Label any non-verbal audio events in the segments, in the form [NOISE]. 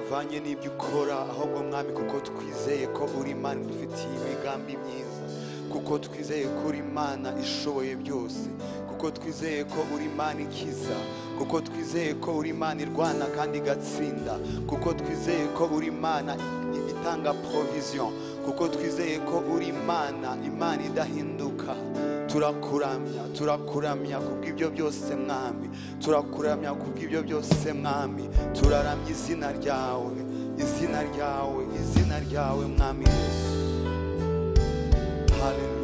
bitavanye n'ibyo ukora ahubwo mwami kuko twizeye ko uri imana dufitiye imigambi myiza kuko twizeye ko uri imana ishoboye byose kuko twizeye ko uri imana ikiza kuko twizeye ko uri imana irwana kandi igatsinda kuko twizeye ko uri imana itanga poroviziyo kuko twizeye ko uri imana imana idahinduka. turakuramya turakuramya kubw'ibyo byose mwami. Turakuramya kubw'ibyo byose mwami. Turaramya izina ryawe izina ryawe izina ryawe mwami yesu. Haleluya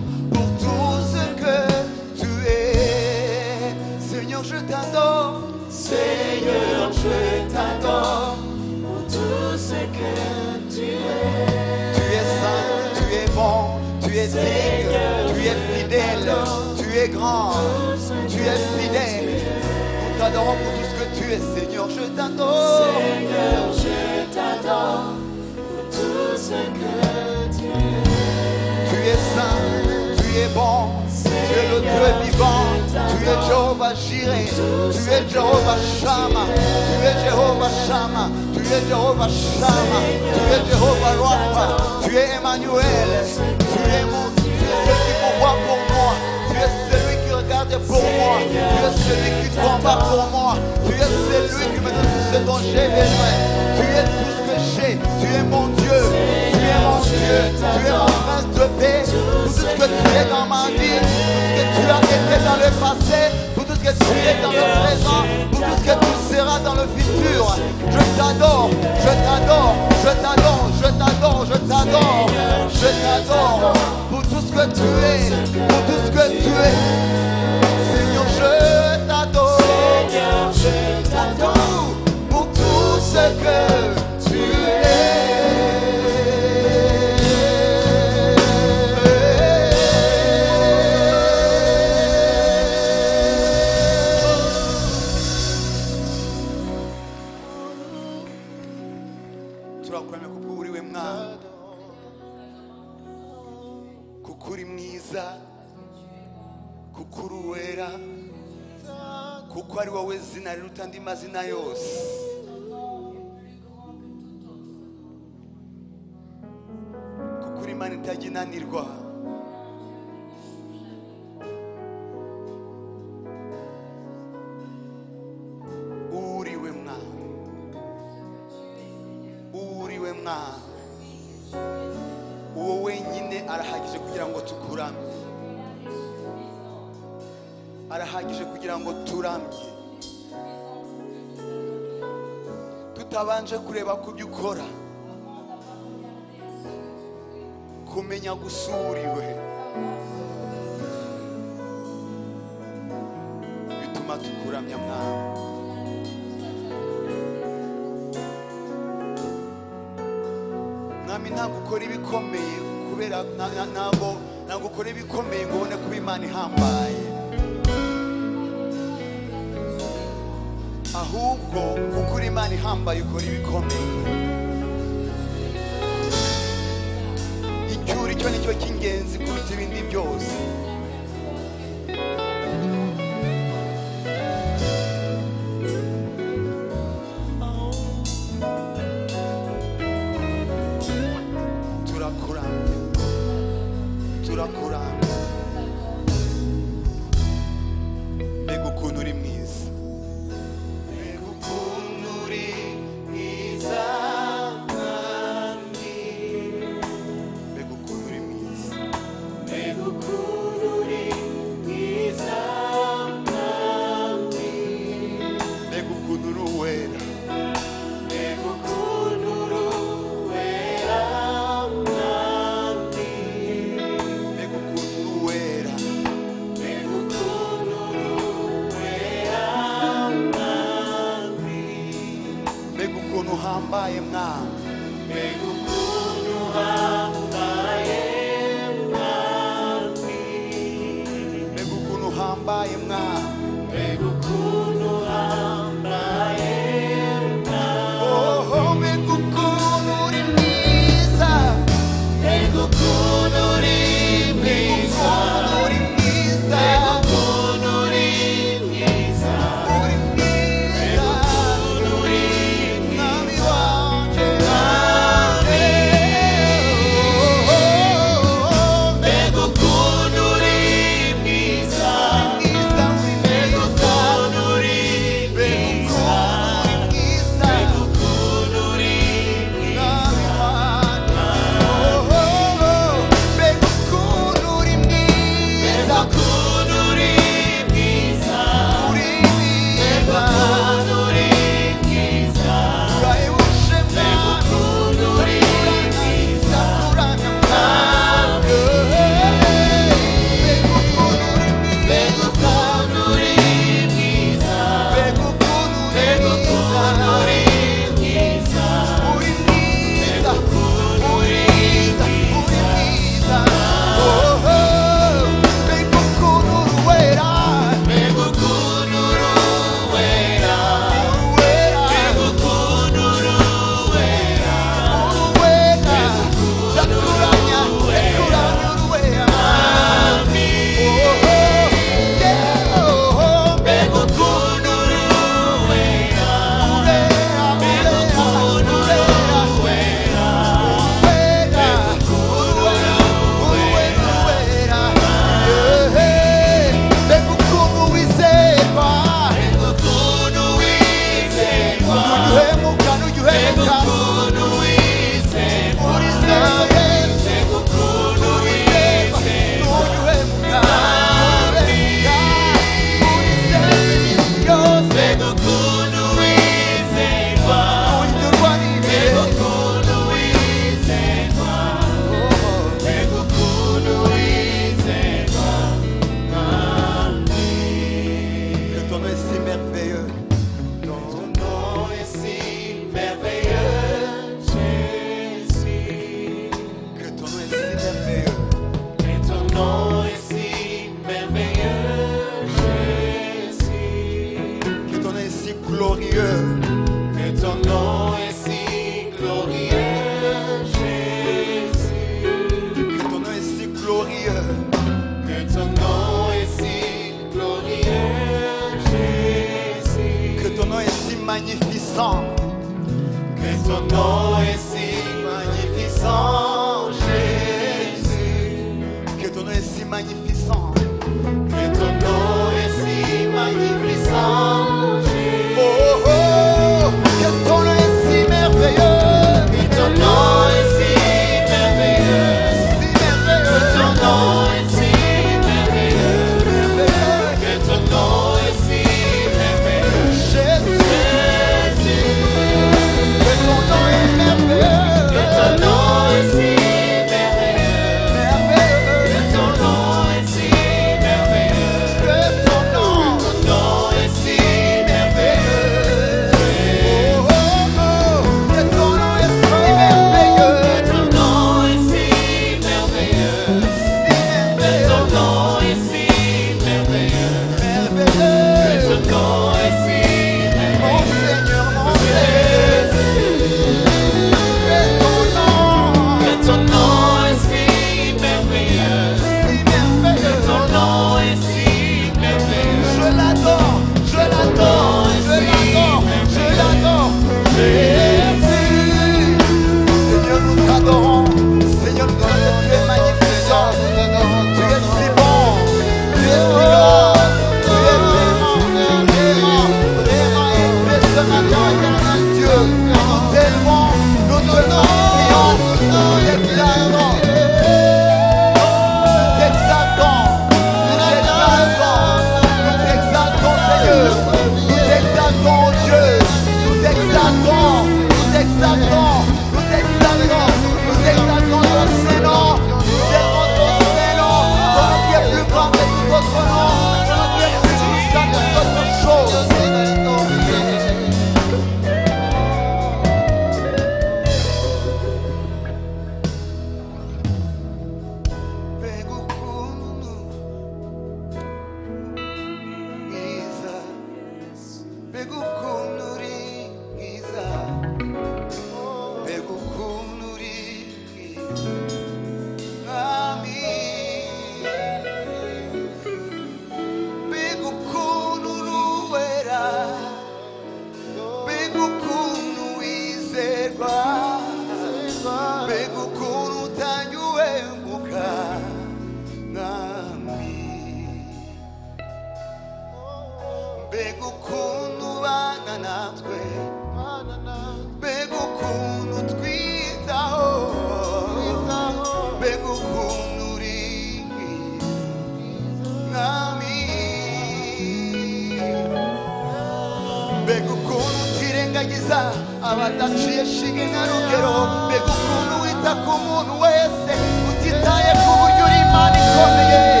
shinge na rugero mbega ukuntu wita ku muntu wese utitaye ku buryo uri imana ikomeye.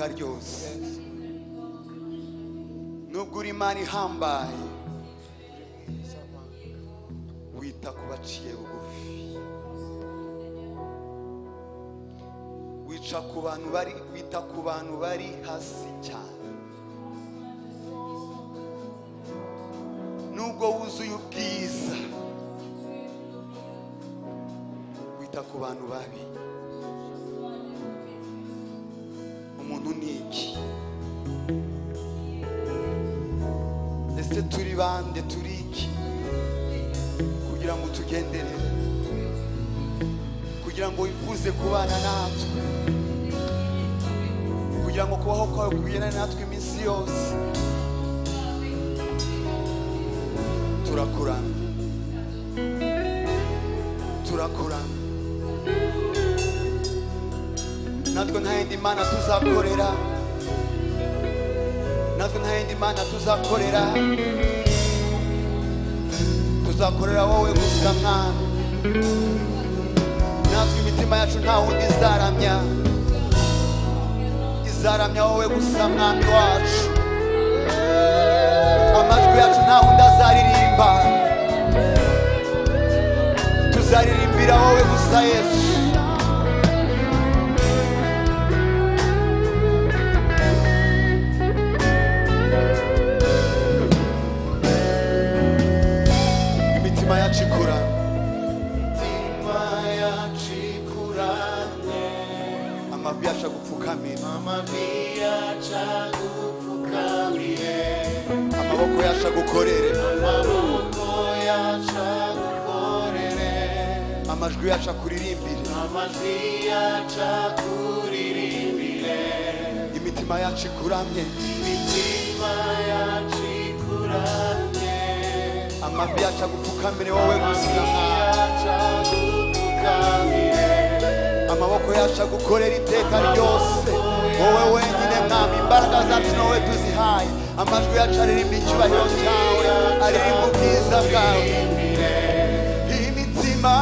Iteka ryose nubwo uri imana ihambaye wita ku baciye bugufi wica ku bantu bari wita ku bantu bari hasi cyane. Nubwo wuzuye ubwiza. Wita ku bantu babi. Umuntu ni iki ese turi bande turi iki? Kugira ngo tugendere. Kugira ngo wifuze kubana natwe. Kugira ngo kubaho kwawe kugendane natwe iminsi yose. Turakurana. Turakurana. Natwe nta yindi mana tuzakorera natwe nta yindi mana tuzakorera tuzakorera wowe gusa mwana natwe imitima yacu nta wundi izaramya izaramya wowe gusa mwami wacu amajwi yacu nta wundi azaririmba tuzaririmbira wowe gusa yesu. biyaca gupfukamira amaboko yaca gukorere amajwi yaca kuririmbire imitima yacu ikuramye amavi yaca gupfukamire wowe gusa. Amaboko yacu agukorera iteka ryose. Wowe wenyine mwami imbaraga zacu ni wowe tuzihaye. Amajwi yacu aririmba icyubahiro cyawe aririmba ubwiza bwawe. Imitima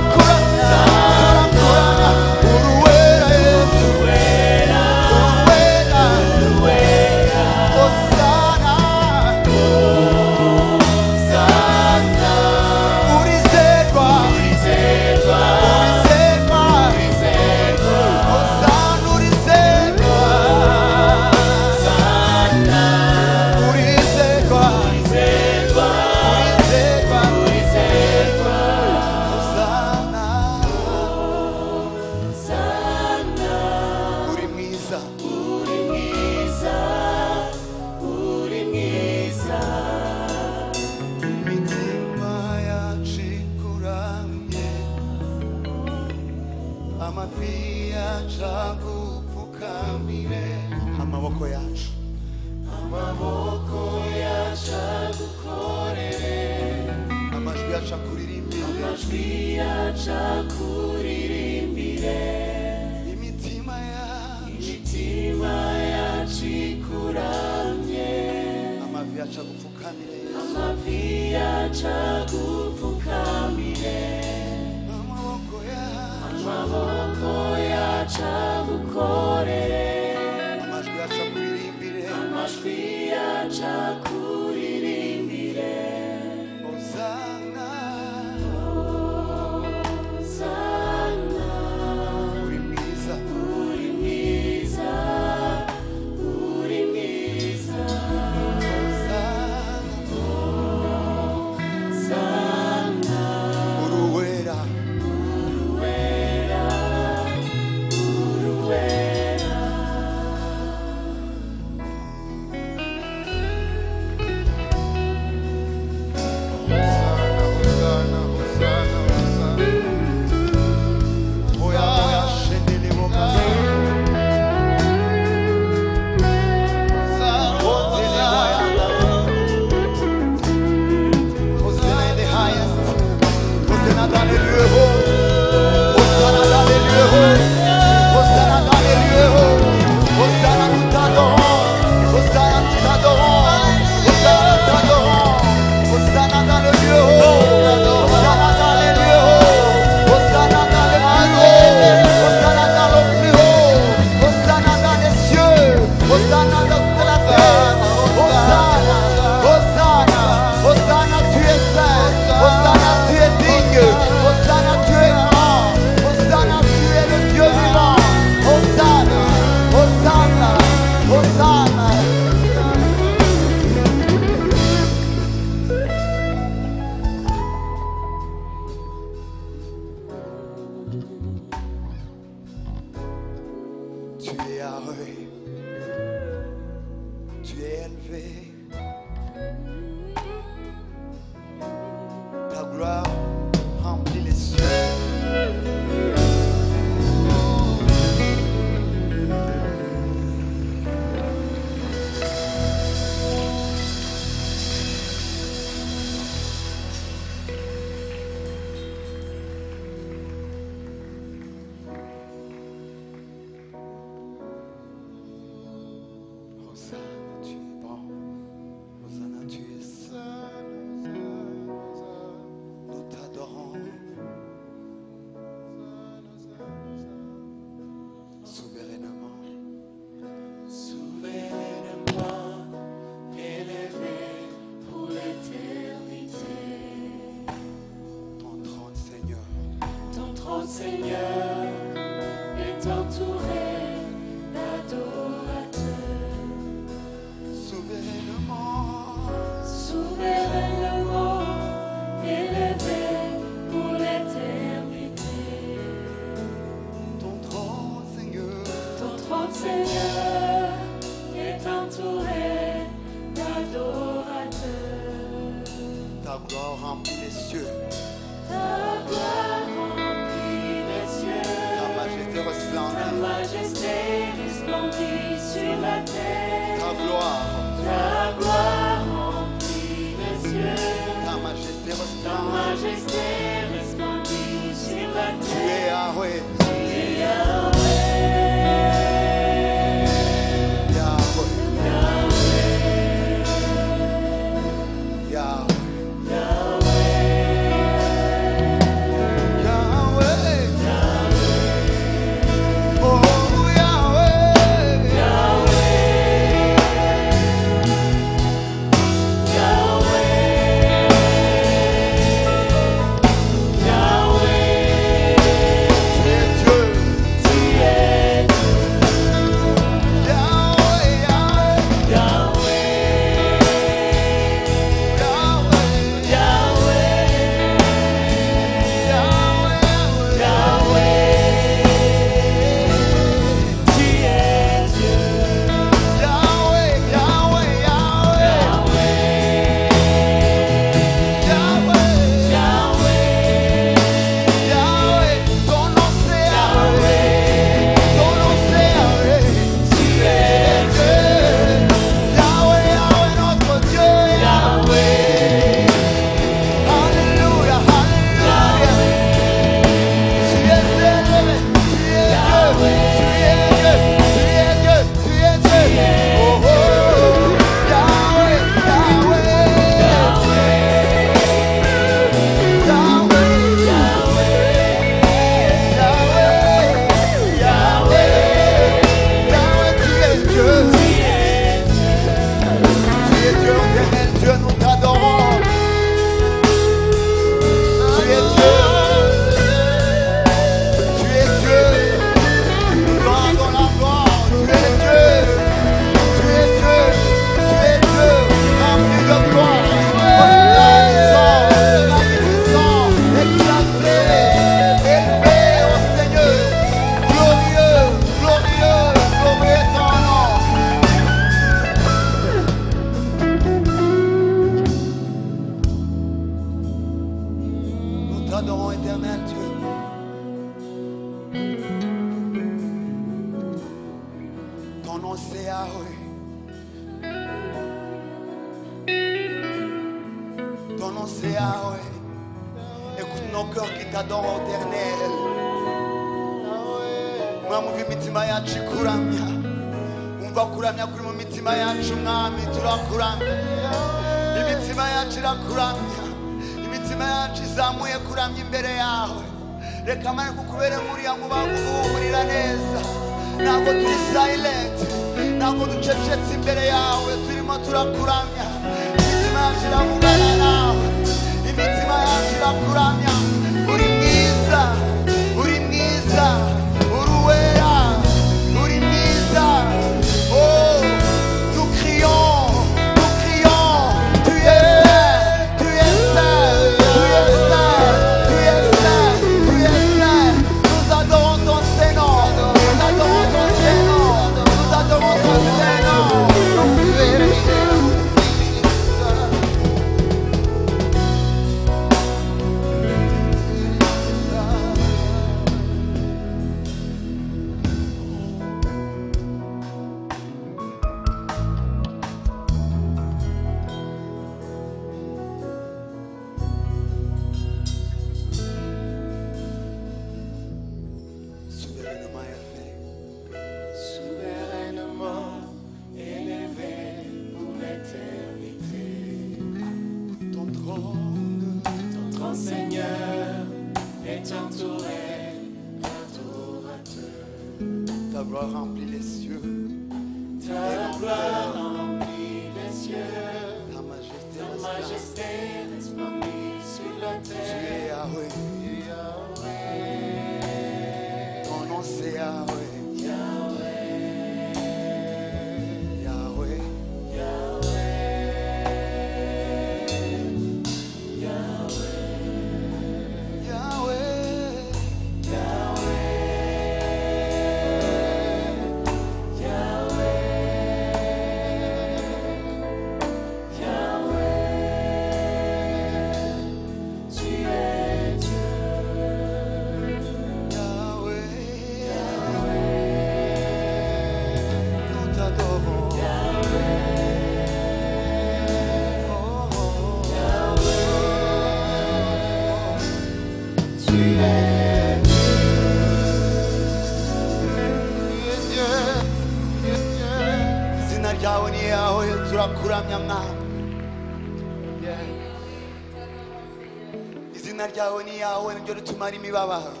harimo imibabaro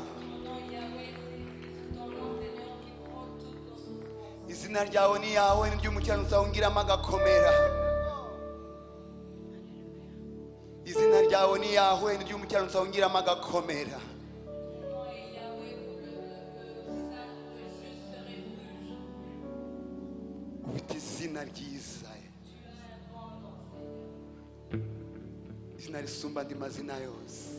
izina ryawe ni yawe n'iry'umukiranutsi wongiramo agakomera izina ryawe ni yawe n'iry'umukiranutsi wongiramo agakomera ufite izina ryiza izina risumba andi mazina yose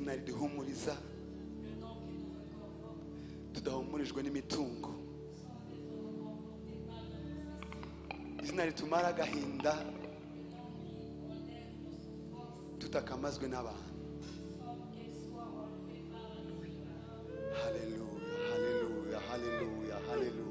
izina riduhumuriza tudahumurijwe n'imitungo. Izina ritumara agahinda tutakamazwe n'abantu. Haleluya haleluya haleluya haleluya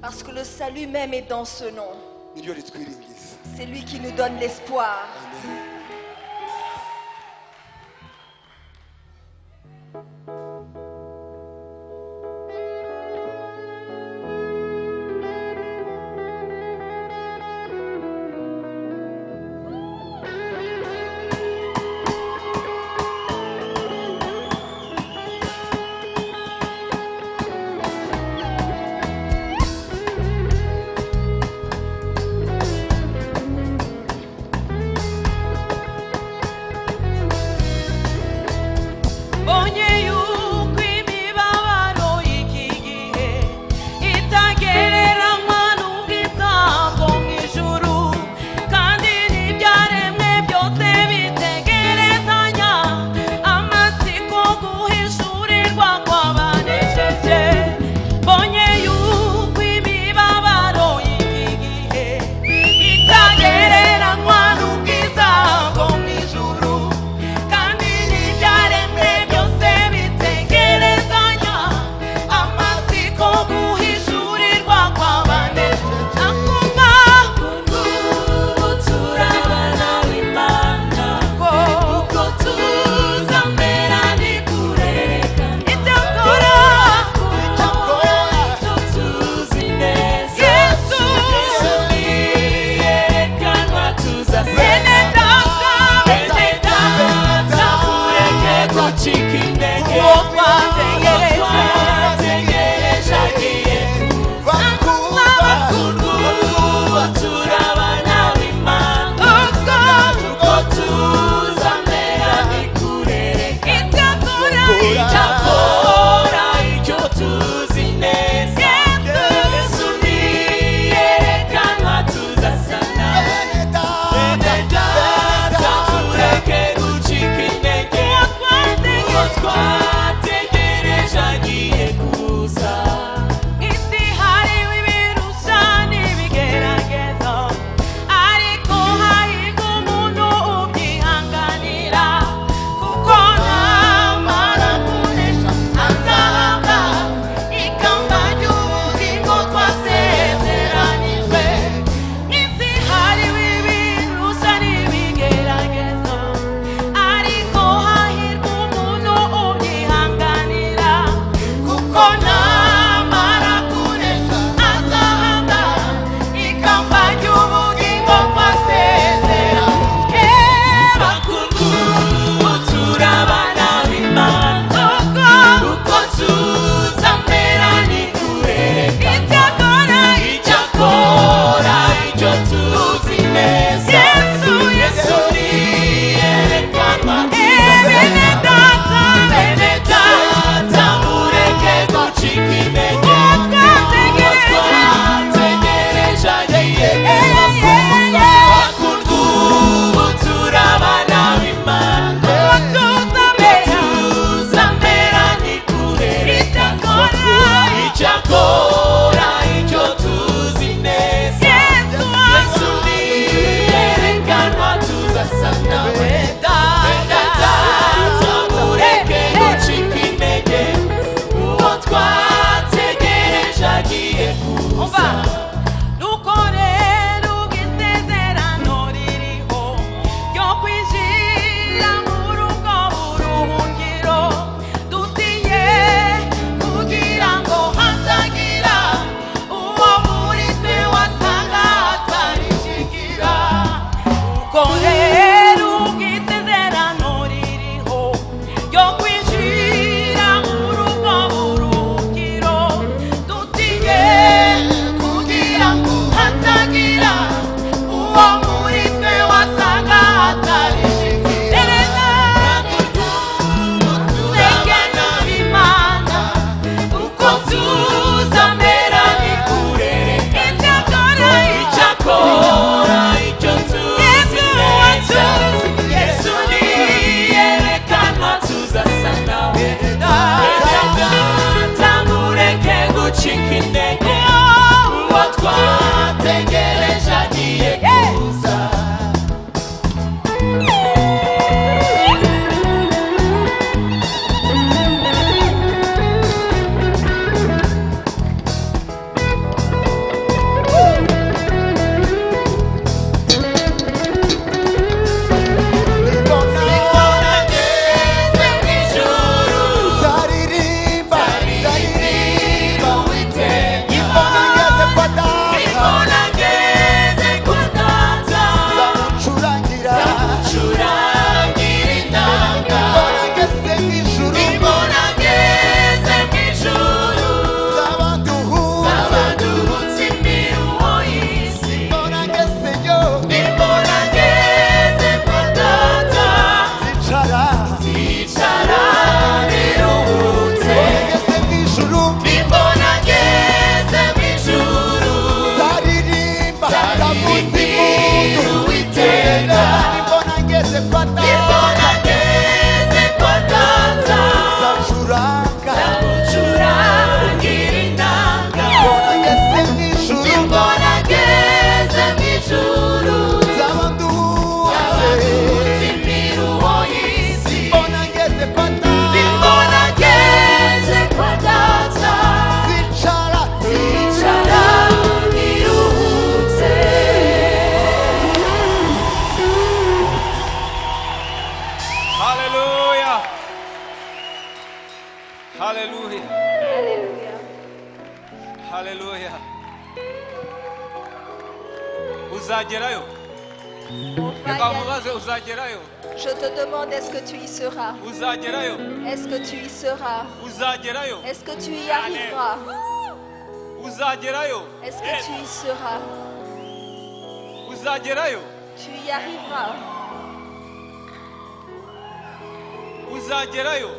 Parce que le salut même est dans ce nom. C'est lui qui nous donne l'espoir. Je te demande, est-ce que tu y seras? Est-ce que tu y seras? Est-ce que tu y arriveras? Est-ce que tu y seras? Tu y arriveras.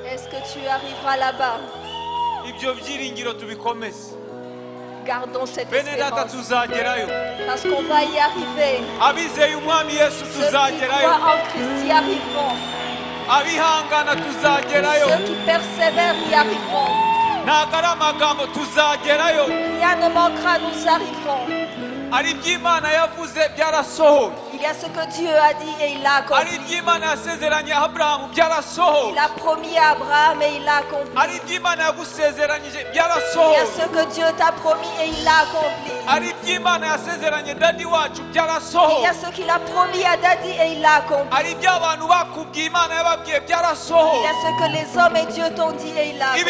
Est-ce que tu arriveras là-bas? Gardons cette espérance. Parce qu'on va y arriver. Ceux qui croient en Christ y arriveront. Ceux qui persévèrent y arriveront. Rien ne manquera, nous arriverons. Il y a ce que Dieu a dit et il l'a accompli. Il a promis à Abraham et il l'a accompli. Il y a ce que Dieu t'a promis et il l'a accompli. Il y a ce qu'il a promis à Daddy et il l'a accompli. Il y a ce que les hommes et Dieu t'ont dit et il l'a accompli.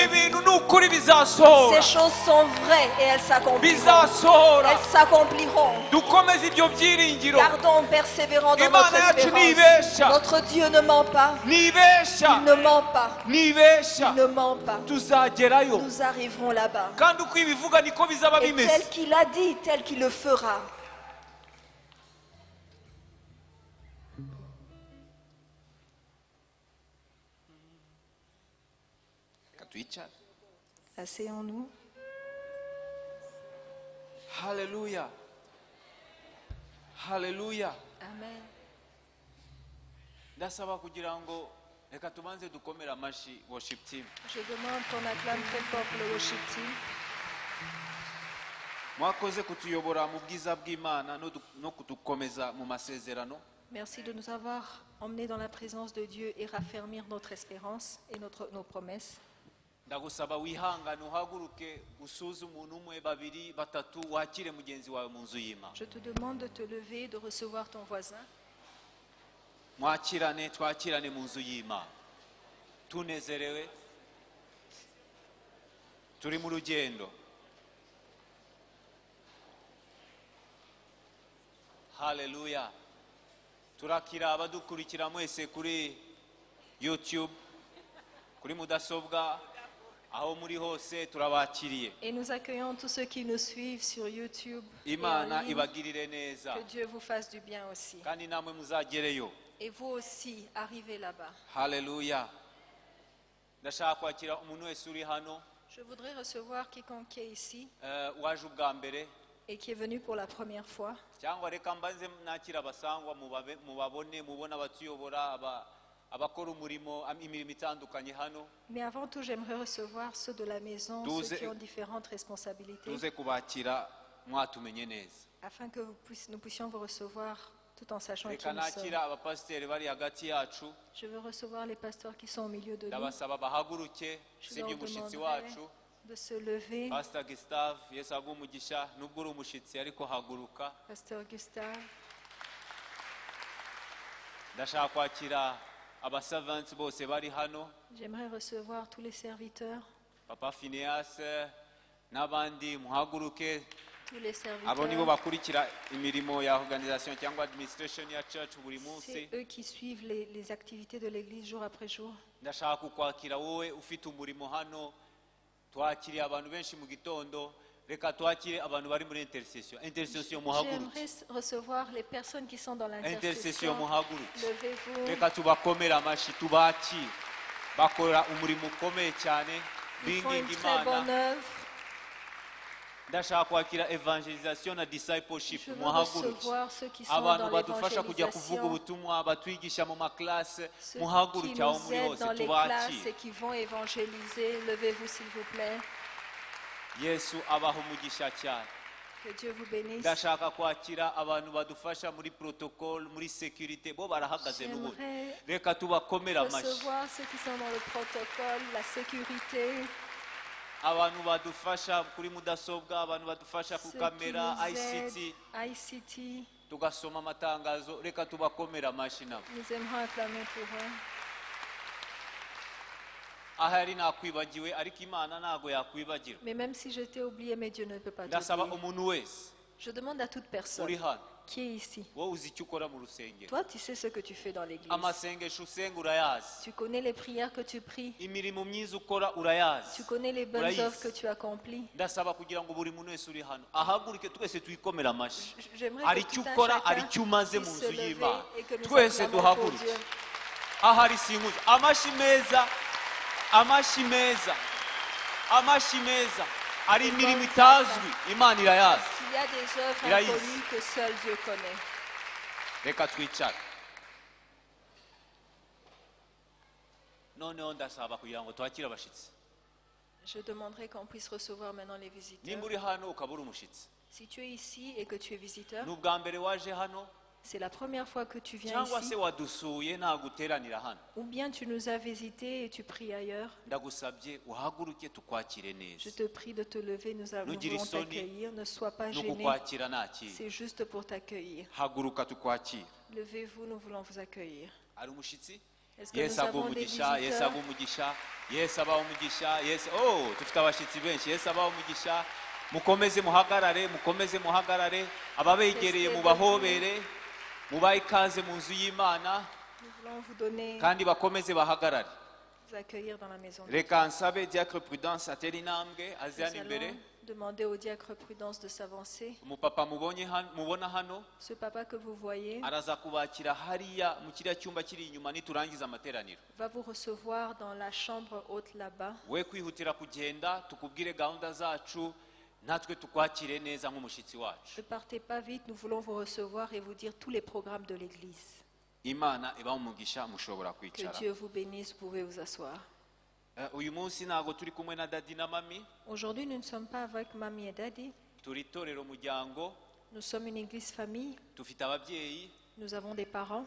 Ces choses sont vraies et elles s'accompliront. Elles s'accompliront. Gardons, persévérons dans notre espérance. Notre Dieu ne ment pas. Il ne ment pas. Il ne ment pas. Nous arriverons là-bas. Et tel qu'il a dit, tel qu'il le fera. Asseyons-nous. haleluya haleluya Amen. ndasaba kugira ngo reka tubanze dukomere amashyi worship team Je demande qu'on acclame très fort pour le worship team. mwakoze kutuyobora mu bwiza bw'imana no du- no kudukomeza mu masezerano Merci de nous avoir emmenés dans la présence de Dieu et raffermir notre espérance et notre, nos promesses. Ndagusaba wihangane uhaguruke usuze umuntu umwe babiri batatu wakire mugenzi wawe mu nzu y'imana. Je te demande de te lever, de recevoir ton voisin. mwakirane twakirane mu nzu y'imana. Tunezerewe. Turi mu rugendo. Haleluya turakira abadukurikira mwese kuri youtube kuri mudasobwa. Et nous accueillons tous ceux qui nous suivent sur YouTube. et en ligne. Que Dieu vous fasse du bien aussi. Et vous aussi, arrivez là-bas. hano Je voudrais recevoir quiconque qui est ici mbere et qui est venu pour la première fois. Abakora umurimo am- imirimo itandukanye hano. Mais avant tout, j'aimerais recevoir ceux de la maison, Douze- ceux qui ont différentes responsabilités, tuze kubakira mwatumenye neza. Afin que vous nous puissions vous recevoir tout en sachant qui reka nous sommes. nakira abapasiteri bari hagati yacu. Je veux recevoir les pasteurs qui sont au milieu de nous. ndabasaba bahaguruke Je usibye leur umushyitsi demanderai wacu. de se lever. pasita gisitave yesu aguha umugisha nubwo uri umushyitsi ariko haguruka. Pasteur Gustave, ndashaka kwakira abasavansi bose bari hano. J'aimerais recevoir tous les serviteurs, papa fineyasi n'abandi muhaguruke. Tous les abo nibo serviteurs. bakurikira imirimo ya organisation cyangwa administration ya church buri munsi. C'est eux qui suivent les, les activités de l'Église jour après jour. ndashaka kukwakira wowe ufite umurimo hano. Twakiriye abantu benshi mu gitondo J'aimerais recevoir les personnes qui sont dans intercession l'intercession. Levez-vous. ndashaka kwakira na discipleship Je veux muhaguruke recevoir ceux qui sont abantu dans badufasha kujya kuvuga ubutumwa batwigisha mu maklase muhaguruke qui aho muri hose tubakire yesu abaha umugisha cyane. Ndashaka kwakira abantu badufasha muri protocole muri security bo barahagaze n'ubundi reka tubakomere amashyi abantu badufasha kuri mudasobwa abantu badufasha ku kamera ICT. tugasoma amatangazo. Reka tubakomere amashyi nabo. Ahari nakwibagiwe ariko imana ntago yakwibagira Mais même si je t'ai oublié, mais Dieu ne peut pas ndasaba t'oublier. umuntu wese Je demande à toute personne hano qui est ici. wowe uzi icyo ukora mu rusengero Toi, tu sais ce que tu fais dans l'église. amasengesho usenga urayazi Tu connais les prières que tu pries. imirimo myiza ukora urayazi Tu connais les bonnes œuvres que tu accomplis. ndasaba kugira ngo buri muntu wese uri hano ahaguruke twese twikomere amashyi J- J'aimerais que icyo tout un ukora chacun hari icyo umaze mu puisse nzu se lever y'imana et que nous twese acclamons pour duhaguruke Dieu. ahari sinkuzi amashyi meza amashyi meza amashyi meza hari imirimo itazwi. imana irayazi. Parce qu'il y a des œuvres Iraïs. inconnues que seul Dieu connaît. reka twicare. Noneho ndasaba kugira ngo twakire abashyitsi. Je demanderai qu'on puisse recevoir maintenant les visiteurs. Si tu es ici et que tu es visiteur, c'est la première fois que tu viens ici, ou bien tu nous as visités et tu pries ailleurs, je te prie de te lever, nous allons t'accueillir. Ne sois pas gêné, c'est juste pour t'accueillir. Levez-vous, nous voulons vous accueillir. yesu des umugisha yesu aguha umugisha yesu abaha umugisha yesu oh dufite abashyitsi benshi. Yesu abaha umugisha. Mukomeze muhagarare mukomeze muhagarare. Ababegereye mubahobere mubahe ikaze mu nzu y'imana Nous voulons vous donner, kandi bakomeze bahagarare vous accueillir dans la maison. de reka nsabe diacre prudence intambwe imbere demander au diacre Prudence de s'avancer. Ce papa que vous voyez va vous recevoir dans la chambre haute là-bas. Ne partez pas vite, nous voulons vous recevoir et vous dire tous les programmes de l'Église. Que Dieu vous bénisse, vous pouvez vous asseoir. Mami Aujourd'hui, nous ne sommes pas avec mamie et daddy. Nous sommes une église famille. Nous avons des parents.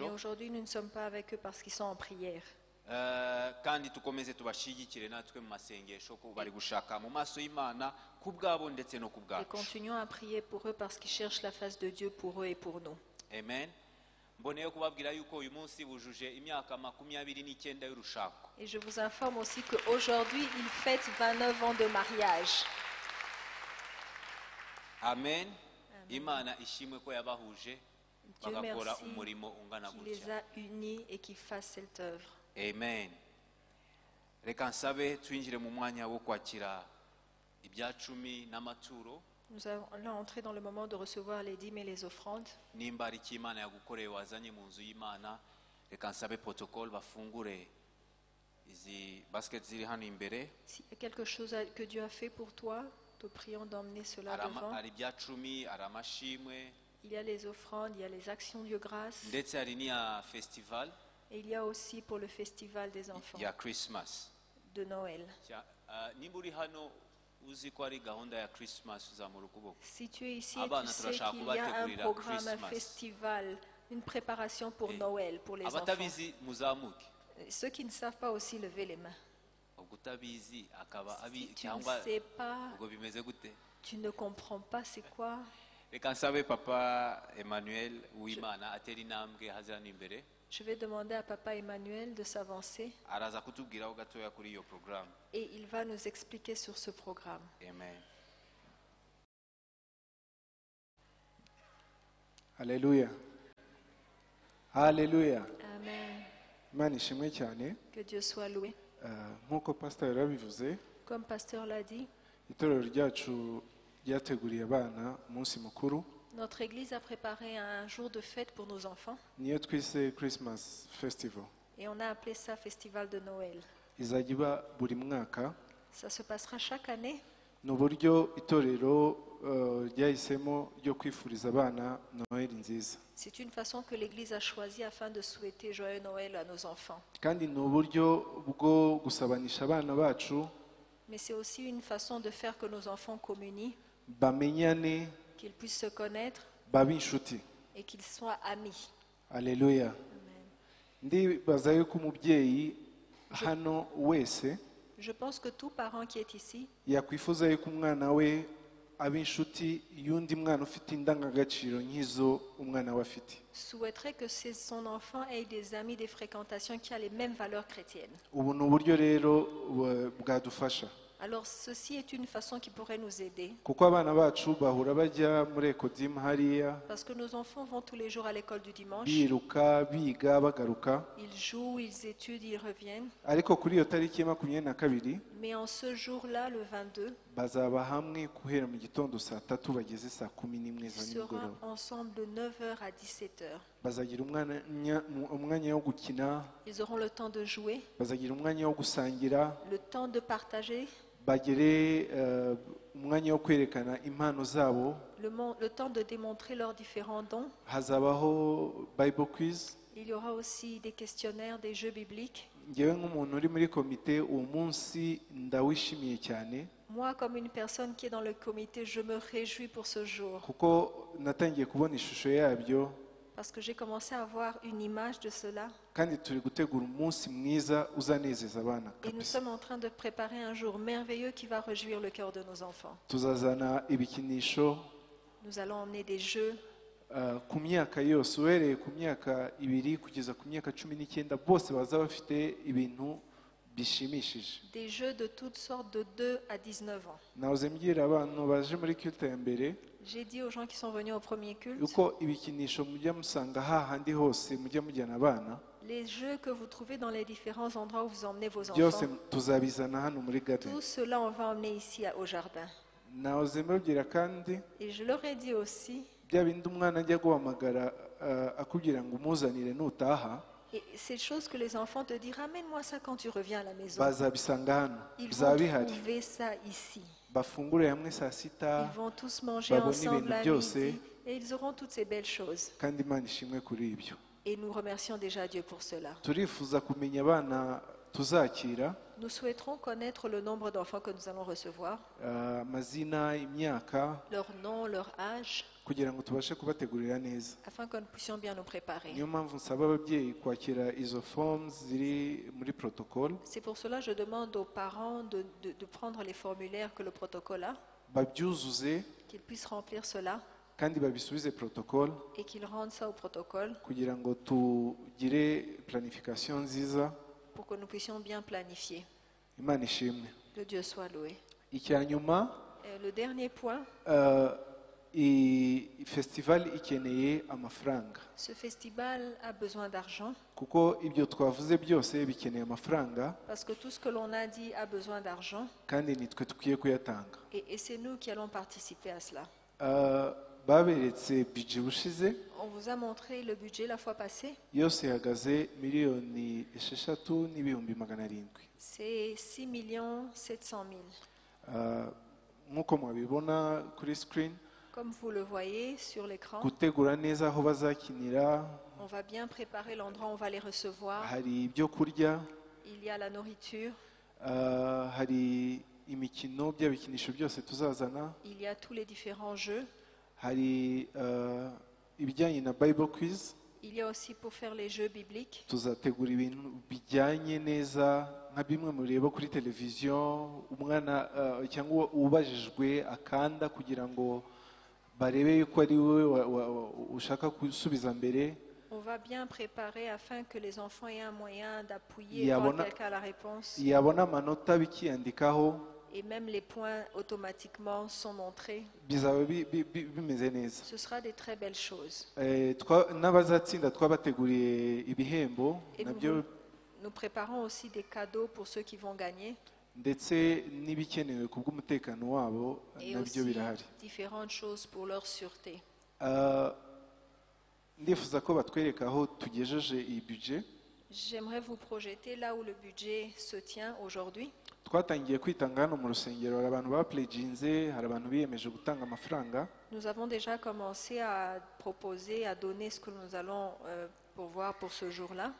Mais aujourd'hui, nous ne sommes pas avec eux parce qu'ils sont en prière. Eh, kandi tukomeze tubashyigikire natwe mu masengesho ko bari gushaka mu maso y'imana ku bwabo ndetse no ku Et continuons à prier pour eux parce qu'ils cherchent la face de Dieu pour eux et pour nous. amen mboneyeho kubabwira yuko uyu munsi bujuje imyaka makumyabiri n'icyenda y'urushako Et je vous informe aussi qu'aujourd'hui, ils fêtent 29 ans de mariage. amen imana ishimwe ko yabahuje Dieu bagakora merci umurimo ungana qui les a unis et qui fasse cette œuvre. Amen reka nsabe twinjire mu mwanya wo kwakira ibya cumi n'amaturo Nous allons entrer dans le moment de recevoir les dîmes et les offrandes. nimba hari icyo imana yagukoreye wazanye mu nzu y'imana reka nsabe protocole bafungure izi basiketi ziri hano imbere S'il y a quelque chose à- que Dieu a fait pour toi, te prions d'emmener cela hari ama- devant. hari ibya cumi hari amashimwe Il y a les offrandes, il y a les actions Dieu grâce. ndetse hari n'iya festival Et il y a aussi pour le festival des enfants ya christmas de Noël. Cya- ah, nimba uri hano uzi ko ari gahunda ya christmas uzamura ukuboko Si tu es ici Ah et bah, tu sais qu'il y a un programme, un Christmas. festival, une préparation pour Eh, Noël pour les enfants. abatabizi muzamuke Et Ceux qui ne savent pas aussi lever les mains. ubwo utabizi akaba abi Si tu cyangwa ne sais pas, ubwo bimeze gute? tu ne comprends pas c'est quoi, reka nsabe papa emmanuel uwimana atera intambwe je vais demander à Papa Emmanuel de s'avancer et il va nous expliquer sur ce programme. amen haleluya haleluya Amen. Que Dieu soit loué. Yarabivuze Comme Pasteur l'a dit, itorero ryacu ryateguriye abana umunsi mukuru notre Église a préparé un jour de fête pour nos enfants niyo twise christmas festival et on a appelé ça Festival de Noël. izajya iba buri mwaka Ça se passera chaque année. ni uburyo itorero eh, ryahisemo ryo kwifuriza abana noheli nziza C'est une façon que l'Église a choisie afin de souhaiter joyeux Noël à nos enfants. kandi ni uburyo bwo gusabanisha abana bacu Mais c'est aussi une façon de faire que nos enfants communient, bamenyane qu'ils puissent se connaître et qu'ils soient amis. hano wese Je pense que tout parent qui est ici souhaiterait que son enfant ait des amis, des fréquentations qui ont les mêmes valeurs chrétiennes. Alors ceci est une façon qui pourrait nous aider. Parce que nos enfants vont tous les jours à l'école du dimanche. Ils jouent, ils étudient, ils reviennent. Mais en ce jour-là, le 22, bazaba hamwe guhera mu gitondo saa tatu bageze saa kumi n'imwe ils seront ensemble de 9h à 17h. bazagira umwanya umwanya wo gukina. Ils auront le temps de jouer, bazagira umwanya wo gusangira le temps de partager, bagire eh, umwanya wo kwerekana impano zabo. Le, mon- le temps de démontrer leurs différents dons. hazabaho bible quiz. Il y aura aussi des questionnaires, des jeux bibliques. ngewe nk'umuntu uri muri komite uwo munsi ndawishimiye cyane. Moi, comme une personne qui est dans le comité, je me réjouis pour ce jour. Kuko natangiye kubona ishusho yabyo parce que j'ai commencé à avoir une image de cela. Et nous sommes en train de préparer un jour merveilleux qui va réjouir le cœur de nos enfants. Nous allons emmener des jeux. ku myaka yose. Uhereye ku myaka ibiri kugeza ku myaka cumi n'icyenda bose baza bafite ibintu bishimishije. Des jeux de toutes sortes de 2 à 19 ans. nahoze mbwira abantu baje muri kilte ya mbere J'ai dit aux gens qui sont venus au premier culte, les jeux que vous trouvez dans les différents endroits où vous emmenez vos enfants, tout cela on va emmener ici au jardin. Et je leur ai dit aussi, eh, et ces choses que les enfants te disent, ramène-moi ça quand tu reviens à la maison. Ils vont trouver ça ici. Ils vont tous manger ensemble à midi et ils auront toutes ces belles choses. Et nous remercions déjà Dieu pour cela. Nous souhaiterons connaître le nombre d'enfants que nous allons recevoir, amazina imyaka leur nom, leur âge, kugira ngo tubashe kubategurira neza. afin que nous puissions bien nous préparer. niyo mpamvu nsaba ababyeyi kwakira izo forms ziri muri protocole. C'est pour cela que je demande aux parents de, de- de prendre les formulaires que le protocole a, babyuzuze qu'ils puissent remplir cela kandi babisubize protocole et qu'ils rendent ça au protocole. kugira ngo tugire planification nziza pour que nous puissions bien planifier. Que Dieu soit loué. le dernier point, amafaranga ce festival a besoin d'argent. Amafaranga parce que tout ce que l'on a dit a besoin d'argent. Kuyatanga et, et c'est nous qui allons participer à cela. Baberetse On vous a montré le budget la fois passée. yose ihagaze miliyoni esheshatu n'ibihumbi magana arindwi C'est 6 700 000. Eh, nk'uko mwabibona kuri screen Comme vous le voyez sur l'écran, on va bien préparer l'endroit où on va les recevoir. Il y a la nourriture, tuzazana il y a tous les différents jeux. Hari eh, ibijyanye na bible quiz Il y a aussi pour faire les jeux bibliques. tuzategura ibintu bijyanye neza nka bimwe mureba kuri televiziyo umwana cyangwa ubajijwe akanda kugira ngo barebe yuko ari wowe wa- wa- wa- ushaka gusubiza mbere On va bien préparer afin que les enfants aient un moyen d'appuyer quelqu'un a la réponse. Et même les points automatiquement sont montrés. Ce sera des très belles choses. Eh, Et nous, préparons aussi des cadeaux pour ceux qui vont gagner ndetse n'ibikenewe ku bw'umutekano wabo et nabyo aussi birahari différentes choses pour leur sûreté. Ah, ndifuza ko batwereka aho tugejeje iyi budget J'aimerais vous projeter là où le budget se tient aujourd'hui. Twatangiye kwitanga hano mu rusengero hari abantu bapleginze hari abantu biyemeje gutanga amafaranga. Nous avons déjà commencé à proposer, à donner ce que nous allons euh, pourvoir pour ce jour-là.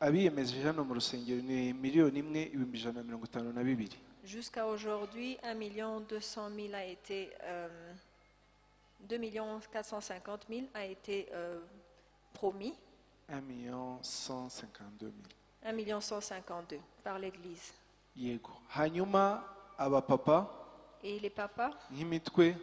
Abiyemeje hano mu rusengero ni miliyoni imwe ibihumbi ijana na mirongo itanu na bibiri. Jusqu'à aujourd'hui, 1 200 000 a été, euh, 2 450 000 a été euh, promis, 1 million 152 mille 1 152 par l'Église. yego hanyuma abapapa Et les papas, nk'imitwe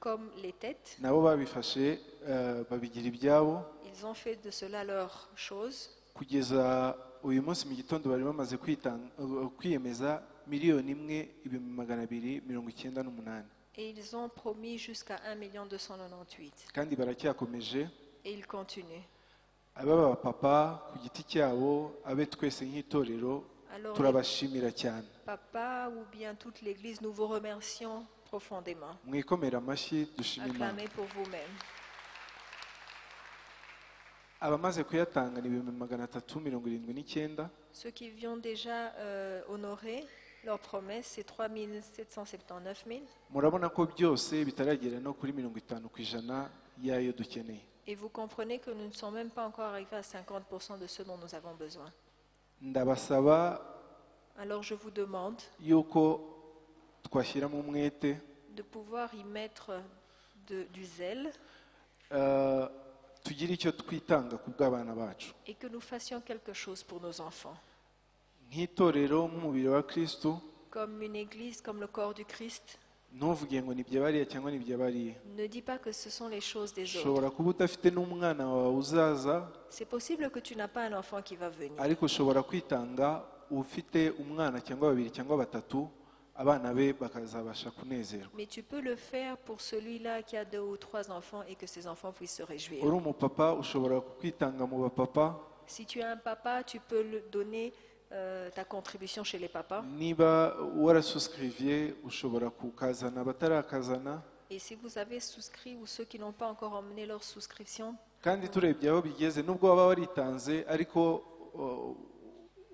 comme les têtes, nabo babifashe eh, babigira ibyabo ils ont fait de cela leur chose. kugeza uyu munsi mu gitondo bari bamaze kwitanga- eh, kwiyemeza miliyoni imwe ibihumbi magana abiri mirongo icyenda n'umunani Et ils ont promis jusqu'à 1 298. kandi baracyakomeje Et ils continuent. Abe abapapa ku giti cyabo abe twese nk'itorero Alors, les turabashimira cyane papas ou bien toute l'Église, nous vous remercions profondément. mwikomere amashyi dushima imana Acclamez pour vous-même. abamaze kuyatanga ni ibihumbi magana atatu mirongo irindwi n'icyenda Ceux qui viennent déjà euh, honorer leur promesse, c'est 3 779 000. murabona ko byose bitaragera no kuri mirongo itanu ku ijana y'ayo dukeneye Et vous comprenez que nous ne sommes même pas encore arrivés à 50% de ce dont nous avons besoin. Alors je vous demande de pouvoir y mettre de- du zèle bacu et que nous fassions quelque chose pour nos enfants. Comme une église, comme le corps du Christ, ne dis pas que ce sont les choses des autres. C'est possible que tu n'as pas un enfant qui va venir. Mais tu peux le faire pour celui-là qui a deux ou trois enfants et que ses enfants puissent se réjouir. Si tu es un papa, tu peux le donner euh, ta contribution chez les papas. Et si vous avez souscrit ou ceux qui n'ont pas encore emmené leur souscription,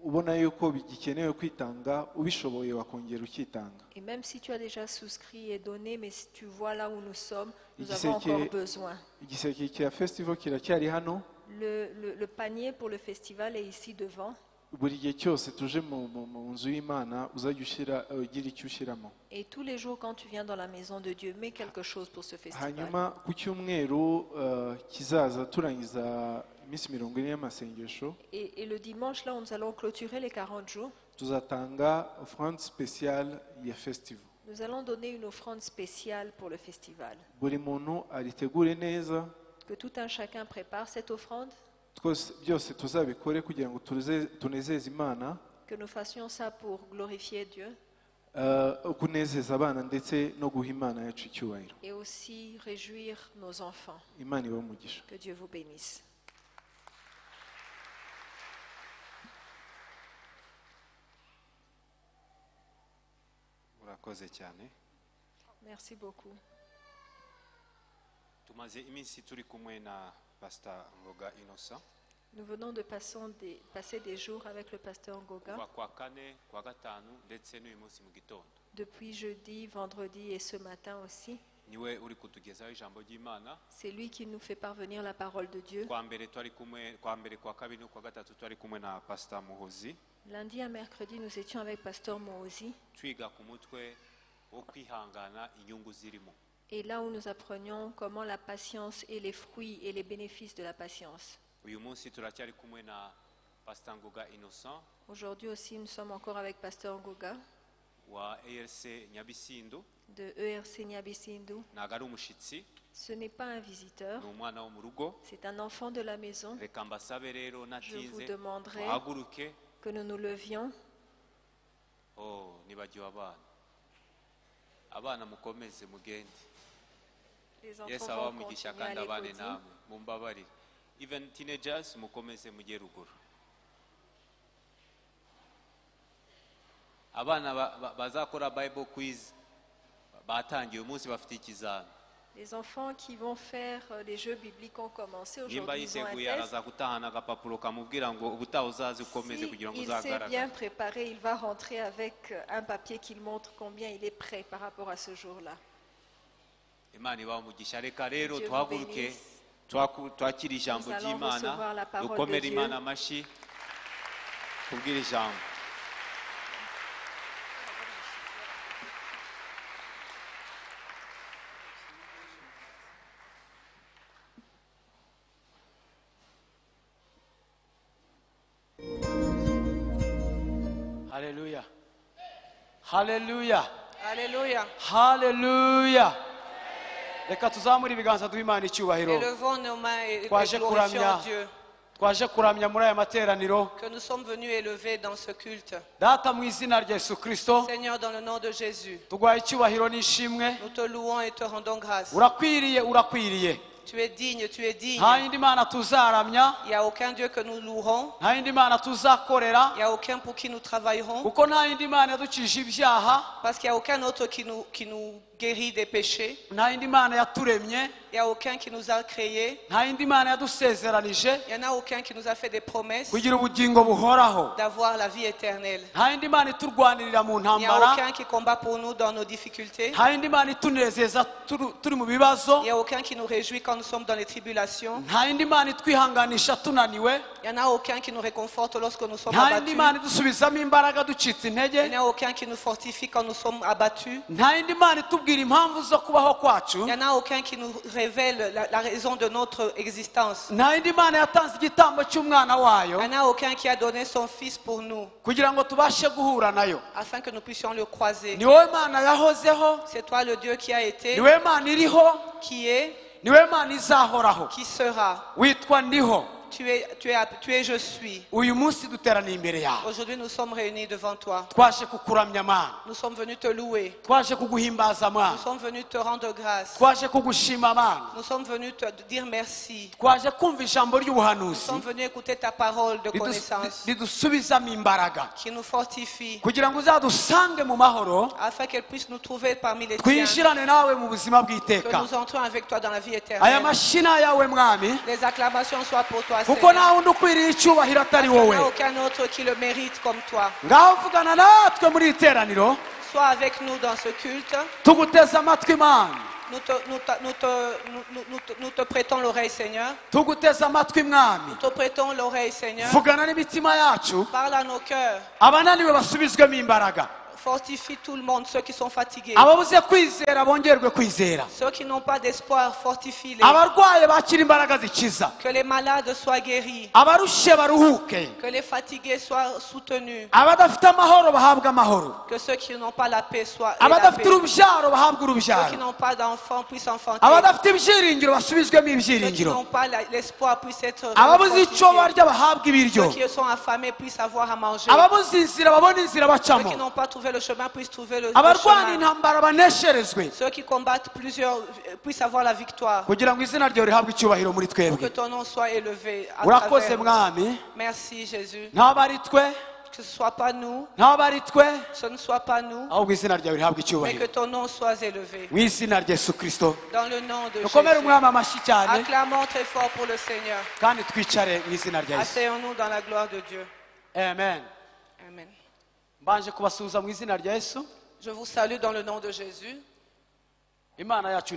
ubona yuko bigikenewe kwitanga ubishoboye wakongera ukitanga et même si tu as déjà souscrit et donné, mais si tu vois là où nous sommes, nous avons encore besoin. igiseke cya festival kiracyari hano? Le, le- le panier pour le festival est ici devant. Buri gihe cyose tuje mu, mu, mu nzu y'imana uzajya ushyira ugira icyo ushyiramo Et tous les jours, quand tu viens dans la maison de Dieu, mets quelque chose pour ce festival. hanyuma ku cyumweru kizaza turangiza iminsi mirongo ine y'amasengesho Et, et le dimanche, là, où nous allons clôturer les 40 jours. tuzatanga ya Nous allons donner une offrande spéciale pour le festival. buri muntu aritegure neza Que tout un chacun prépare cette offrande, byose tuzabikore kugira ngo tuze- tunezeze imana que nous fassions ça pour glorifier Dieu kunezeza abana ndetse no guha imana yacu icyubahiro et aussi réjouir nos enfants. imana iba umugisha Que Dieu vous bénisse. murakoze cyane Merci beaucoup. tumaze iminsi turi kumwe na ngoga Nous venons de des- passer des jours avec le pasteur Ngoga depuis jeudi, vendredi et ce matin aussi. C'est lui qui nous fait parvenir la parole de Dieu. Lundi à mercredi, nous étions avec pasteur Moozi. Et là où nous apprenions comment la patience et les fruits et les bénéfices de la patience. Aujourd'hui aussi, nous sommes encore avec pasteur Ngoga nyabisindu de ERC Nyabisindu. Ce n'est pas un visiteur, c'est un enfant de la maison. Je vous demanderai que nous nous levions. oh abana mukomeze mugende yesu enfants abaha vont umugisha continuer à kandi abane l'écouter. namwe mumbabarire even teenagers mukomeze mujye ruguru abana ba- ba- bazakora bible quiz batangiye uyu munsi bafite ikizami Les enfants qui vont faire euh, les jeux bibliques ont commencé aujourd'hui. Ngo S'il s'est bien préparé, il va rentrer avec euh, un papier qui montre combien il est prêt par rapport à ce jour-là. Imana ibaha umugisha reka rero tuhaguruke twakire ijambo Nous allons ry'imana recevoir la parole de dukomere Dieu. imana amashyi kubwira ijambo Hallelujah. Hallelujah. Alléluia. haleluya reka tuzamure ibiganza duha imana icyubahiro Élevons nos mains et, et Twaje kuramya. Dieu twaje kuramya muri aya materaniro que nous sommes venus élever dans ce culte. data mu izina rya yesu kirisito Seigneur, dans le nom de Jésus, tuguhaye icyubahiro n'ishimwe nous te louons et te rendons grâce. urakwiriye urakwiriye Tu es digne, tu es digne. Il n'y a aucun Dieu que nous louerons. Il n'y a aucun pour qui nous travaillerons. Parce qu'il n'y a aucun autre qui nous, qui nous guérit des péchés. Il n'y a aucun qui nous a créés. Il n'y en a aucun qui nous a fait des promesses d'avoir la vie éternelle. Il n'y a aucun qui combat pour nous dans nos difficultés. Il n'y a aucun qui nous réjouit quand nous sommes dans les tribulations. Il n'y en a aucun qui nous réconforte lorsque nous sommes abattus. Il n'y a aucun qui nous fortifie quand nous sommes abattus. Il n'y en a aucun qui nous révèle la, la raison de notre existence. Il n'y en a aucun qui a donné son Fils pour nous, afin que nous puissions le croiser. C'est toi le Dieu qui a été, qui est, qui sera. Tu es, tu es, tu es je suis. Aujourd'hui, nous sommes réunis devant toi. Nous sommes venus te louer. Nous sommes venus te rendre grâce. Nous sommes venus te dire merci. Nous sommes venus écouter ta parole de connaissance qui nous fortifie afin qu'elle puisse nous trouver parmi les tiens. Que nous entrons avec toi dans la vie éternelle. Les acclamations soient pour toi, kuko nta Seigneur. wundi ukwiriye icyubahiro atari Il n'y wowe a aucun autre qui le mérite comme toi. ngaho vugana natwe muri iri teraniro Sois avec nous dans ce culte. tuguteze amatwi mana Nous te, nous te- nous te- nous- te- prêtons l'oreille, Seigneur. Nous te prêtons l'oreille, Seigneur. Parle à nos cœurs. Fortifie tout le monde, ceux qui sont fatigués. ababuze kwizera bongerwe kwizera Ceux qui n'ont pas d'espoir, fortifie-les. abarwaye bakira imbaraga zikiza Que les malades soient guéris. abarushe baruhuke Que les fatigués soient soutenus. abadafite amahoro bahabwe amahoro Que ceux qui n'ont pas la paix soient aient la abadafite paix. urubyaro bahabwe Ceux qui urubyaro n'ont pas d'enfants puissent enfanter. abadafite ibyiringiro basubizwemo Ceux qui ibyiringiro n'ont pas la- l'espoir puissent être ababuze icyo fortifiés. barya bahabwe ibiryo Ceux qui sont affamés puissent avoir à manger. ababuze inzira babone inzira Ceux qui n'ont pas trouvé le chemin puissent trouver le, le abarwana chemin. intambara banesherezwe Ceux qui combattent plusieurs euh, puissent avoir la victoire. kugira ngo izina ryawe rihabwe icyubahiro muri Pour que twebwe ton nom soit élevé. À urakoze travers nous. mwami Merci Jésus. ntaba ari twe Que ce ne soit pas nous, ntaba ari twe que ce ne soit pas nous, ahubwo izina ryawe rihabwe mais que icyubahiro ton nom soit élevé. mu izina rya yesu kirisito Dans le nom de dukomere Jésus. umwami amashyi cyane Acclamons très fort pour le Seigneur. kandi twicare mu izina rya yesu Asseyons-nous dans la gloire de Dieu. Amen. Mbanje kubasuhuza mu izina rya yesu Je vous salue dans le nom de Jésus. imana yacu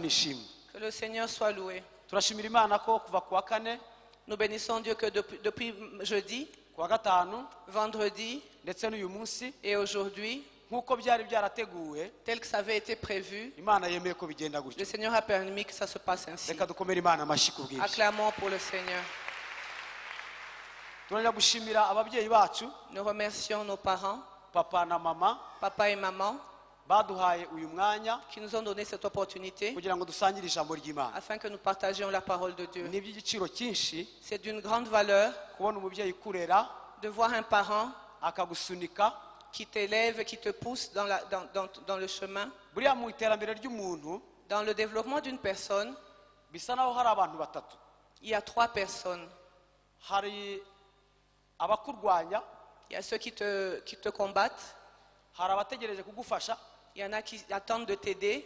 Que le Seigneur soit loué. turashimira imana ko kuva ku wa kane Nous bénissons Dieu que depuis, depuis jeudi, gatanu vendredi ndetse n'uyu munsi et aujourd'hui, nk'uko byari byarateguwe tel que ça avait été prévu, imana yemeye ko bigenda gutyo le Seigneur a permis que ça se passe ainsi. reka dukomere imana amashyi ku bwinshi Acclamons pour le Seigneur. turajya gushimira ababyeyi bacu Nous remercions nos parents, papa na mama papa et maman, baduhaye uyu mwanya qui nous ont donné cette opportunité kugira ngo dusangire ijambo ry'imana afin que nous partagions la parole de Dieu. ni iby'igiciro cyinshi C'est d'une grande valeur kubona umubyeyi ukurera de voir un parent akagusunika qui t'élève, qui te pousse dans, la- dans- dans- dans le chemin. buriya mu iterambere ry'umuntu Dans le développement d'une personne, bisa naho hari abantu batatu il y a trois personnes. hari abakurwanya Il y a ceux qui te, qui te combattent, il y en a qui attendent de t'aider,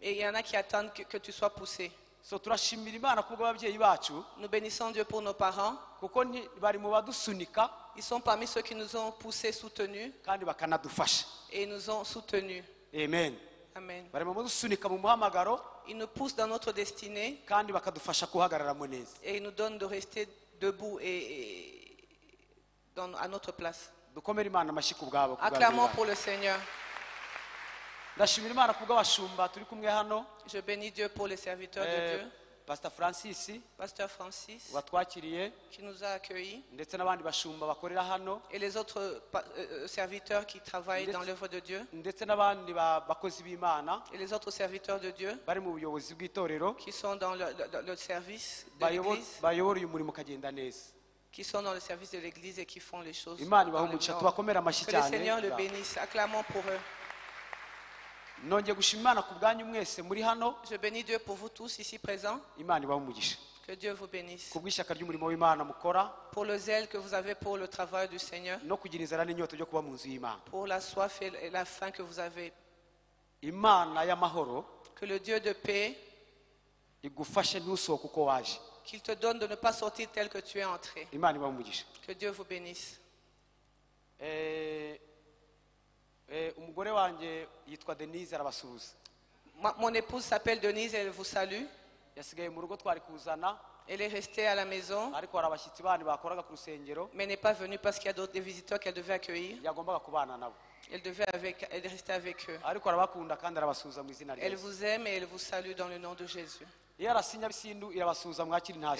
et il y en a qui attendent que, que tu sois poussé. Nous bénissons Dieu pour nos parents. Ils sont parmi ceux qui nous ont poussés, soutenus, et nous ont soutenus. amen. Amen. Ils nous poussent dans notre destinée. Et ils nous donnent de rester debout et, et dans- à notre place. Acclamons pour le Seigneur. Je bénis Dieu pour les serviteurs de Eh, Dieu. francis Pasteur Francis, qui nous a accueillis, et les autres euh, euh, serviteurs qui travaillent dans l'œuvre de Dieu, et les autres serviteurs de Dieu. Qui sont dans le, le- le service de l'Église, qui sont dans le service de l'Église et qui font les choses. dans le nord. Que le Seigneur le bénisse. Acclamons pour eux. Je bénis Dieu pour vous tous ici présents. Que Dieu vous bénisse. Pour le zèle que vous avez pour le travail du Seigneur, pour la soif et la faim que vous avez. Que le Dieu de paix, qu'il te donne de ne pas sortir tel que tu es entré. Que Dieu vous bénisse. Eh, eh, mon épouse s'appelle Denise et elle vous salue. Elle est restée à la maison, mais n'est pas venue parce qu'il y a d'autres visiteurs qu'elle devait accueillir. Elle devait avec, elle est restée avec eux. Elle vous aime et elle vous salue dans le nom de Jésus.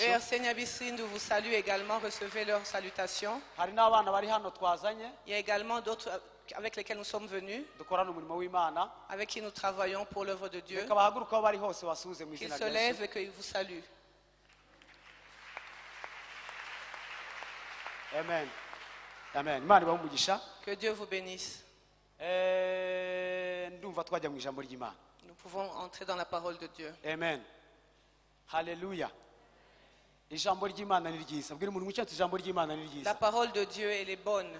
Et Seigneur Bissindou vous salue également, recevez leurs salutations. Il y a également d'autres avec lesquels nous sommes venus, avec qui nous travaillons pour l'œuvre de Dieu. Qu'ils se lèvent et qu'ils vous saluent. amen amen Que Dieu vous bénisse. Eh, Nous pouvons entrer dans la parole de Dieu. amen ni La parole de Dieu, elle est bonne.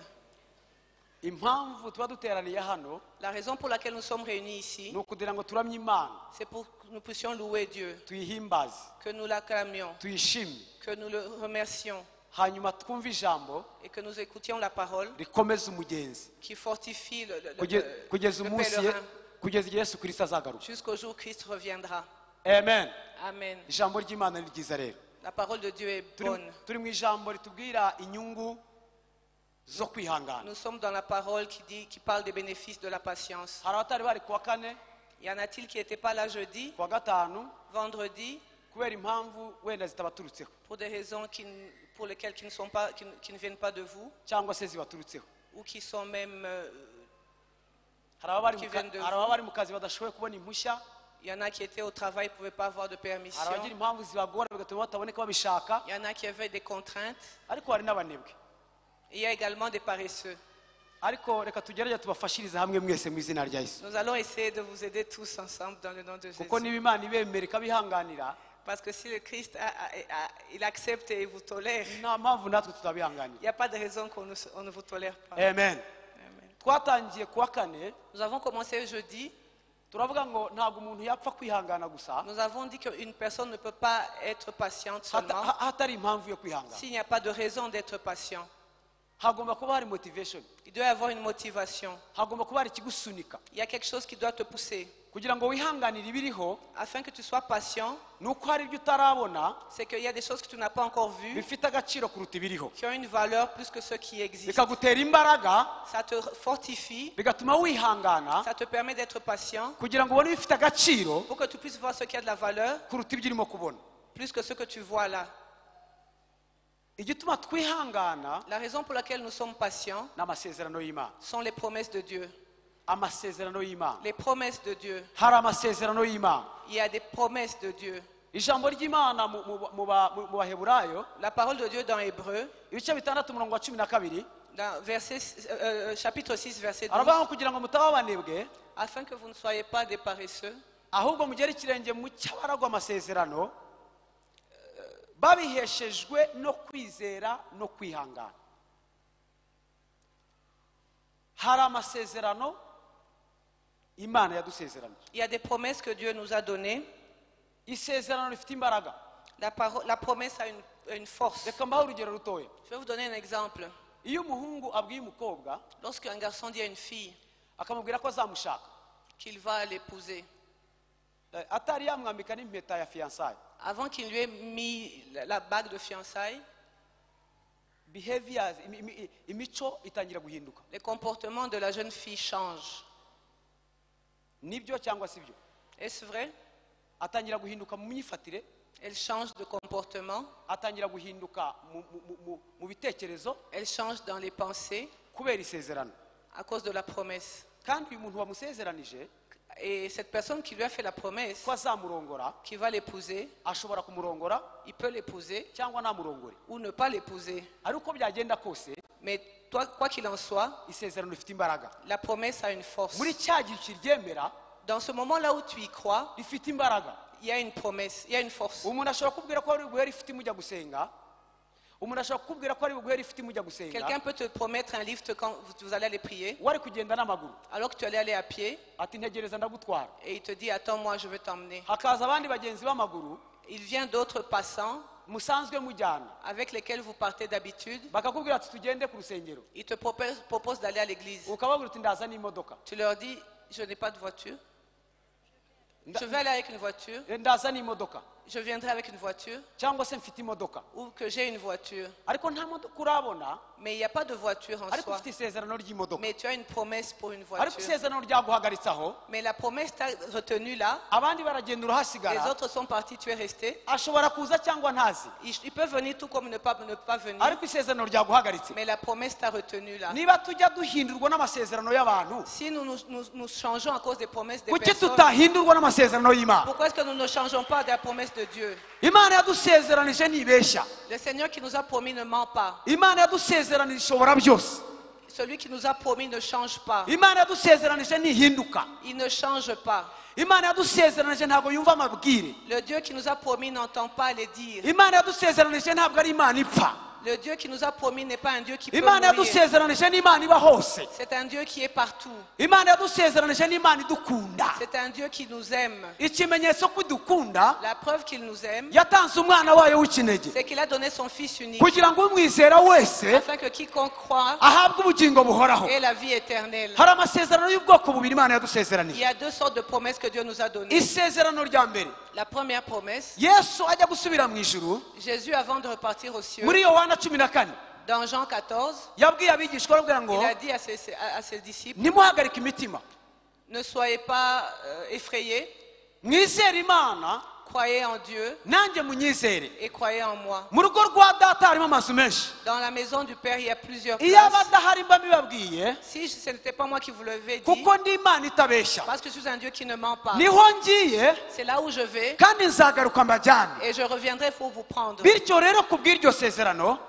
La raison pour laquelle nous sommes réunis ici, c'est pour que nous puissions louer Dieu, que nous l'acclamions, que nous le remercions. Et que nous écoutions la parole qui fortifie le, le- pèlerin. Jusqu'au jour où Christ reviendra. Amen Amen. ijambo ry'imana ni ryiza rero La parole de Dieu est bonne. turi mu ijambo ritubwira inyungu zo kwihangana Nous sommes dans la parole qui, dit, qui parle des bénéfices de la patience. hari abatari bari kuwa kane Y en a-t-il qui n'étaient pas là jeudi, kuwa gatanu vendredi, kubera impamvu wenda zitabaturutseho pour des raisons qui pour lesquelles qui ne, sont pas, qui, ne- qui ne viennent pas de vous, cyangwa se zibaturutseho ou qui sont même... euh, hari ababa bari mu kazi badashoboye kubona impushya Il y en a qui étaient au travail, ne pouvaient pas avoir de permission. Il y en a qui avaient des contraintes. il y a également des paresseux. Nous allons essayer de vous aider tous ensemble dans le nom de Jésus. Parce que si le Christ a- a- a- il accepte et vous tolère, il n'y a pas de raison qu'on ne, vous tolère pas. amen Nous avons commencé jeudi. Turavuga ngo ntabwo umuntu yapfa kwihangana gusa Nous avons dit qu'une personne ne peut pas être patiente seulement ha- hatari impamvu yo kwihangana s'il n'y a pas de raison d'être patient. hagomba kuba hari motivation Il doit y avoir une motivation. hagomba kuba hari ikigusunika Il y a quelque chose qui doit te pousser. Kugira ngo wihanganire ibiriho Afin que tu sois patient, ni uko hari ibyo utarabona c'est qu'il y a des choses que tu n'as pas encore vues, bifite agaciro kuruta ibiriho qui ont une valeur plus que ceux qui bikagutera imbaraga Ça te fortifie, bigatuma wihangana ça te permet d'être patient kugira ngo ubone ibifite agaciro pour que tu puisses voir ce qui a de la valeur kuruta ibyo urimo kubona plus que ce que tu vois là. igituma twihangana La raison pour laquelle nous sommes patients y'imana sont les promesses de Dieu. Amasezerano y'imana Les promesses de Dieu. hari amasezerano y'imana Il y a des promesses de Dieu. ijambo ry'imana mu- baheburayo. La parole de Dieu dans Hébreu, ibice bitandatu umurongo wa cumi na kabiri. Dans verset, euh, euh, chapitre 6, verset 12, aravuga ngo kugira ngo mutaba abanebwe afin que vous ne soyez pas des paresseux, ahubwo mugere ikirenge mu cy'abaragwa amasezerano. Babiheshejwe no kwizera no kwihangana. Hari amasezerano imana yadusezeranije il y a des promesses que Dieu nous a données. La, paro- la promesse a une, une force. Je vais vous donner un exemple. Lorsqu'un garçon dit à une fille qu'il va l'épouser, eh, avant qu'il lui ait mis la- bague de fiançailles, les comportements de la jeune fille changent. Nibyo cyangwa si byo? Est-ce vrai? Atangira guhinduka mu myifatire. Elle change de comportement, atangira guhinduka mu- bitekerezo. Elle change dans les pensées. Kubera isezerano. À cause de la promesse. kandi uyu muntu wamusezeranije Et cette personne qui lui a fait la promesse, qui va l'épouser, il peut l'épouser ou ne pas l'épouser. Mais toi, quoi qu'il en soit, la promesse a une force. Dans ce moment-là où tu y crois, il y a une promesse, il y a une force. Quelqu'un peut te promettre un lift quand vous- allez aller prier, alors que tu allais aller à pied, et il te dit Attends-moi, je vais t'emmener. Il vient d'autres passants musanzwe mujyana avec lesquels vous partez d'habitude. bakakubwira ati tugende ku rusengero Il te propose, propose d'aller à l'église. ukababwira uti ndaza n'imodoka Tu leur dis Je n'ai pas de voiture. Je vais aller avec une voiture. Eh, ndaza n'imodoka Je viendrai avec une voiture. Ou que j'ai une voiture. Mais il n'y a pas de voiture en soi. Mais tu as une promesse pour une voiture. Mais la promesse t'a retenu là. Les autres sont partis, tu es resté. ashobora kuza cyangwa ntazi Il, il peut venir tout comme ne pas, ne pas venir. Mais la promesse t'a retenu là. Si nous nous, nous- nous changeons à cause des promesses des personnes, pourquoi est-ce que nous ne changeons pas de la promesse de Dieu Le Seigneur qui nous a promis ne ment pas. Celui qui nous a promis ne change pas. Il ne change pas. Le Dieu qui nous a promis n'entend pas les dire. Le Dieu qui nous a promis n'est pas un Dieu qui peut imana yadusezeranije n'imana iba hose C'est un Dieu qui est partout. imana yadusezeranije n'imana idukunda C'est un Dieu qui nous aime. ikimenyetso ko idukunda La preuve qu'il nous aime, yatanze umwana wayo w'ikinege c'est qu'il a donné son Fils unique kugira ngo umwizera wese afin que quiconque croit ahabwe ubugingo buhoraho ait la vie éternelle. hari amasezerano y'ubwoko bubiri imana Il y a deux sortes de promesses que Dieu nous a données. isezerano rya mbere La première promesse, yesu ajya gusubira mu ijuru. Jésus avant de repartir aux cieux, muri yohana cumi na kane. dans Jean 14, yabwiye abigishwa arabwira ngo il a dit à ses, à- à ses disciples, imitima. ne soyez pas euh, effrayés, mwizere imana croyez en Dieu et croyez en moi. Dans la maison du Père, il y a plusieurs places. Si ce n'était pas moi qui vous l'avais dit, parce que je suis un Dieu qui ne ment pas, c'est là où je vais et je reviendrai pour vous prendre.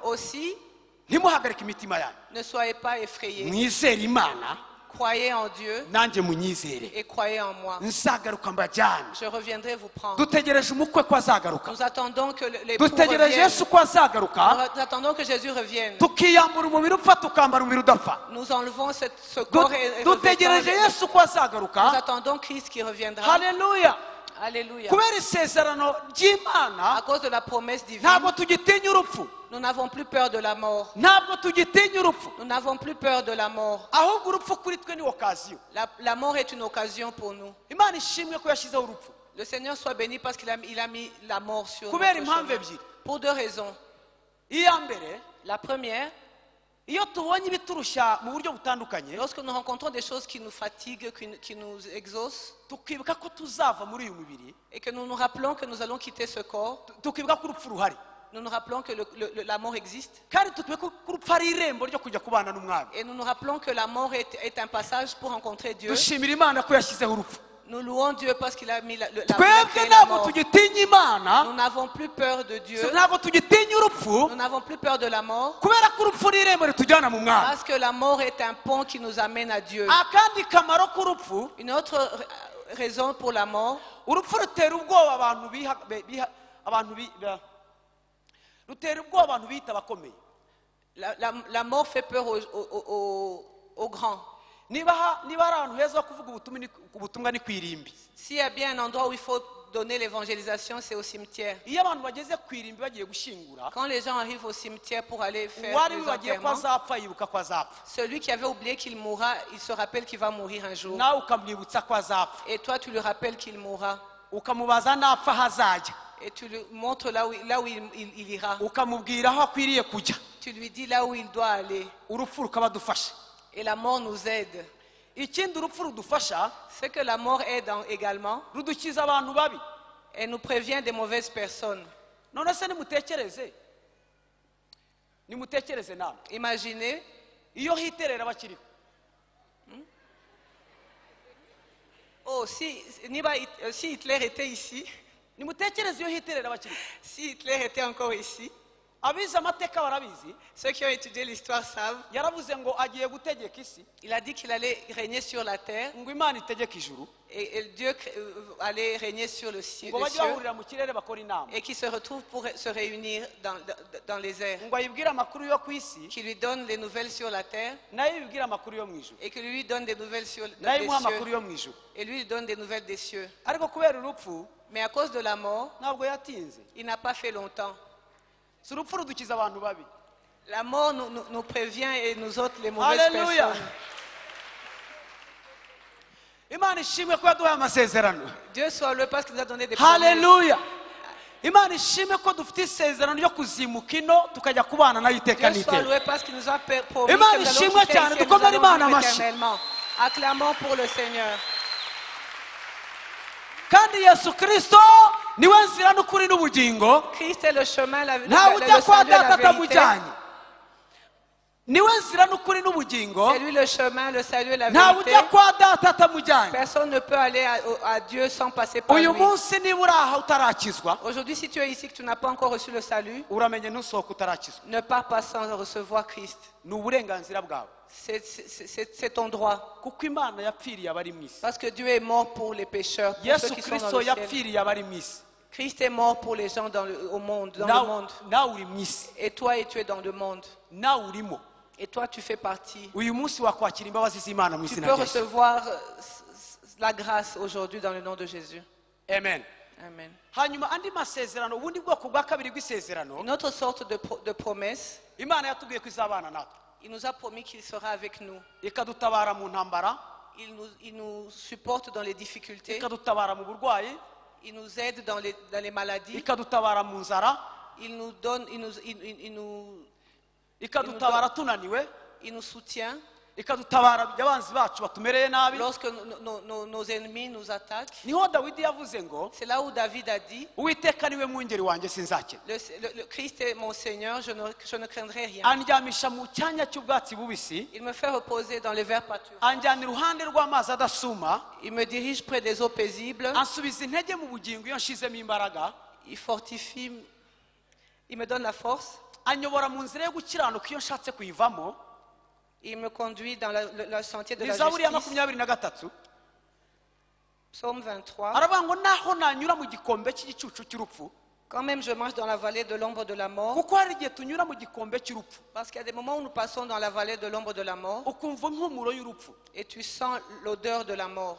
Aussi, ne soyez pas effrayés, croyez en Dieu et croyez en moi. Je reviendrai vous prendre. Nous attendons que l'époux revienne. Nous attendons que Jésus revienne. Nous enlevons ce Du- corps et, Nous attendons Christ qui reviendra. Alléluia. isezerano À cause de la promesse divine, nous n'avons plus peur de la mort. Nous n'avons plus peur de la mort. La, la mort est une occasion pour nous. Le Seigneur soit béni parce qu'il a, il a mis la mort sur nous. Pour deux raisons. La première, lorsque nous rencontrons des choses qui nous fatiguent, qui, nous exaucent, et que nous nous rappelons que nous allons quitter ce corps, nous nous rappelons que le- le- le- la mort existe, et nous nous rappelons que la mort est, est un passage pour rencontrer Dieu. Nous louons Dieu parce qu'il a mis la, la, la mort. Nous n'avons plus peur de Dieu. Nous n'avons plus peur de la mort parce que la mort est un pont qui nous amène à Dieu. Une autre ra- raison pour la mort, la, mort fait peur aux, aux- aux- aux grands. S'il y a bien un endroit où il faut donner l'évangélisation, c'est au cimetière. Quand les gens arrivent au cimetière pour aller faire les enterrements, celui qui avait oublié qu'il mourra, il se rappelle qu'il va mourir un jour. Et toi, tu lui rappelles qu'il mourra. Et tu lui montres là où, là où il, il- il ira. ukamubwira aho akwiriye kujya. Tu lui dis là où il doit aller. urupfu rukabadufasha. Et la mort nous aide. ikindi urupfu rudufasha Ce que la mort aide en- également, rudukiza abantu babi. Elle nous prévient des mauvaises personnes. none se nimutekereze. Nimutekereze nawe. Imaginez, iyo hiterera bakiriho oh, si, Niba- si Hitler était ici, nimutekereze iyo hiterera bakiriho si Hitler était encore ici, abize amateka barabizi ceux qui ont étudié l'histoire savent, yaravuze ngo agiye gutegeka isi. Il a dit qu'il allait régner sur la terre. Ngo imana itegeke ijuru. Et, et Dieu euh, allait régner sur le ciel, ngo les bajye cieux bahurira mu kirere bakora inama. Et qui se retrouvent pour se réunir dans, les airs, ngo ayibwire amakuru yo ku isi. Qui lui donne les nouvelles sur la terre. Nayo ibibwire amakuru yo mu ijuru. Et qui lui donne des nouvelles sur nayo des imuha amakuru cieux yo mu ijuru. Et lui donne des nouvelles des cieux. ariko kubera urupfu Mais à cause de la mort, ntabwo yatinze il n'a pas fait longtemps. si urupfu rudukiza abantu babi La mort nous, nous- nous prévient et nous autres les mauvaises Alléluia. personnes. imana ishimwe ko yaduhaye amasezerano Dieu soit loué parce qu'il nous a donné des haleluya imana ishimwe ko dufite isezerano ryo kuzimuka ino tukajya kubana nayo iteka n'iteka Imana ishimwe cyane, dukomere Imana amashyi. Acclamons pour le Seigneur. Kandi yesu kirisito niwe nzira n'ukuri n'ubugingo. Christ est le chemin, la, le, ntawe le ujya kwa data atamujyanye niwe nzira n'ukuri n'ubugingo. C'est lui le chemin, le salut et la ntawe ujya kwa data atamujyanye Personne ne peut aller à, au- à Dieu sans passer par uyu lui. munsi niba uri aha utarakizwa. Aujourd'hui, si tu es ici que tu n'as pas encore reçu le salut, uramenye ntusohoke utarakizwa. ne pars pas sans recevoir Christ. ni uburenganzira bwawe C'est- C'est c'est- c'est ton droit. kuko imana yapfiriye abari mu isi Parce que Dieu est mort pour les pécheurs, pour ceux yesu qui sont kirisito dans le ciel. yapfiriye abari mu isi Christ est mort pour les gens dans le, au monde, dans le monde. Et toi, et tu es dans le monde. Et toi, tu fais partie. Tu peux recevoir euh, la grâce aujourd'hui dans le nom de Jésus. amen Amen. hanyuma andi masezerano ubundi bwoko bwa kabiri bw'isezerano Une autre sorte de, pro- de promesse, imana yatubwiye ko izabana natwe il nous a promis qu'il sera avec nous. Il nous, il nous supporte dans les difficultés. Il nous aide dans les, dans les maladies. Il nous donne, il nous, il, il- il nous, tunaniwe il nous soutient. Ikadutabara abanzi bacu batumereye nabi Lorsque nos, nos- nos- ennemis nous attaquent, niho dawidi yavuze ngo c'est là où David a dit, uwiteka niwe mwungeri wanjye sinzakena le, le- le Christ est mon Seigneur, je ne, je ne craindrai rien. andyamisha mu cyanya cy'ubwatsi bubisi Il me fait reposer dans les verts pâturages. anjyana iruhande rw'amazi adasuma Il me dirige près des eaux paisibles. ansubiza intege mu bugingo iyo nshizemo imbaraga Il fortifie, il me donne la force. anyobora mu nzira yo gukiranuka iyo nshatse kuyivamo Il me conduit dans la- le, sentier de la justice. Psaume 23. aravuga ngo naho nanyura mu gikombe cy'igicucu cy'urupfu Quand même je marche dans la vallée de l'ombre de la mort, parce qu'il y a des moments où nous passons dans la vallée de l'ombre de la mort et tu sens l'odeur de la mort.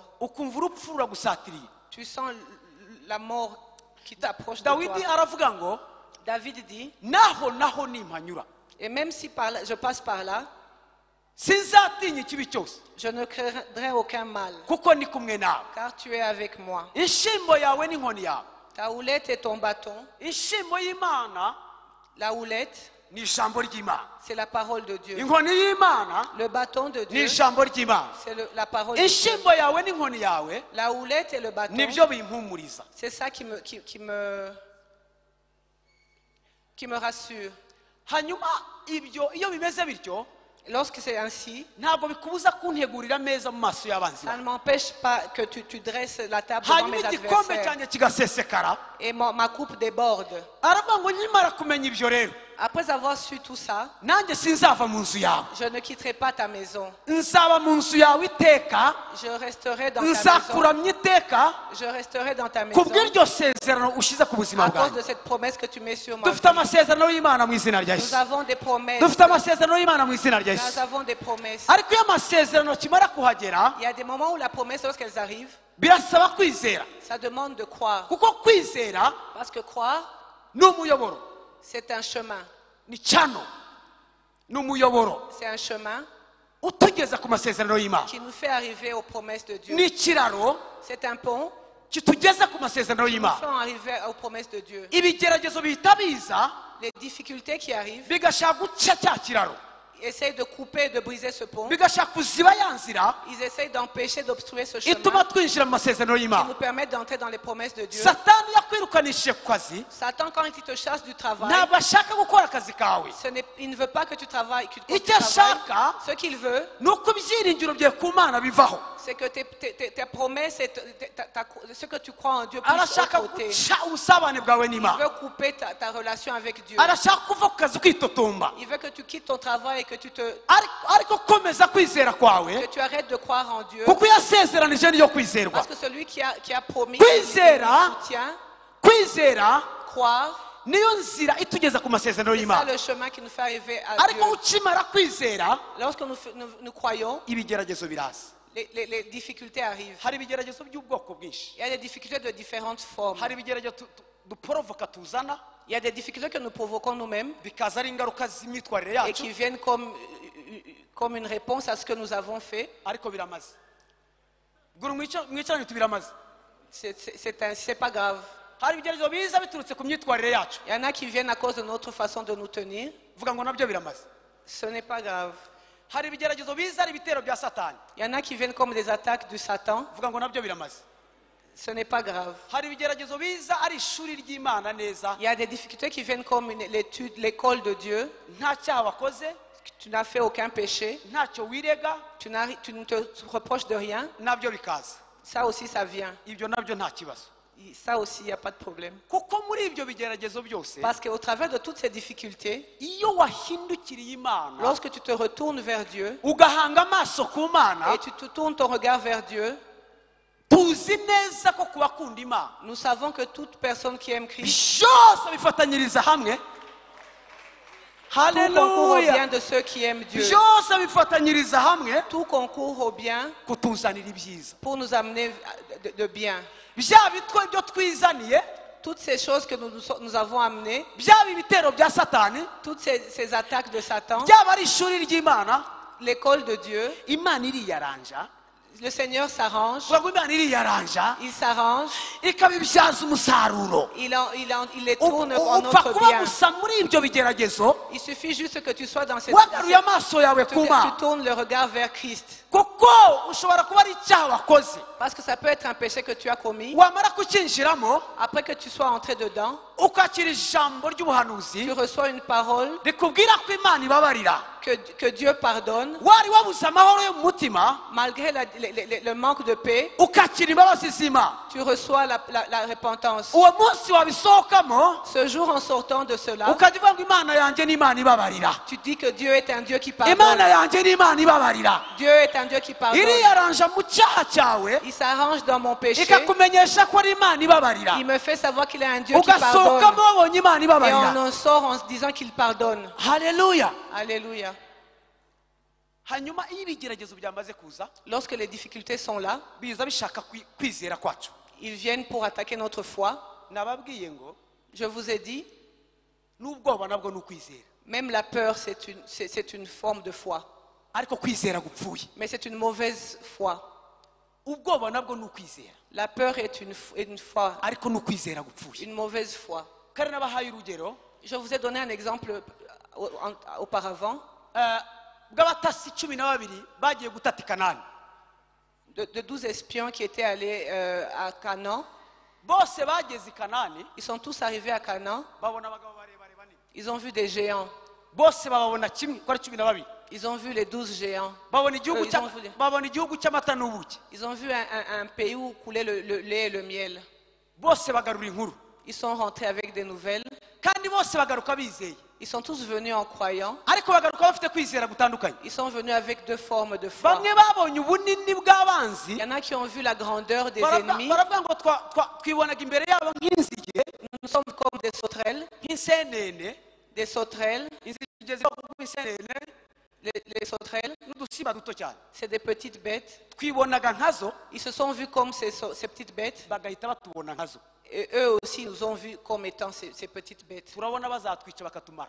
Tu sens la mort qui t'approche de toi. David dit, et même si par là- je passe par là, sinzatinya ikibi cyose je ne craindrai aucun mal, kuko ndi kumwe nawe car tu es avec moi. ishimbo yawe n'inkoni yawe Ta houlette et ton bâton, ishimbo y'imana la houlette, ni ijambo ry'imana c'est la parole de Dieu. inkoni y'imana Le bâton de ni Dieu, ijambo ry'imana c'est la parole de Dieu. ishimbo yawe n'inkoni yawe La houlette et le bâton, nibyo bimpumuriza c'est ça qui me, qui, qui me, qui me rassure. hanyuma ibyo iyo bimeze bityo Lorsque c'est ainsi, ça ne m'empêche pas que tu, tu dresses la table devant mes adversaires. et ma, ma coupe déborde. Après avoir su tout ça, je ne quitterai pas ta maison. Je resterai dans ta maison. Je resterai dans ta maison à cause de cette promesse que tu mets sur moi. Nous avons des promesses. Nous avons des promesses. Il y a des moments où la promesse, lorsqu'elles arrivent, ça demande de croire. Parce que croire, c'est un chemin. ni cyano ni umuyoboro C'est un chemin utugeza ku masezerano y'imana qui nous fait arriver aux promesses de Dieu. ni ikiraro C'est un pont kitugeza ku masezerano qui nous y'imana fait arriver aux promesses de Dieu. ibigeragezo bihita biza Les difficultés qui arrivent bigashaka guca cya kiraro essayent de couper, de briser ce pont. Ils essayent d'empêcher, d'obstruer ce chemin qui y'imana nous permettent d'entrer dans les promesses de Dieu. Satan, quand il te chasse du travail, ce il ne veut pas que tu travailles. Que tu travailles. Ce qu'il veut, c'est que tes, tes- tes- tes promesses et te- ta- ta- ce que tu crois en Dieu puisse arashaka ôter. guca ubusabane bwawe Il veut couper ta, relation avec Dieu. Il veut que tu quittes ton travail et que tu, te, que tu arrêtes de croire en Dieu. Parce que celui qui a, qui a promis, kwizera croire, niyo nzira itugeza ku masezerano c'est ça y'imana le chemin qui nous fait arriver à ariko Dieu. ukimara kwizera Lorsque nous, ibigeragezo biraza les, les- les difficultés arrivent. Il y a des difficultés de différentes formes. Il y a des difficultés que nous provoquons nous-mêmes et qui viennent comme, comme une réponse à ce que nous avons fait. C'est- pas grave. Il y en a qui viennent à cause de notre façon de nous tenir. Ce n'est pas grave. Il y en a qui viennent comme des attaques du Satan. vuga ngo nabyo biramaze Ce n'est pas grave. Il y a des difficultés qui viennent comme l'étude, l'école de Dieu. Tu n'as fait aucun péché. Tu, tu ne te reproches de rien. Ça aussi, ça vient. Ça aussi, il n'y a pas de problème. Parce qu'au travers de toutes ces difficultés, lorsque tu te retournes vers Dieu et tu te tournes ton regard vers Dieu, nous savons que toute personne qui aime Christ, tout concourt au bien de ceux qui aiment Dieu. Tout concourt au bien pour nous amener de, de bien. Toutes ces choses que nous, avons amenées, toutes ces, ces attaques de Satan, l'école de Dieu, le Seigneur s'arrange, il s'arrange, umusaruro il, en- il, en- il les tourne en notre bien. Il suffit juste que tu sois dans cette... yawe Tu, tournes le regard vers Christ. Parce que ça peut être un péché que tu as commis. Après que tu sois entré dedans, tu reçois une parole que, que Dieu pardonne, malgré la- le, le- le manque de paix. Tu reçois la, la- la repentance. Ce jour, en sortant de cela, tu dis que Dieu est un Dieu qui pardonne. Dieu est un Dieu qui pardonne. Il s'arrange dans mon péché. Il me fait savoir qu'il est un Dieu qui pardonne. Et on en sort en se disant qu'il pardonne. Alléluia. Lorsque les difficultés sont là, ils viennent pour attaquer notre foi. Je vous ai dit, même la peur, c'est une, c'est- une forme de foi. Mais c'est une mauvaise foi. Ubwoba nabwo ni ukwizera La peur est une, foi, ariko ni ukwizera gupfuye une mauvaise foi. kare nabahaye urugero Je vous ai donné un exemple euh, auparavant bw'abatasi cumi na babiri bagiye gutata i kanani de, de 12 espions qui étaient allés euh, à Canaan. bose bageze i kanani Ils sont tous arrivés à Canaan. babona abagabo barebare banini Ils ont vu des géants. bose bababona kimwe ko ari cumi na babiri Ils ont vu les douze géants. Euh, ils ont vu- Ils ont un, un- un pays où coulait le, le lait et le miel. Ils sont rentrés avec des nouvelles. Ils sont tous venus en croyant. Ils sont venus avec deux formes de foi. Il y en a qui ont vu la grandeur des ennemis. Nous sommes comme des sauterelles. Des sauterelles. Les, les sauterelles, c'est des petites bêtes. Ils se sont vus comme ces, petites bêtes. Et eux aussi nous ont vus comme étant ces, ces petites bêtes.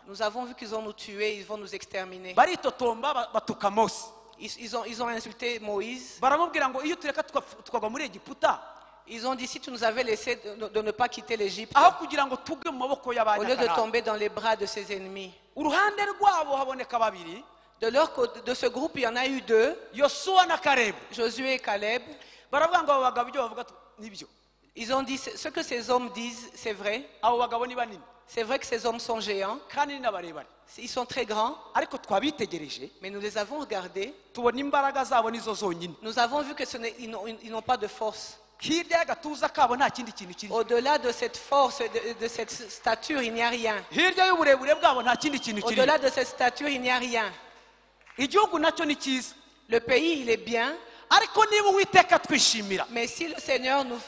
Nous avons vu qu'ils vont nous tuer, ils vont nous exterminer. Ils, ils ont, ils ont insulté Moïse. Ils ont dit si tu nous avais laissé de, de ne pas quitter l'Égypte, au lieu de tomber dans les bras de ses ennemis. De, leur, de ce groupe, il y en a eu deux, Josué et Caleb. Ils ont dit ce que ces hommes disent, c'est vrai. C'est vrai que ces hommes sont géants. Ils sont très grands, mais nous les avons regardés. Nous avons vu que ce n'est- ils n'ont- pas de force. Au-delà de cette force, de, de cette stature, il n'y a rien. Au-delà de cette stature, il n'y a rien. Igihugu nacyo ni cyiza Le pays, il est bien, ariko niba uwiteka twishimira. Mais si le Seigneur nous,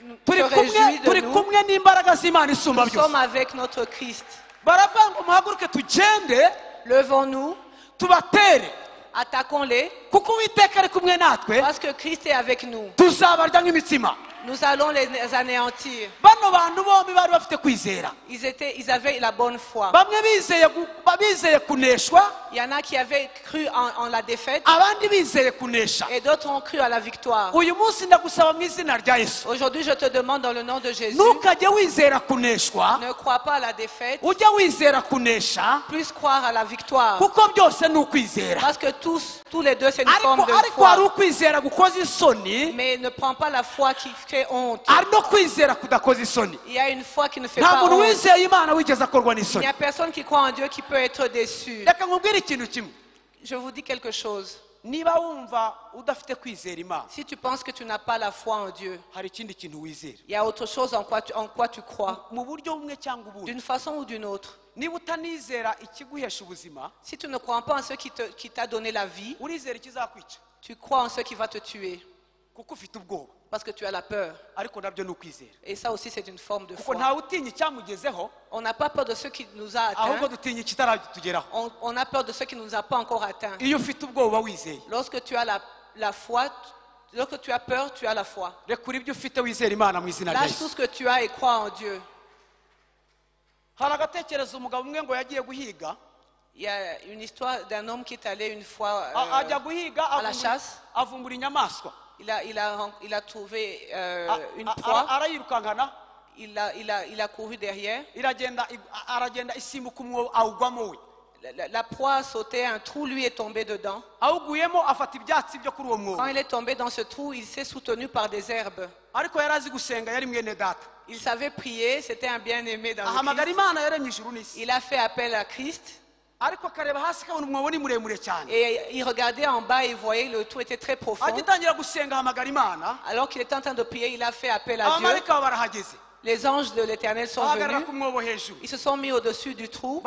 nous- turi kumwe de turi nous, kumwe n'imbaraga z'imana isumba nous byose. sommes avec notre Christ. baravuga ngo muhaguruke tugende Levons-nous, tubatere. Attaquons-les, kuko uwiteka ari kumwe natwe parce que Christ est avec nous. tuzabarya nk'imitsima Nous allons les anéantir. bano bantu bombi bari bafite kwizera Ils, étaient, ils avaient la bonne foi. bamwe bizeye gu- ba- bizeye kuneshwa Il y en a qui avaient cru en, en la défaite abandi bizeye kunesha et d'autres ont cru à la victoire. uyu munsi ndagusaba mu izina rya yesu Aujourd'hui, je te demande dans le nom de Jésus, ntukajye wizera kuneshwa ne crois pas à la défaite, ujye wizera kunesha plus croire à la victoire. kuko byose ni ukwizera Parce que tous, tous les deux, c'est une ariko forme de ariko hari foi. ukwizera gukoza isoni Mais ne prends pas la foi qui fait honte. Il y a une foi qui ne fait pas honte. Il n'y a personne qui croit en Dieu qui peut être déçu. Je vous dis quelque chose. Si tu penses que tu n'as pas la foi en Dieu, il y a autre chose en quoi tu, en quoi tu crois, d'une façon ou d'une autre. Si tu ne crois pas en ce qui t'a donné la vie, tu crois en ce qui va te tuer parce que tu as la peur. Et ça aussi, c'est une forme de foi. On n'a pas peur de ce qui nous a atteints. On, on a peur de ce qui ne nous a pas encore atteints. Lorsque tu as la, la foi, lorsque tu as peur, tu as la foi. Lâche tout ce que tu as et crois en Dieu. Il y a une histoire d'un homme qui est allé une fois. euh, à la chasse. Il, a, il, a, il a trouvé euh, une proie. Il a, il, a, il a couru derrière. La, proie a sauté un trou, lui est tombé dedans. Quand il est tombé dans ce trou, il s'est soutenu par des herbes. Il savait prier, c'était un bien-aimé dans le Christ. Il a fait appel à Christ et il regardait en bas et il voyait que le trou était très profond. Alors qu'il était en train de prier, il a fait appel à Dieu. Les anges de l'Éternel sont venus. Ils se sont mis au-dessus du trou.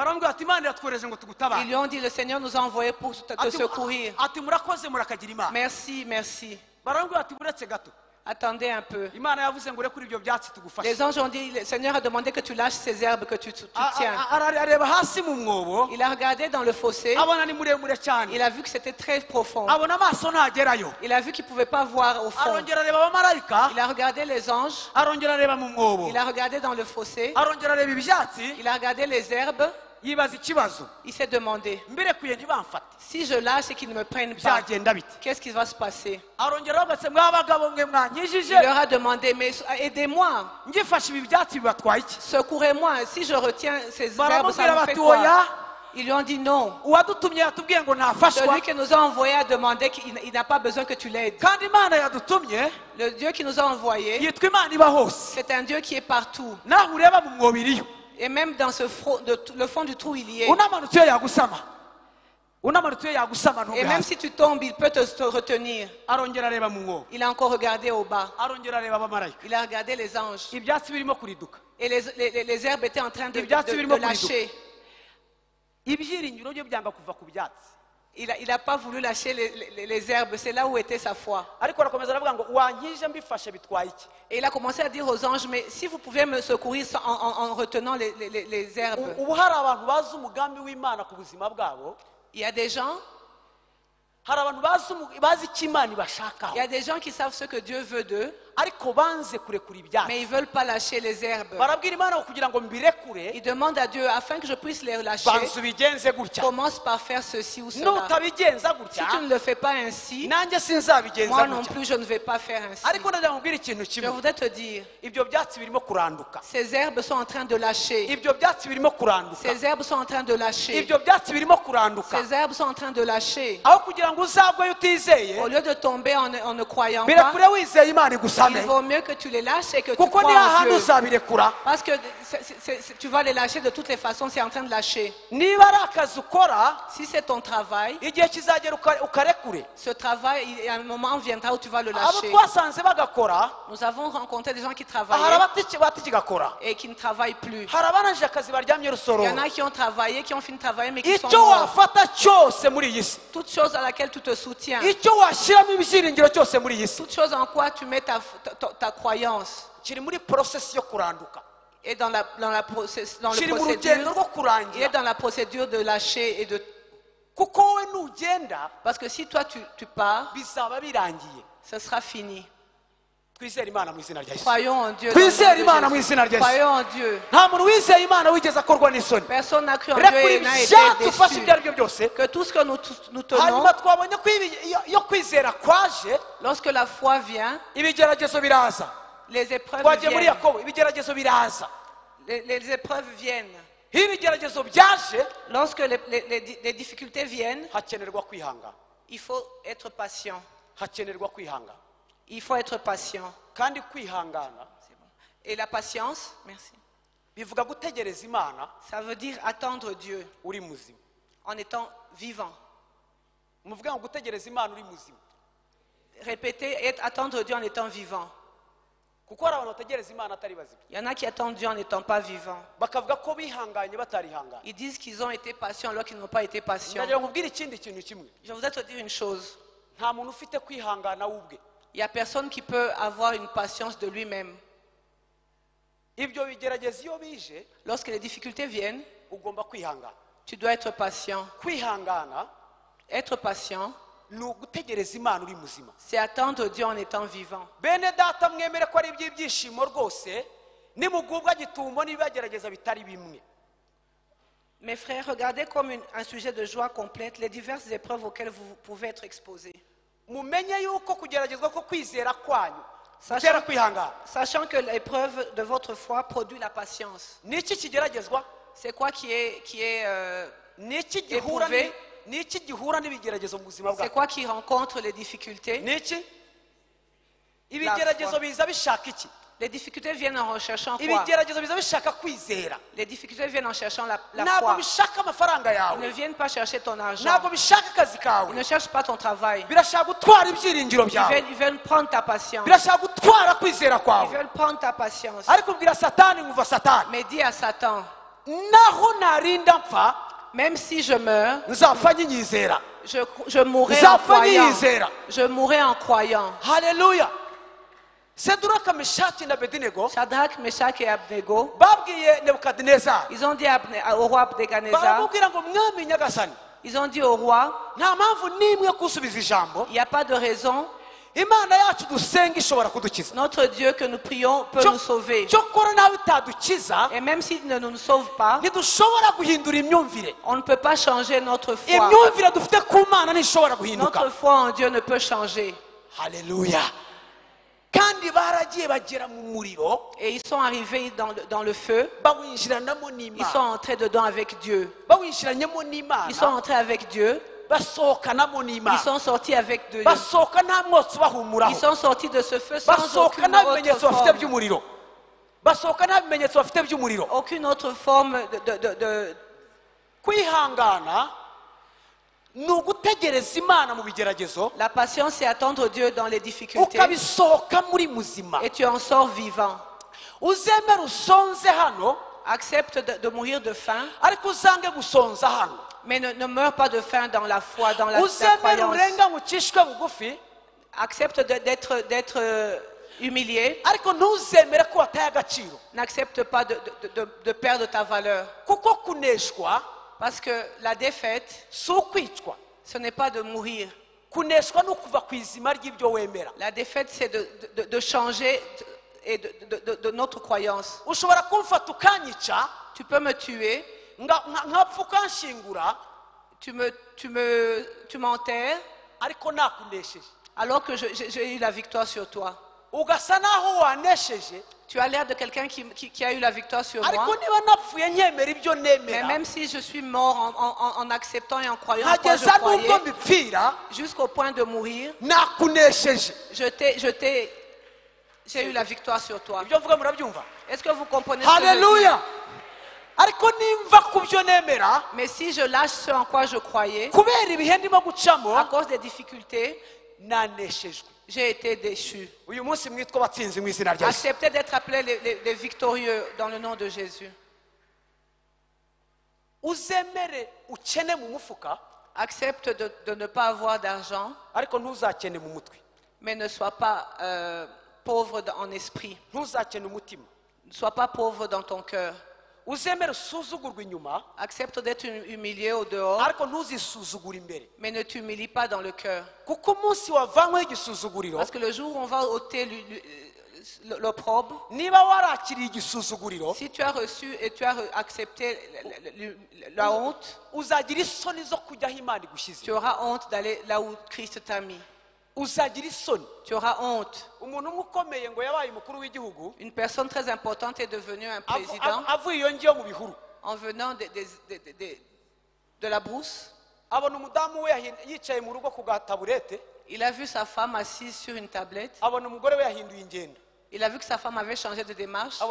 Ils lui ont dit, le Seigneur nous a envoyés pour te, secourir. Merci, merci. Attendez un peu. Les anges ont dit, le Seigneur a demandé que tu lâches ces herbes que tu, tiens. Il a regardé dans le fossé. Il a vu que c'était très profond. Il a vu qu'il ne pouvait pas voir au fond. Il a regardé les anges. Il a regardé dans le fossé. Il a regardé les herbes. Il s'est demandé, si je lâche et qu'ils ne me prennent pas, qu'est-ce qui va se passer? Il leur a demandé, mais aidez-moi, secourez-moi. Si je retiens ces herbes, baramubwira ça me fait bati oya quoi? Ils lui ont dit non. Celui qui nous a envoyés a demandé qu'il il n'a pas besoin que tu l'aides. Le Dieu qui nous a envoyés, c'est un Dieu qui est partout. Et même dans ce fro- de- le fond du trou, il y est. Et même si tu tombes, il peut te, te retenir. Il a encore regardé au bas. Il a regardé les anges. Et les, les- les- les herbes étaient en train de, de- de lâcher. Il n'a il a pas voulu lâcher les, les- les herbes. C'est là où était sa foi. Et il a commencé à dire aux anges, mais si vous pouvez me secourir en, en- en retenant les, les- herbes. Il y a des gens, il y a des gens qui savent ce que Dieu veut d'eux. Ariko banze kurekura ibyatsi mais ils ne veulent pas lâcher les herbes. barabwira imana ngo kugira ngo mbirekure Ils demandent à Dieu, afin que je puisse les lâcher, banza ubigenze gutya commence par faire ceci ou cela. nutabigenza Si tu ne le fais pas ainsi, nanjye sinzabigenza moi non gutya plus, je ne vais pas faire ainsi. ariko ndagira ngo mbwire ikintu Je kimwe voudrais te dire, ibyo byatsi birimo kuranduka ces herbes sont en train de lâcher. ibyo byatsi birimo kuranduka Ces herbes sont en train de lâcher. ibyo byatsi birimo kuranduka Ces herbes sont en train de lâcher. aho kugira ngo uzagweyo utizeye Au lieu de tomber en, en ne croyant pas, birekure wizeye imana igusame il vaut mieux que tu les lâches et que tu crois en Dieu. Parce que c'est- c'est- c'est- tu vas les lâcher de toutes les façons, c'est en train de lâcher. Si c'est ton travail, ce travail, il- un moment viendra où tu vas le lâcher. Nous avons rencontré des gens qui batikigakora et qui ne travaillent plus. Il y en a qui ont travaillé, qui ont fini de travailler, mais qui sont morts. Toute chose à laquelle tu te soutiens, toute chose en quoi tu mets ta, ta- ta croyance, yo kuranduka est dans, la, dans, la process- dans le procédure, il est dans la procédure de lâcher et de... Parce que si toi tu, tu pars, ce sera fini. Twizere imana mu izina rya yesu. Croyons en Dieu. dans le twizere imana mu izina rya yesu. Croyons en Dieu. nta muntu wizeye imana wigeze akorwa n'isoni. Personne n'a cru en Dieu rekura et n'a été ibyatsi ufashe ibyo ari byo byose. Que tout ce que nous, nous tenons, hanyuma twabonye ko iyo- kwizera kwaje lorsque la foi vient, ibigeragezo biraza. twagiye muri yakobo ibigeragezo iyo ibigeragezo byaje hakenerwa hakenerwa Il faut être patient. kandi kwihangana Et la patience, merci, bivuga gutegereza imana ça veut dire attendre Dieu uri muzima en étant vivant. muvuga ngo gutegereza imana uri muzima Répétez, être- attendre Dieu en étant vivant. kuko hari abantu bategereza imana atari bazima Il y en a qui attendent Dieu en n'étant pas vivant. bakavuga ko bihanganye batarihanganye Ils disent qu'ils ont été patients alors qu'ils n'ont pas été patients. ndagira ngo ubwire ikindi kintu kimwe Je voudrais te dire une chose. nta muntu ufite kwihangana we ubwe Il n'y a personne qui peut avoir une patience de lui-même. Lorsque les difficultés viennent, tu dois être patient. Être patient, c'est attendre Dieu en étant vivant. Mes frères, regardez comme un sujet de joie complète les diverses épreuves auxquelles vous pouvez être exposés. Mumenye yuko kugeragezwa ko kwizera kwanyu Sachant- gutera kwihangana. Sachant que l'épreuve de votre foi produit la patience. kigeragezwa? C'est quoi qui est, qui est, euh, gihura gihura n'ibigeragezo mu buzima c'est quoi qui rencontre les difficultés? Ni iki? Ibigeragezo biza bishaka iki? Les difficultés viennent en recherchant quoi ibigeragezo biza bishaka kwizera Les difficultés viennent en cherchant la, la ntabwo foi. bishaka amafaranga Ils ne yawe viennent pas chercher ton argent. ntabwo bishaka akazi Ils kawe ne cherchent pas ton travail. birashaka gutwara ibyiringiro Ils byawe veulent, ils veulent prendre ta patience. birashaka gutwara kwizera Ils kwawe veulent prendre ta patience. ariko ubwira satani nkumva satani Mais dis à Satan, naho narinda mpfa même si je meurs, nzapfa je, je mourrai en nzapfa croyant. nyiyizera Je mourrai en croyant. haleluya Shadrach, Meshach et Abnego, babwiye nebukadinezari ils ont dit au roi nyagasani. Ils ont dit au roi, il n'y a pas de raison, imana yacu dusenga ishobora kudukiza. notre Dieu que nous prions peut nous sauver. cyokora nawe itadukiza. Et même s'il ne nous sauve pas, ntidushobora guhindura imyumvire. on ne peut pas changer notre foi. imyumvire dufite ku mana ntishobora guhinduka. Notre foi en Dieu ne peut changer. haleluya kandi baragiye bagera mu muriro Et ils sont arrivés dans le, dans le feu, ils sont entrés dedans avec Dieu. Ils sont entrés avec Dieu, ils sont sortis avec Dieu. Ils sont sortis de ce feu sans aucune autre forme, aucune autre forme de, de- de- de- kwihangana ni ugutegereza imana mu bigeragezo La patience, c'est attendre Dieu dans les difficultés et tu en sors vivant. Accepte de, de mourir de faim, mais ne, ne meurs pas de faim dans la foi, dans la, la croyance. Accepte d'être d'être, euh, humilié. N'accepte pas de, de- de- de perdre ta valeur. Parce que la défaite, ce n'est pas de mourir. La défaite, c'est de, de- de changer de- et de, de- de- de notre croyance. Tu peux me tuer, tu me, tu me, tu m'enterres, alors que j'ai eu la victoire sur toi. Tu as l'air de quelqu'un qui, qui- qui a eu la victoire sur moi. Mais même si je suis mort en, en- en acceptant et en croyant en quoi je croyais, jusqu'au point de mourir, je t'ai, j'ai eu la victoire sur toi. Est-ce que vous comprenez ce nemera Mais si je lâche ce en quoi je croyais, à cause des difficultés, j'ai été déchu. Acceptez d'être appelés les, les- les victorieux dans le nom de Jésus. Accepte de, de ne pas avoir d'argent, mais ne sois pas euh, pauvre en esprit. Ne sois pas pauvre dans ton cœur. Uzemere usuzugurwa inyuma Accepte d'être hum- humilié au dehors, ariko ntuzisuzugure imbere mais ne t'humilie pas dans le cœur. kuko umunsi wavanyweho igisuzuguriro Parce que le jour où on va ôter l'opprobre, niba warakiriye igisuzuguriro si tu as reçu et tu as accepté la- honte, uzagira isoni zo kujya aho imana igushyize tu auras honte d'aller là où Christ t'a mis. Uzagira isoni Tu auras honte. umuntu umwe ukomeye ngo yabaye umukuru w'igihugu Une personne très importante est devenue un avu- président avu- avuye iyo ngiyo mu bihuru en venant de, la brousse. abona umudamu we yahin- yicaye mu rugo ku gataburete Il a vu sa femme assise sur une tablette. abona umugore we yahinduye ingendo Il a vu que sa femme avait changé de démarche.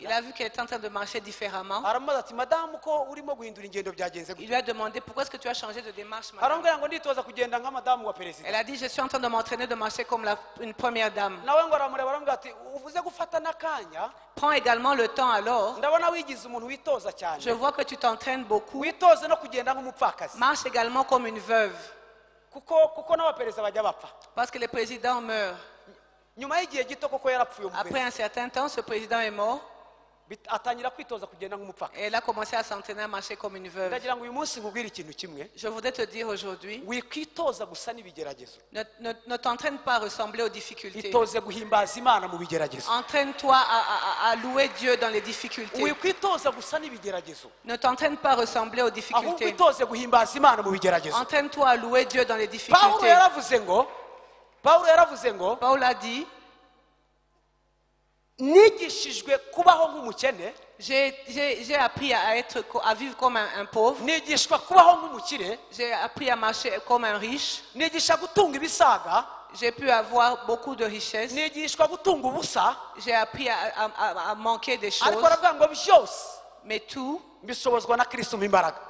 Il a vu qu'elle était en train de marcher différemment. Il lui a demandé pourquoi est-ce que tu as changé de démarche madame? Elle a dit je suis en train de m'entraîner de marcher comme la- une première dame. Prends également le temps alors. Je vois que tu t'entraînes beaucoup. Marche également comme une veuve. Parce que les présidents meurent. Après un certain temps, ce président est mort et elle a commencé à s'entraîner à marcher comme une veuve. Je voudrais te dire aujourd'hui, ne, ne- ne t'entraîne pas à ressembler aux difficultés. Entraîne-toi à, à- louer Dieu dans les difficultés. Ne t'entraîne pas à ressembler aux difficultés. Entraîne-toi à louer Dieu dans les difficultés. Paul a dit, j'ai appris à, être, à vivre comme un, un pauvre. J'ai appris à marcher comme un riche. J'ai pu avoir beaucoup de richesses. J'ai appris à, à- à- manquer des choses. Mais tout, mbishobozwa na kristo mu imbaraga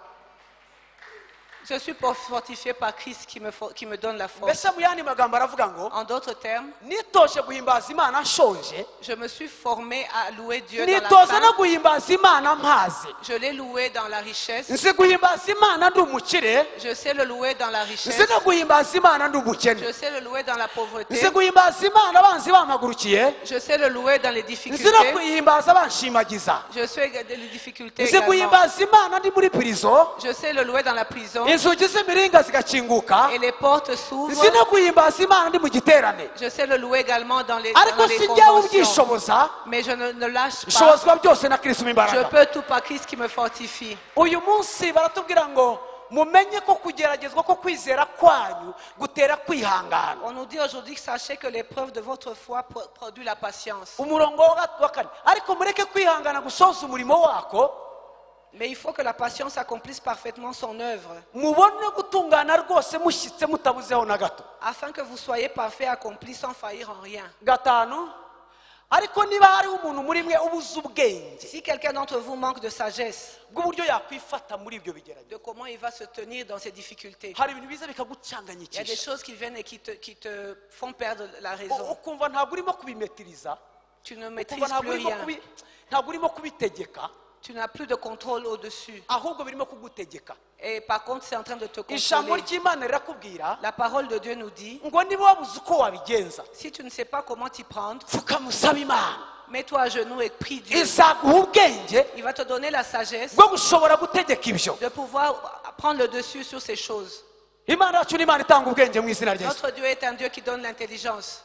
je suis fortifié par Christ qui me, qui me donne la force. En d'autres termes, je me suis formé à louer Dieu dans la faim. Je l'ai loué dans la richesse. Je sais le louer dans la richesse. Je sais le louer dans la pauvreté. Je sais le louer dans les difficultés. Je sais les difficultés également. Je sais le louer dans la prison. Inzugi z'imiringa zigakinguka Et les portes s'ouvrent. no guhimbaza imana ndi mu giterane Je sais le louer également dans les, ariko si njyewe ubyishoboza Mais je ne, lâche pas. nshobozwa byose na kristo mu Je imbaraga peux tout par Christ qui me fortifie. uyu munsi baratubwira ngo mumenye ko kugeragezwa ko kwizera kwanyu gutera kwihangana On nous dit aujourd'hui que sachez que l'épreuve de votre foi pro- produit la patience. umurongo wa gat- wa kane ariko mureke kwihangana gusoza umurimo wako Mais il faut que la patience accomplisse parfaitement son œuvre, afin que vous soyez parfait, accompli sans faillir en rien. gatanu ariko niba hariho umuntu muri mwe ubuze ubwenge. Si quelqu'un d'entre vous manque de sagesse, bw'uburyo yakwifata muri ibyo bigeragezo. de comment il va se tenir dans ces difficultés, hari ibintu biza il y a des choses qui viennent et qui te, qui te font perdre la raison. ukumva ntabwo urimo kubimetiriza. Tu ne maîtrises plus rien. kubi- ntabwo urimo kubitegeka Tu n'as plus de contrôle au-dessus. Et par contre, c'est en train de te contrôler. La parole de Dieu nous dit, si tu ne sais pas comment t'y prendre, mets-toi à genoux et prie Dieu. Il va te donner la sagesse de pouvoir prendre le dessus sur ces choses. Notre Dieu est un Dieu qui donne l'intelligence.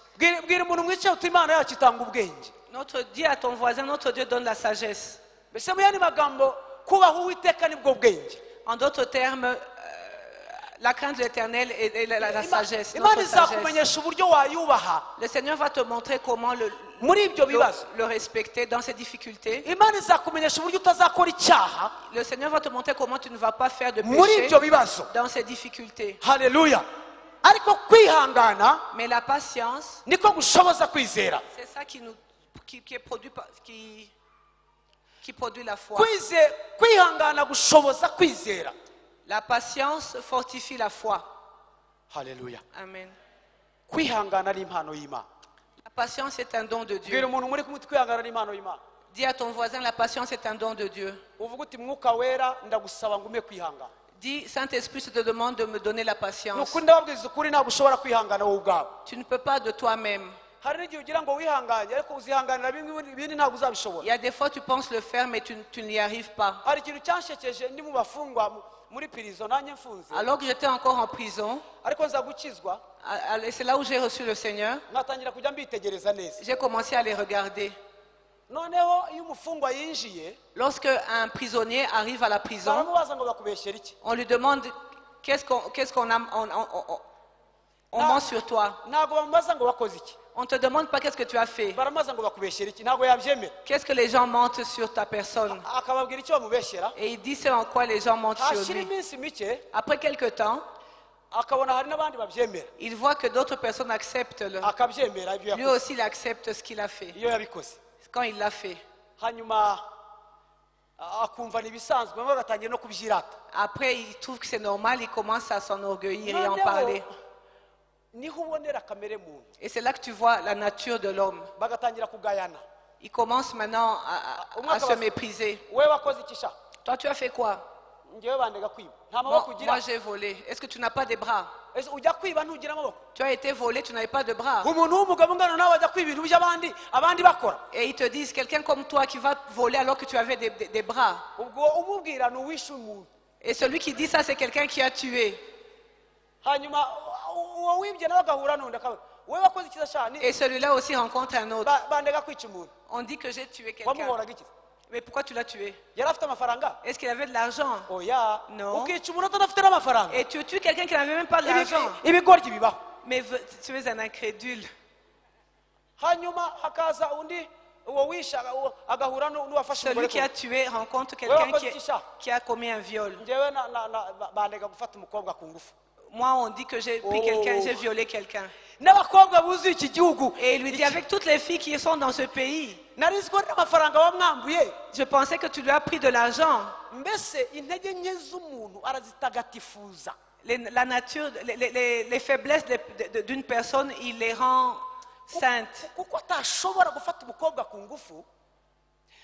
Notre Dieu à ton voisin, notre Dieu donne la sagesse. En d'autres termes, euh, la crainte de l'éternel et, et la, la- la Ima- sagesse. Le Seigneur va te montrer comment le, respecter dans ses difficultés. Le Seigneur va te montrer comment tu ne vas pas faire de péché dans ces difficultés. kwihangana Mais la patience, c'est ça qui, nous, qui, qui est produit par- qui, qui produit la foi. La patience fortifie la foi. haleluya Amen. La patience est un don de Dieu. Dis à ton voisin, la patience est un don de Dieu. Dis, Saint-Esprit, je te demande de me donner la patience. Tu ne peux pas de toi-même. Hari n'igihe ugira ngo wihangane ariko uzihanganira bimwe ibindi ntabwo Il y a des fois, tu penses le faire, mais tu, tu n'y arrives pas. hari ikintu cyanshekeje ndi mu bafungwa mu- muri pirizo nanjye mfunze. Alors que j'étais encore en prison, ariko nza gukizwa c'est là où j'ai reçu le Seigneur, nkatangira kujya mbitegereza neza. J'ai commencé à les regarder. noneho iyo umufungwa yinjiye Lorsque un prisonnier arrive à la prison, baramubaza ngo bakubeshyera iki? on lui demande qu'est-ce qu'on qu'est-ce qu'on a, on, on- on- on ment sur toi? ntabwo bamubaza ngo wakoze iki? On ne te demande pas qu'est-ce que tu as fait. Qu'est-ce que les gens mentent sur ta personne? Et il dit c'est en quoi les gens mentent sur lui. Après quelque temps, il voit que d'autres personnes acceptent. Le... Lui aussi, il accepte ce qu'il a fait. Quand il l'a fait. Après, il trouve que c'est normal, il commence à s'enorgueillir et en parler. niho ubonera kamere muntu Et c'est là que tu vois la nature de l'homme. Il commence maintenant à, à- à se mépriser. Toi, tu as fait quoi? Moi, j'ai volé. Est-ce que tu n'as pas de bras? Tu as été volé, tu n'avais pas de bras. Et ils te disent, quelqu'un comme toi qui va voler alors que tu avais des, des- des bras. Et celui qui dit ça, c'est quelqu'un qui a tué. Et celui-là aussi rencontre un autre. On dit que j'ai tué quelqu'un. Mais pourquoi tu l'as tué? Est-ce qu'il avait de l'argent? Non. umuntu atadafite n'amafaranga. Et tu tues quelqu'un qui n'avait même pas ibigoryi bibaho. Mais tu es un incrédule. Celui qui a tué rencontre quelqu'un qui, qui a commis un viol. Moi, on dit que j'ai pris Oh. quelqu'un, j'ai violé quelqu'un. n'abakobwa buzuye iki gihugu Et il lui dit, avec toutes les filles qui sont dans ce pays, nari nzi ko n'amafaranga wamwambuye je pensais que tu lui as pris de l'argent. mbese intege nke z'umuntu arazitagatifuza Les- la nature, les, les- les- les faiblesses de- de- d'une personne, il les rend saintes. kuko atashobora gufata umukobwa ku ngufu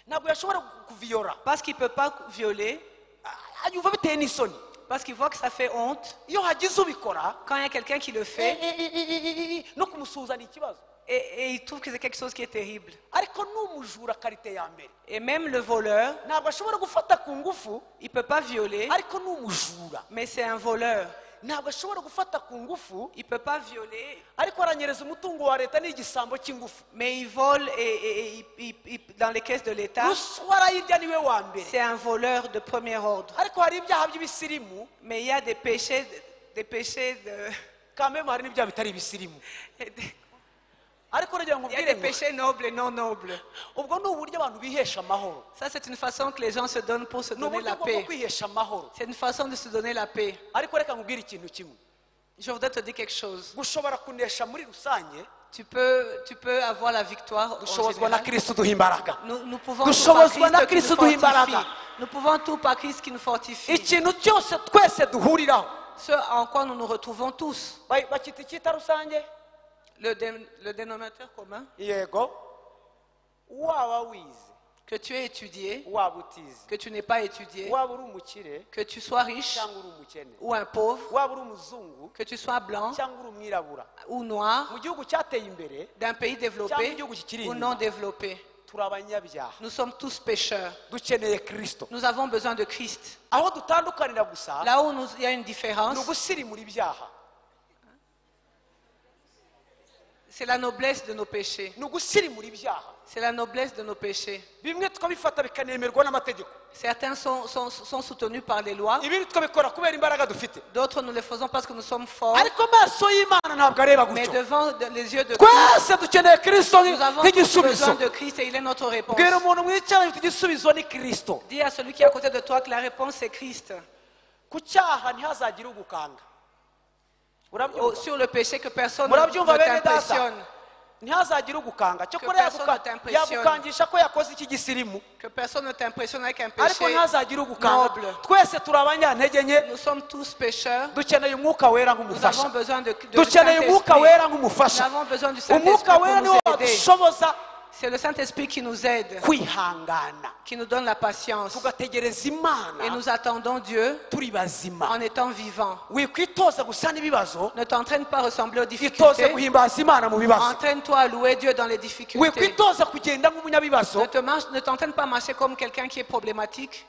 ntabwo yashobora kuviyora Parce qu'il ne peut pas violer, yumva biteye n'isoni parce qu'il voit que ça fait honte. Quand il y a quelqu'un qui le fait, et, et il trouve que c'est quelque chose qui est terrible. Et même le voleur, il ne peut pas violer, mais c'est un voleur. Ntabwo ashobora gufata ku ngufu Il ne peut pas violer, ariko aranyereza umutungo wa leta n'igisambo cy'ingufu. Mais il vole et, et- et dans les caisses de l'État. ruswa arayirya niwe wa mbere. C'est un voleur de premier ordre. ariko hari ibyaha by'ibisirimu. Mais il y a des péchés, des péchés de... kameme hari n'ibyaha bitari ibisirimu [LAUGHS] ariko nagira ngo péchés nobles et non nobles. ubwo ni uburyo abantu bihesha amahoro Ça, c'est une façon que les gens se donnent pour se donner la paix. kwihesha amahoro C'est une façon de se donner la paix. ariko reka nkubwire ikintu kimwe Je voudrais te dire quelque chose. gushobora kunesha muri rusange Tu peux, tu peux avoir la victoire. Nous, nous pouvons tout par Christ qui nous fortifie. Nous pouvons tout par Christ qui nous fortifie. Ce en quoi nous nous retrouvons tous. Le, dé- le dénominateur commun, yego que tu aies étudié, que tu n'aies pas étudié, que tu sois riche ou un pauvre, que tu sois blanc ou noir, d'un pays développé ou non développé. Nous sommes tous pécheurs. Nous avons besoin de Christ. Là où nous- il y a une différence, ugusirimura ibyaha c'est la noblesse de nos péchés. C'est la noblesse de nos péchés. Certains sont, sont- sont soutenus par les lois, d'autres nous les faisons parce que nous sommes forts. Mais devant de- les yeux de Christ, nous avons besoin de Christ et il est notre réponse. Dis à celui qui est à côté de toi que la réponse c'est Christ. ku cyaha ntihazagire ugukanga Sur le péché que personne ne t'impressionne. ntihazagire ugukanga t'impressionne. yagukangisha ko yakoze iki gisirimu? Que personne ne t'impressionne avec un ariko péché ntihazagire ugukanga twese turi abanyantege nke. Nous sommes tous pécheurs. dukeneye umwuka wera Nous nk'umufasha. avons besoin de, de du dukeneye umwuka wera Nous nk'umufasha avons besoin du Saint-Esprit umwuka pour wera nous niwo wadushoboza C'est le Saint-Esprit qui nous aide, qui nous donne la patience. Et nous attendons Dieu en étant vivants. Ne t'entraîne pas à ressembler aux difficultés. Entraîne-toi à louer Dieu dans les difficultés. Ne t'entraîne pas à marcher comme quelqu'un qui est problématique.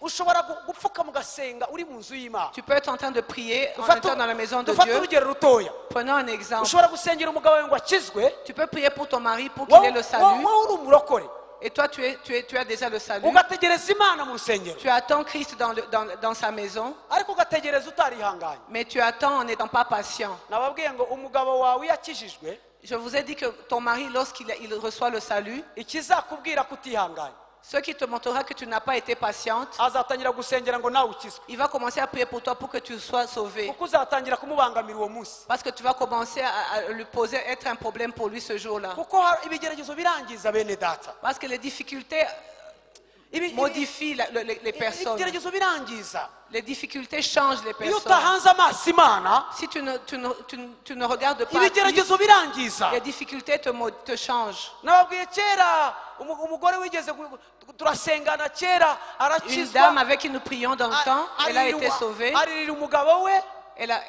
Tu peux être en train de prier en étant dans la maison de Dieu. Prenons un exemple. Tu peux prier pour ton mari pour qu'il ait le salut. Et toi, tu, es, tu, es, tu as déjà le salut. ugategereza imana mu rusengero Tu attends Christ dans, le- dans, dans sa maison, ariko ugategereza utarihanganye mais tu attends en n'étant pas patient. nababwiye ngo umugabo wawe iyo akijijwe Je vous ai dit que ton mari, lorsqu'il il reçoit le salut, ikizakubwira ce qui te montrera que tu n'as pas été patiente, il va commencer à prier pour toi pour que tu sois sauvé. Parce que tu vas commencer à, lui poser, être un problème pour lui ce jour-là. Parce que les difficultés La- le- les, les personnes. Les difficultés changent les personnes. Si tu ne, tu ne- tu ne- tu ne regardes pas Christ, les difficultés te, te changent. Une dame avec qui nous prions dans le temps, elle a été sauvée. Elle a,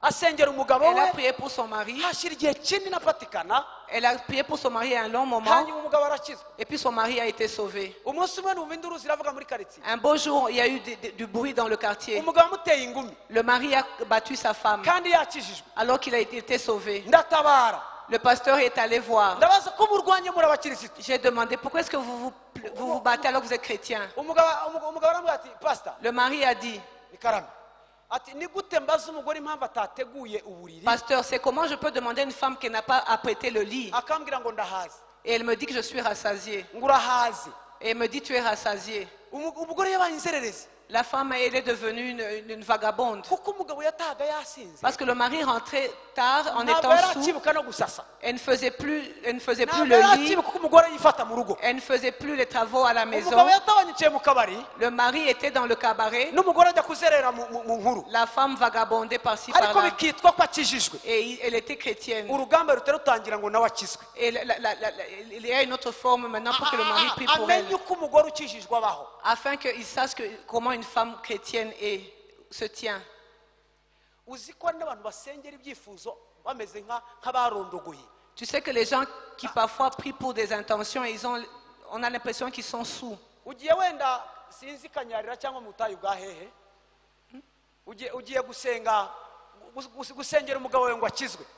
asengera umugabo elle a prié pour son mari. hashira igihe kinini afatikana Elle a prié pour son mari un long moment. hanyuma umugabo arakizwa Et puis son mari a été sauvé. umunsi umwe numva induru ziravuga muri karitsiye Un beau jour, il y a eu des- des- du bruit dans le quartier. umugabo amuteye ingumi Le mari a battu sa femme kandi yakijijwe alors qu'il a été sauvé. ndatabara Le pasteur est allé voir. ndabaza ko murwanye muri abakirisitu J'ai demandé pourquoi est-ce que vous vous, vous vous battez alors que vous êtes chrétien? umugabo umugabo- umugabo arambwira ati pasita Le mari a dit, ni karame pasteur, c'est comment je peux demander à une femme qui n'a pas apprêté le lit? Et elle me dit que je suis urahazi Et elle me dit, tu es rassasiée. La femme, elle est devenue une, une- une vagabonde. yasinze Parce que le mari rentrait tard en étant gusasa Elle ne faisait plus, elle ne faisait plus le lit. Elle ne faisait plus les travaux à la maison. Le mari était dans le cabaret. La femme vagabondait par-ci par-là. Et elle était chrétienne. Et la- la- la- la- la- il y a une autre forme maintenant pour que le mari prie pour elle. uko umugore ukijijwe abaho Afin qu'il sache que- comment une femme chrétienne est, se tient. Tu sais que les gens qui parfois prient pour des intentions, ils ont, on a l'impression qu'ils sont sous.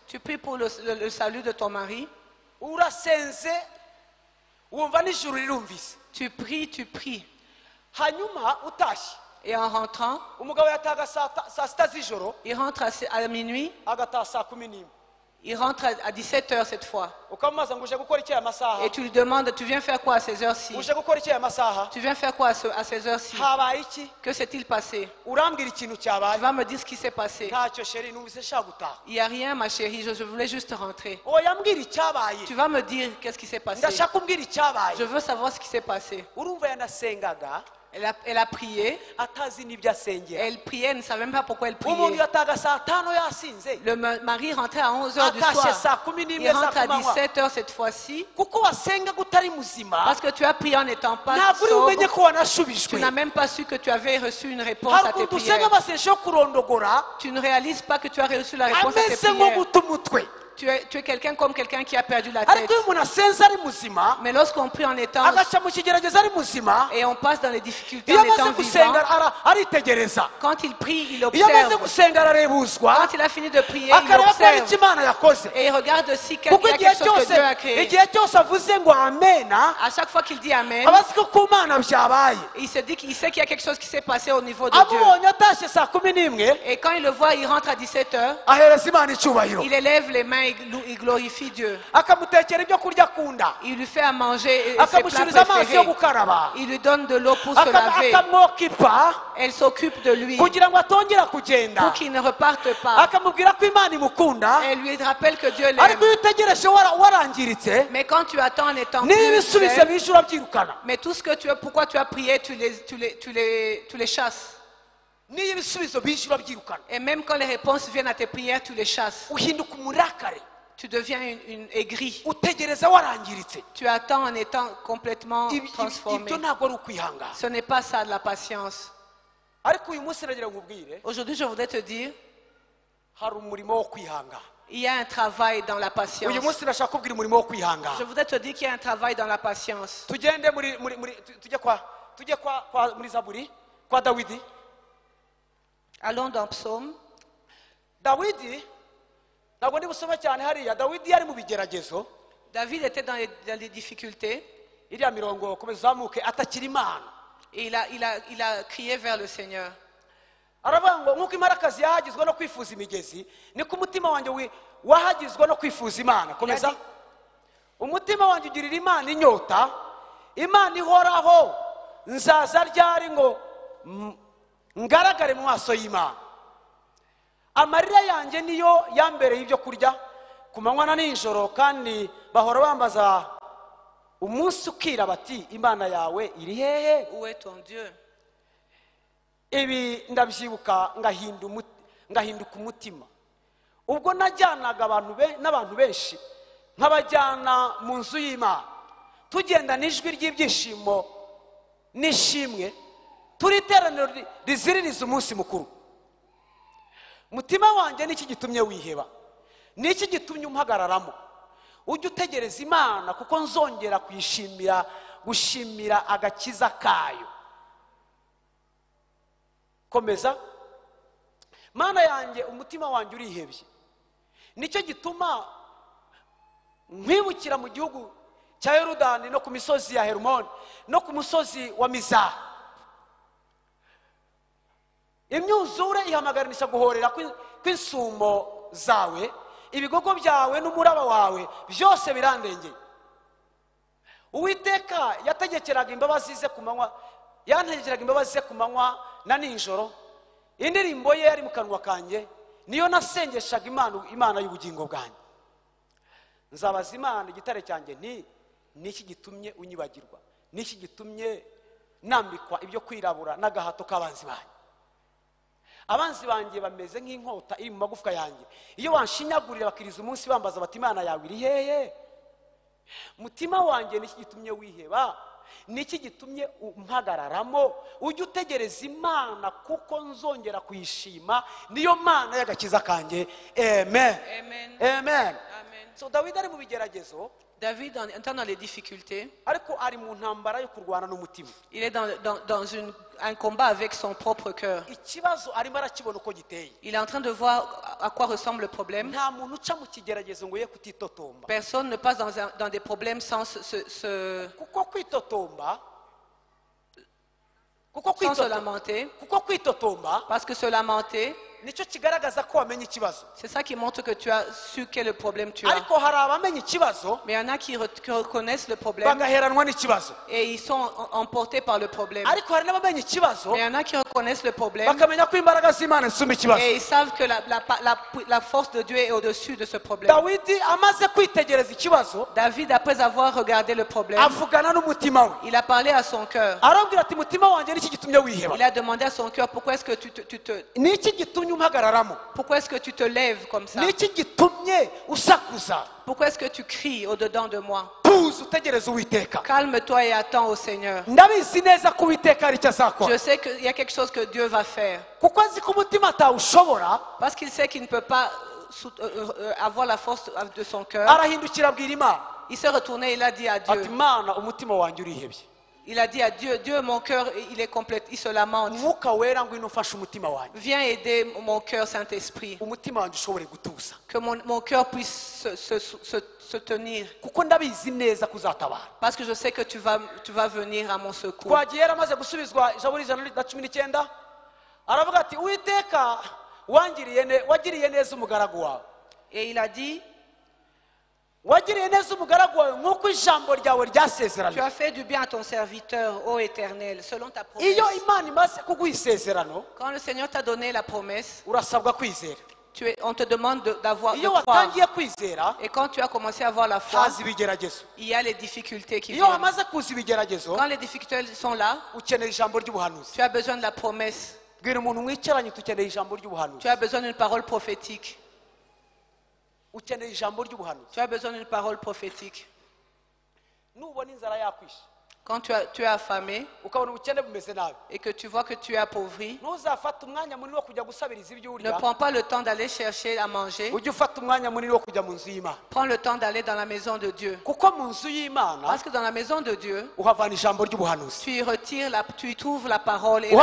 Tu pries pour le, le- le salut de ton mari. Tu pries, tu pries. Hanyuma utashye Et en rentrant, il rentre à, à minuit, il rentre à, à 17 heures cette fois. Et tu lui demandes, tu viens faire quoi à ces heures-ci? Tu viens faire quoi à, ce- à ces heures-ci? Que s'est-il passé? Tu vas me dire ce qui s'est passé. Il n'y a rien, ma chérie, je, je voulais juste rentrer. icyabaye. Tu vas me dire qu'est-ce qui s'est passé? Je veux savoir ce qui s'est passé. Elle a, elle a prié. Elle priait, elle ne savait même pas pourquoi elle priait. Le ma- mari rentrait à 11 heures du atashye saa soir. Il rentre à kumanywa 17 heures cette fois-ci. Parce que tu as prié en n'étant pas sobre. Tu n'as même pas su que tu avais reçu une réponse à tes prières. Tu ne réalises pas que tu as reçu la réponse à tes prières. Tu es, tu es quelqu'un comme quelqu'un qui a perdu la tête. Mais lorsqu'on prie en étant et on passe dans les difficultés en étant vivant, quand il prie, il observe. Quand il a fini de prier, il observe. Et il regarde qu'il kuko y a quelque chose que Dieu a créé. À chaque fois qu'il dit Amen, il se dit qu'il sait qu'il y a quelque chose qui s'est passé au niveau de Dieu. Et quand il le voit, il rentre à 17h, ahereza imana icyubahiro il élève les mains et il glorifie Dieu. Il lui fait à manger ses plats préférés. Il lui donne de l'eau pour se laver. Elle s'occupe de lui pour qu'il ne reparte pas. Elle lui rappelle que Dieu l'aime. Mais quand tu attends en étant urabyirukana mais tout ce que tu as, pourquoi tu as prié, tu les, tu les, tu les, tu les chasses. Et même quand les réponses viennent à tes prières, tu les chasses. Tu deviens une, une aigrie. Tu attends en étant complètement transformé. Ce n'est pas ça de la patience. Aujourd'hui, je voudrais te dire, il y a un travail dans la patience. Je voudrais te dire qu'il y a un travail dans la patience. Allons dans Psaume. dawidi ntabwo ndi busome cyane hariya. Dawidi yari mu bigeragezo. David était dans les, dans les difficultés. Iriya mirongo komeza uzamuke atakira imana. Il a, il, a, il a crié vers le Seigneur. aravuga ngo nk'uko imparakazi yahagizwa no kwifuza imigezi niko umutima wanjye wahagizwa no kwifuza imana. Komeza. Umutima wanjye ugirira imana inyota imana ihoraho. Nzaza ryari ngo ngaragare mu maso y'imana. Amarira yanjye niyo yambereye ibyo kurya. Ku manywa na nijoro kandi bahora bambaza umunsi ukira bati imana yawe iri hehe? Ibi ndabyibuka ngahinduka umutima. Ubwo najyanaga abantu be- n'abantu benshi nkabajyana mu nzu y'imana. Tugenda n'ijwi ry'ibyishimo n'ishimwe. Turi iteraniro ri- riziririza umunsi mukuru. Mutima wanjye niki gitumye wiheba? Niki gitumye umpagararamo? Ujye utegereza imana kuko nzongera kuyishimira gushimira agakiza kayo. Komeza. Mana yanjye umutima wanjye urihebye. Nicyo gituma nkwibukira mu gihugu cya yorudani no ku misozi ya herumoni no ku musozi wa mizaha imyuzure ihamagaranisha guhorera kw'in- kw'insumo zawe ibigogo byawe n'umuraba wawe byose birandengeye. Uwiteka yategekeraga imbabazi ze ku manywa yantegekeraga imbabazi ze ku manywa na nijoro. Indirimbo ye yari mu kanwa kanjye niyo nasengeshaga imana imana y'ubugingo bwanjye. Nzabaza imana igitare cyanjye nti niki gitumye unyibagirwa? Niki gitumye nambikwa ibyo kwirabura n'agahato k'abanzi banjye? Abanzi banjye bameze nk'inkota iri mu magufwa yanjye. Iyo banshinyagurira bakiriza umunsi bambaza bati imana yawe iri hehe? Mutima wanjye niki gitumye wiheba? Niki gitumye umpagararamo? Ujye utegereza imana kuko nzongera kuyishima. Niyo mana y'agakiza kanjye. Amen. Amen. so dawidi ari mu bigeragezo. David, en étant dans les difficultés, il est dans, dans- dans une- un combat avec son propre cœur. Il est en train de voir à quoi ressemble le problème. Personne ne passe dans, un- dans des problèmes sans se, sans se lamenter. Parce que se lamenter, nicyo kigaragaza ko wamenye ikibazo c'est ça qui montre que tu as su quel problème tu as. ariko hari abamenya ikibazo Mais il y en a qui, re- qui reconnaissent le problème bagaheranwa n'ikibazo et ils sont emportés par le problème. ariko hari n'abamenya ikibazo Mais il y en a qui reconnaissent le problème. Et ils savent que la, la- la- la force de Dieu est au-dessus de ce problème. David, après avoir regardé le problème, il a parlé à son cœur. Il a demandé à son cœur pourquoi est-ce que tu te, tu pourquoi est-ce que tu te lèves comme ça? Pourquoi est-ce que tu cries au-dedans de moi? Calme-toi et attends au Seigneur. Je sais qu'il y a quelque chose que Dieu va faire. Parce qu'il sait qu'il ne peut pas euh, euh, avoir la force de son cœur, il s'est retourné et il a dit à Dieu, il a dit à Dieu, Dieu, mon cœur, il est complet, il se lamente. Viens aider mon cœur, Saint-Esprit, que mon, mon cœur puisse se, se- se- se tenir, parce que je sais que tu vas, tu vas venir à mon secours. Et il a dit, wagiriye neza umugaragu wawe nk'uko ijambo ryawe tu as fait du bien à ton serviteur, ô Éternel, selon ta promesse. iyo imana imaze kuguha isezerano Quand le Seigneur t'a donné la promesse, urasabwa kwizera tu es- on te demande de- d'avoir de croire. Et quand tu as commencé à avoir la foi, il y a les difficultés qui viennent. Quand les difficultés sont là, tu as besoin de la promesse. Tu as besoin d'une parole prophétique. Ukeneye ijambo ry'ubuhanuzi Tu as besoin d'une parole prophétique. nubona inzara yakwishe Quand tu, as- tu es affamé et que tu vois que tu es appauvri, ne prends pas le temps d'aller chercher à manger. Prends le temps d'aller dans la maison de Dieu. Parce que dans la maison de Dieu, tu y retires, la, tu y trouves la parole et la,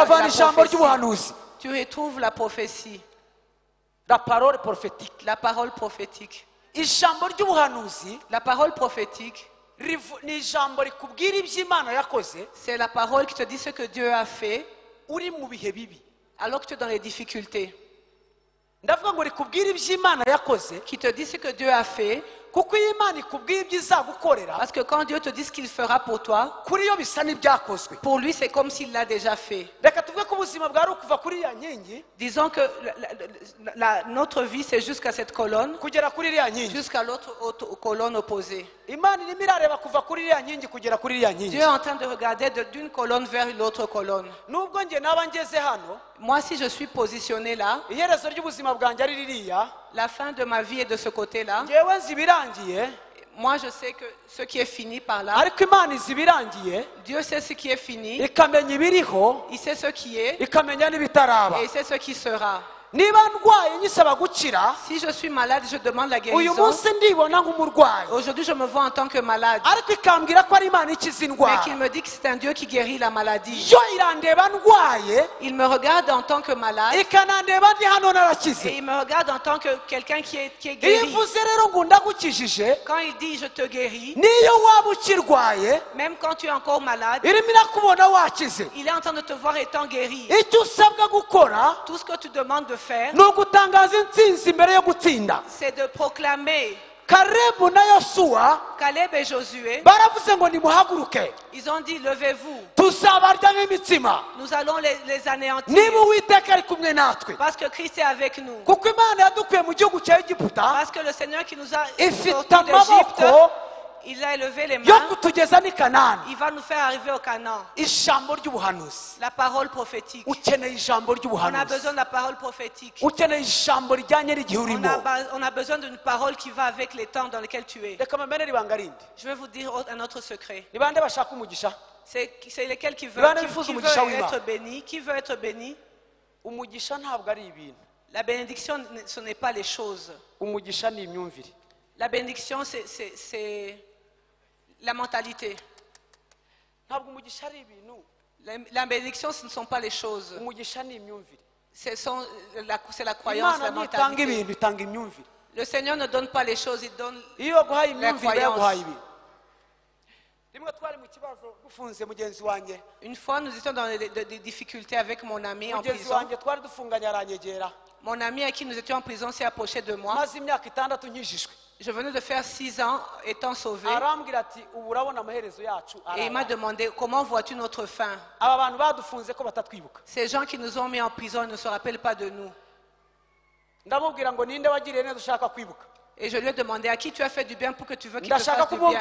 prophétie. Tu y trouves la prophétie, la parole prophétique la parole prophétique. ijambo ry'ubuhanuzi La parole prophétique, rivu- ni ijambo rikubwira ibyo imana yakoze c'est la parole qui te dit ce que Dieu a fait uri mu bihe bibi alors que tu es dans les difficultés. ndavuga ngo rikubwira ibyo imana yakoze Qui te dit ce que Dieu a fait. Parce que quand Dieu te dit ce qu'il fera pour toi, pour lui, c'est comme s'il l'a déjà fait. Disons que la- la- la- notre vie, c'est jusqu'à cette colonne, jusqu'à l'autre autre colonne opposée. Dieu est en train de regarder de- d'une colonne vers l'autre colonne. Moi, si je suis positionné là, la fin de ma vie est de ce côté-là. Moi, je sais que ce qui est fini par là, Dieu sait ce qui est fini, il sait ce qui est. Et il sait ce qui sera. Si je suis malade, je demande la guérison. Aujourd'hui, je me vois en tant que malade. Mais qu'il me dit que c'est un Dieu qui guérit la maladie. Il me regarde en tant que malade et il me regarde en tant que quelqu'un qui est, qui est iyo guéri. Quand il dit je te guéris, même quand tu es encore malade, il est en train de te voir étant guéri. Tout ce que tu demandes de faire, c'est de proclamer karebu na yosuwa et Josué. baravuze ngo nimuhaguruke Ils ont dit levez-vous, nous allons les, les anéantir. Niba uwiteka ari kumwe natwe. Parce que Christ est avec nous. kuko imana yadukuye mu gihugu cya egiputa Parce que le Seigneur qui nous a ifite sortis d'Égypte, amaboko il a élevé les yo mains, kutugeza n'i kanani il va nous faire arriver au Canaan. ijambo ry'ubuhanuzi La parole prophétique. ukeneye ijambo On a besoin de la parole prophétique. ukeneye ijambo rijyanye n'igihe On urimo a, ba- on a besoin d'une parole qui va avec les temps dans lesquels tu es. reka rindi Je vais vous dire un autre secret. ni bande bashaka umugisha C'est lesquels qui veulent, qui, qui w'Imana. être bénis. Qui veut être béni umugisha ntabwo ari ibintu La bénédiction, ce n'est pas les choses. umugisha ni imyumvire La bénédiction, c'est la mentalité. La, la bénédiction, ce ne sont pas les choses. la- C'est la croyance, la mentalité. Le Seigneur ne donne pas les choses, il donne imyumvire croyance. Une fois, nous étions dans des, difficultés avec mon ami en prison. Mon ami à qui nous étions en prison s'est approché de moi. Je venais de faire six ans étant sauvé. Et il m'a araya." demandé comment vois-tu notre fin Ces gens qui nous ont mis en prison ne se rappellent pas de nous. Et je lui ai demandé à qui tu as fait du bien pour que tu veux qu'il te ndashaka fasse du bien.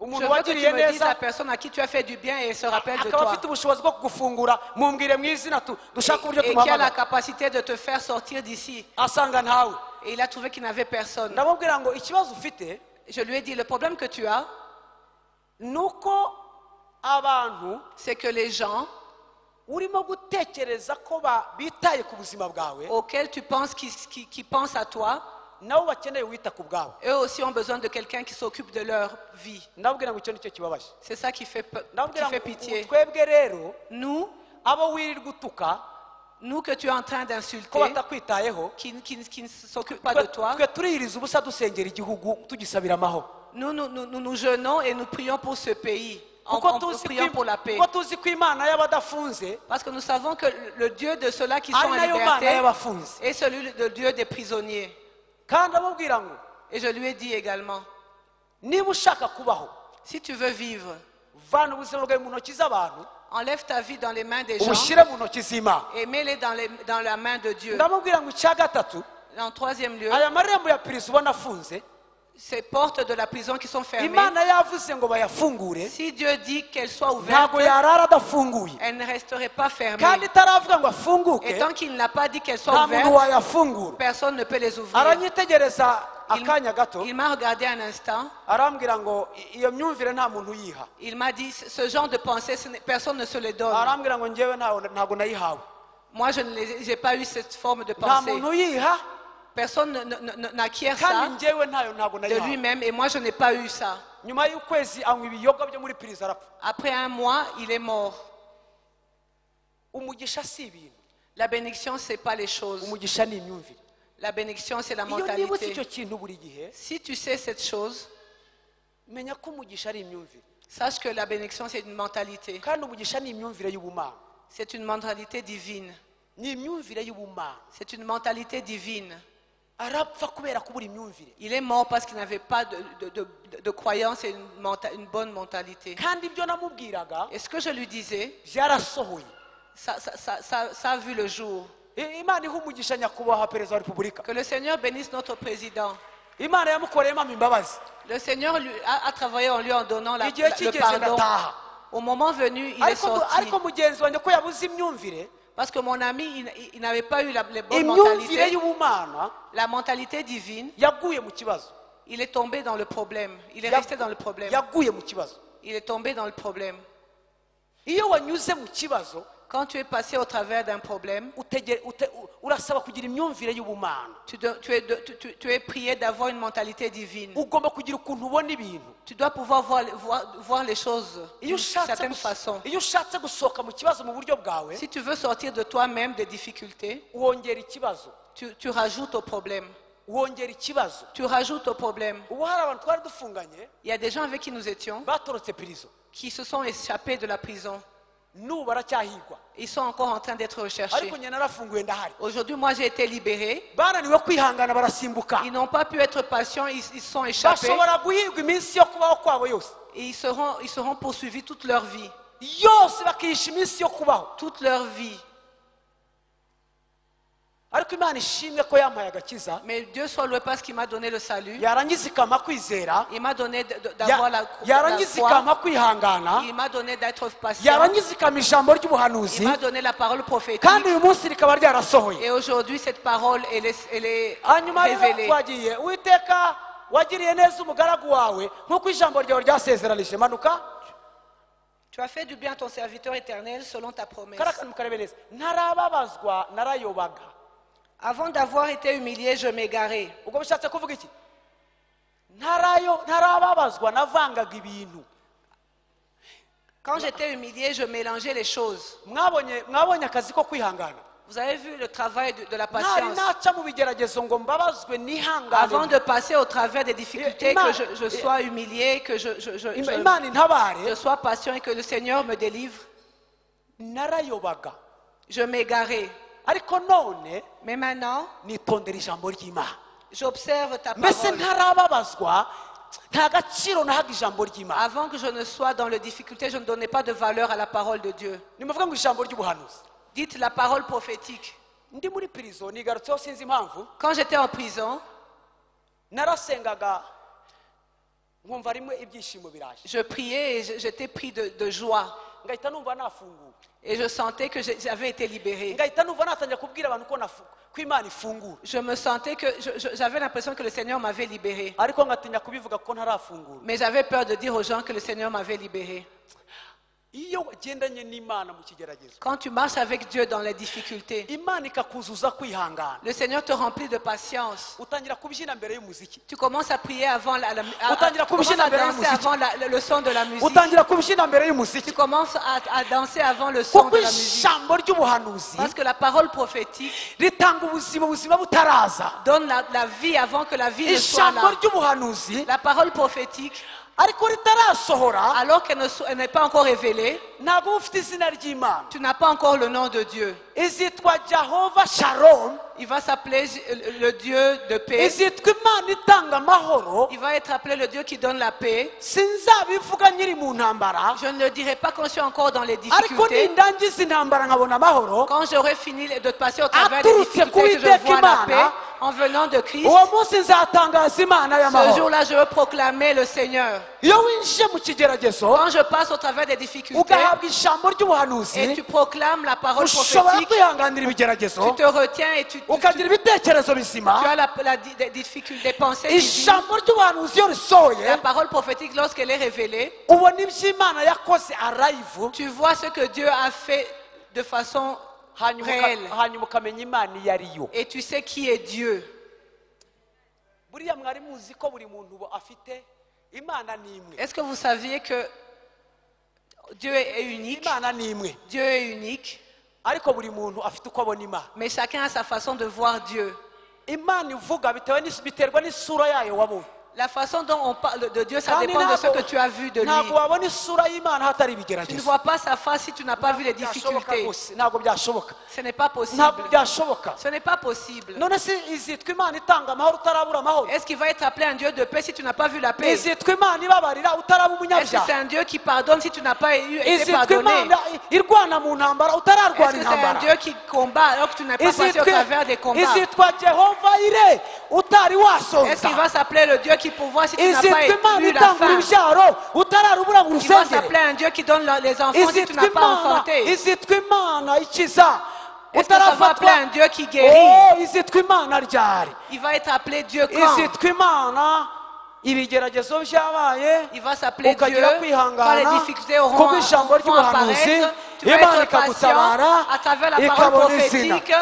Je umuntu veux que tu la neza personne à qui tu as fait du bien et se rappelle de akaba toi. afite ubushobozi bwo kugufungura mumbwire mu izina tu- dushake uburyo Et, et qui a la tumuhamagara capacité de te faire sortir d'ici. asanga ntawe Et il a trouvé qu'il n'avait personne. Je lui ai dit, le problème que tu as, c'est que les gens, auxquels tu penses qui, qui, qui pensent à toi, eux aussi ont besoin de quelqu'un qui s'occupe de leur vie. C'est ça qui fait, qui fait pitié. Nous, nous que tu es en train d'insulter, qui, qui, qui ne s'occupent pas de toi, nous nous, nous, nous nous jeûnons et nous prions pour ce pays. En, en- prions im- pour la paix. Parce que nous savons que le Dieu de ceux-là qui sont en liberté est celui de Dieu des prisonniers. Kandi amubwira ngo Et je lui ai dit également, niba ushaka kubaho. si tu veux vivre, vana ubuzima bwawe mu ntoki z'abantu enlève ta vie dans les mains des gens ubushyire mu ntoki z'imana et mets-les dans, les- dans la main de Dieu. ndamubwira ngo icya gatatu En troisième lieu, aya marembo ya perezida ubona afunze ces portes de la prison qui sont fermées, imana yavuze ngo bayafungure si Dieu dit qu'elles soient ouvertes, ntabwo yarara adafunguye elles ne resteraient pas fermées. kandi itaravuga ngo afunguke Et tant qu'il n'a pas dit qu'elles soient ouvertes, personne ne peut les ouvrir. aranyitegereza Il, akanya gato il m'a regardé un instant. arambwira ngo "I- iyo myumvire nta muntu uyiha Il m'a dit, ce genre de pensée, personne ne se les donne. arambwira ngo nayihawe Moi, je n'ai pas eu cette forme de nta pensée. muntu uyiha Personne ne- ne- ne- n'acquiert ça de lui-même et moi, je n'ai pas eu ça. Après un mois, il est mort. La bénédiction, ce n'est pas les choses. La bénédiction, c'est la mentalité. Si tu sais cette chose, sache que la bénédiction, c'est une mentalité. C'est une mentalité divine. C'est une mentalité divine. Arapfa kubera kubura imyumvire Il est mort parce qu'il n'avait pas de, de- de- de croyance et une, menta- une bonne mentalité. kandi ibyo namubwiraga Et ce que je lui disais, byarasohoye ça, ça- ça- ça- ça a vu le jour. I- imana iha umugisha nyakubahwa perezida wa repubulika Que le Seigneur bénisse notre président. imana yamukoreyemo imbabazi Le Seigneur lui a, a travaillé en lui en donnant la- la- le pardon. Au moment venu, il est sorti. ariko mugenzi wanjye ko yabuze imyumvire Parce que mon ami, il, n'avait pas eu la, les bonnes mentalités. y'ubumana La mentalité divine, il est tombé dans le problème. Il est resté dans le problème. Il est tombé dans le problème. Quand tu es passé au travers d'un problème, tu, tu es, tu- es prié d'avoir une mentalité divine. Tu dois pouvoir voir, voir, voir les choses d'une certaine façon. Si tu veux sortir de toi-même des difficultés, tu, rajoutes au problème. Tu rajoutes au problème. Il y a des gens avec qui nous étions qui se sont échappés de la prison. Ils sont encore en train d'être recherchés. Aujourd'hui, moi, j'ai été libéré. Ils n'ont pas pu être patients, ils, ils sont échappés. Et ils seront, ils seront poursuivis toute leur vie. Toute leur vie. Ariko imana ishimwe ko yampaye agakiza Mais Dieu soit loué parce qu'il m'a donné le salut. kwizera Il m'a donné d'avoir la, kwihangana Il m'a donné d'être patient. Il m'a donné la parole prophétique. kandi uyu munsi rikaba ryarasohoye Et aujourd'hui, cette parole, elle est, elle est hanyuma rero révélée. twagiye uwiteka wagiriye neza umugaragu wawe nk'uko ijambo ryawe ryasezeranije manuka Tu as fait du bien à ton serviteur éternel selon ta promesse. Avant d'avoir été humilié, je m'égarais. ubwo bishatse kuvuga iki? Ntarayo ntarababazwa navangaga ibintu Quand j'étais humilié, je mélangeais les choses. mwabonye mwabonye akazi ko kwihangana Vous avez vu le travail de, de la patience. naca mu bigeragezo ngo mbabazwe Avant nihangane de passer au travers des difficultés, que je, je sois humilié, que je, je, je, Ima- je- imana intabare je sois patient et que le Seigneur me délivre, narayobaga je m'égarais. Ariko none Mais maintenant, nitondera ijambo ry'imana j'observe ta mbese parole. ntarababazwa nta gaciro nahaga ijambo ry'imana Avant que je ne sois dans les difficultés, je ne donnais pas de valeur à la parole de Dieu. nimuvuga ngo ijambo ry'ubuhanuzi Dites la parole prophétique. ndi muri pirizo nigarutseho sinzi impamvu Quand j'étais en prison, narasengaga nkumva rimwe ibyishimo biraje je priais et j'étais pris de, de joie. ngahita numva nafunguwe Et je sentais que j'avais été libéré. ngahita numva natangira kubwira abantu ko nafu- ko imana ifungura Je me sentais que j'avais l'impression que le Seigneur m'avait libéré. ariko ngatinya kubivuga ko ntarafungura Mais j'avais peur de dire aux gens que le Seigneur m'avait libéré. Quand tu marches avec Dieu dans les difficultés, le Seigneur te remplit de patience. Tu commences à prier avant la, la- à- à- Utangira tu commences kubyina à mbere danser avant la- le, son de la musique. Tu commences à, à danser avant le son de la musique. Parce que la parole prophétique donne la, vie avant que la vie ne soit là. La parole prophétique, alors qu'elle n'est pas encore révélée, tu n'as pas encore le nom de Dieu. Il va s'appeler le le Dieu de paix. Il va être appelé le Dieu qui donne la paix. Je ne le dirai pas quand je suis encore dans les difficultés. Quand j'aurai fini de passer au travers des difficultés, que je vois la paix en venant de Christ, ce jour-là, je veux proclamer le Seigneur. Quand je passe au travers des difficultés et tu proclames la parole prophétique, tu te retiens et tu, tu- bizima. tu as la, la des difficultés, des pensées La parole prophétique, lorsqu'elle est révélée, tu vois ce que Dieu a fait de façon réelle. Et tu sais qui est Dieu? Est-ce que vous saviez que Dieu est unique? Dieu est unique, mais chacun a sa façon de voir Dieu. La façon dont on parle de Dieu, ça dépend de ce que tu as vu de lui. Tu ne vois pas sa face si tu n'as pas vu les difficultés. Ce n'est pas possible. Ce n'est pas possible. Est-ce qu'il va être appelé un Dieu de paix si tu n'as pas vu la paix? Est-ce que c'est un Dieu qui pardonne si tu n'as pas eu, été pardonné? Est-ce que c'est un Dieu qui combat alors que tu n'as pas passé au travers des combats? Est-ce qu'il va s'appeler le Dieu qui pourvoit si tu n'as pas eu la itanga faim urubyaro utararubura mu Il va rusengero s'appeler un Dieu qui donne le- les enfants si tu n'as pas enfanté. Est-ce que ça va appeler un Dieu qui guérit Il va être appelé Dieu quand? Ibigeragezo byabaye kwihangana ry'ubuhanuzi. Tu vas imana ikagutabara ikabona izina prophétique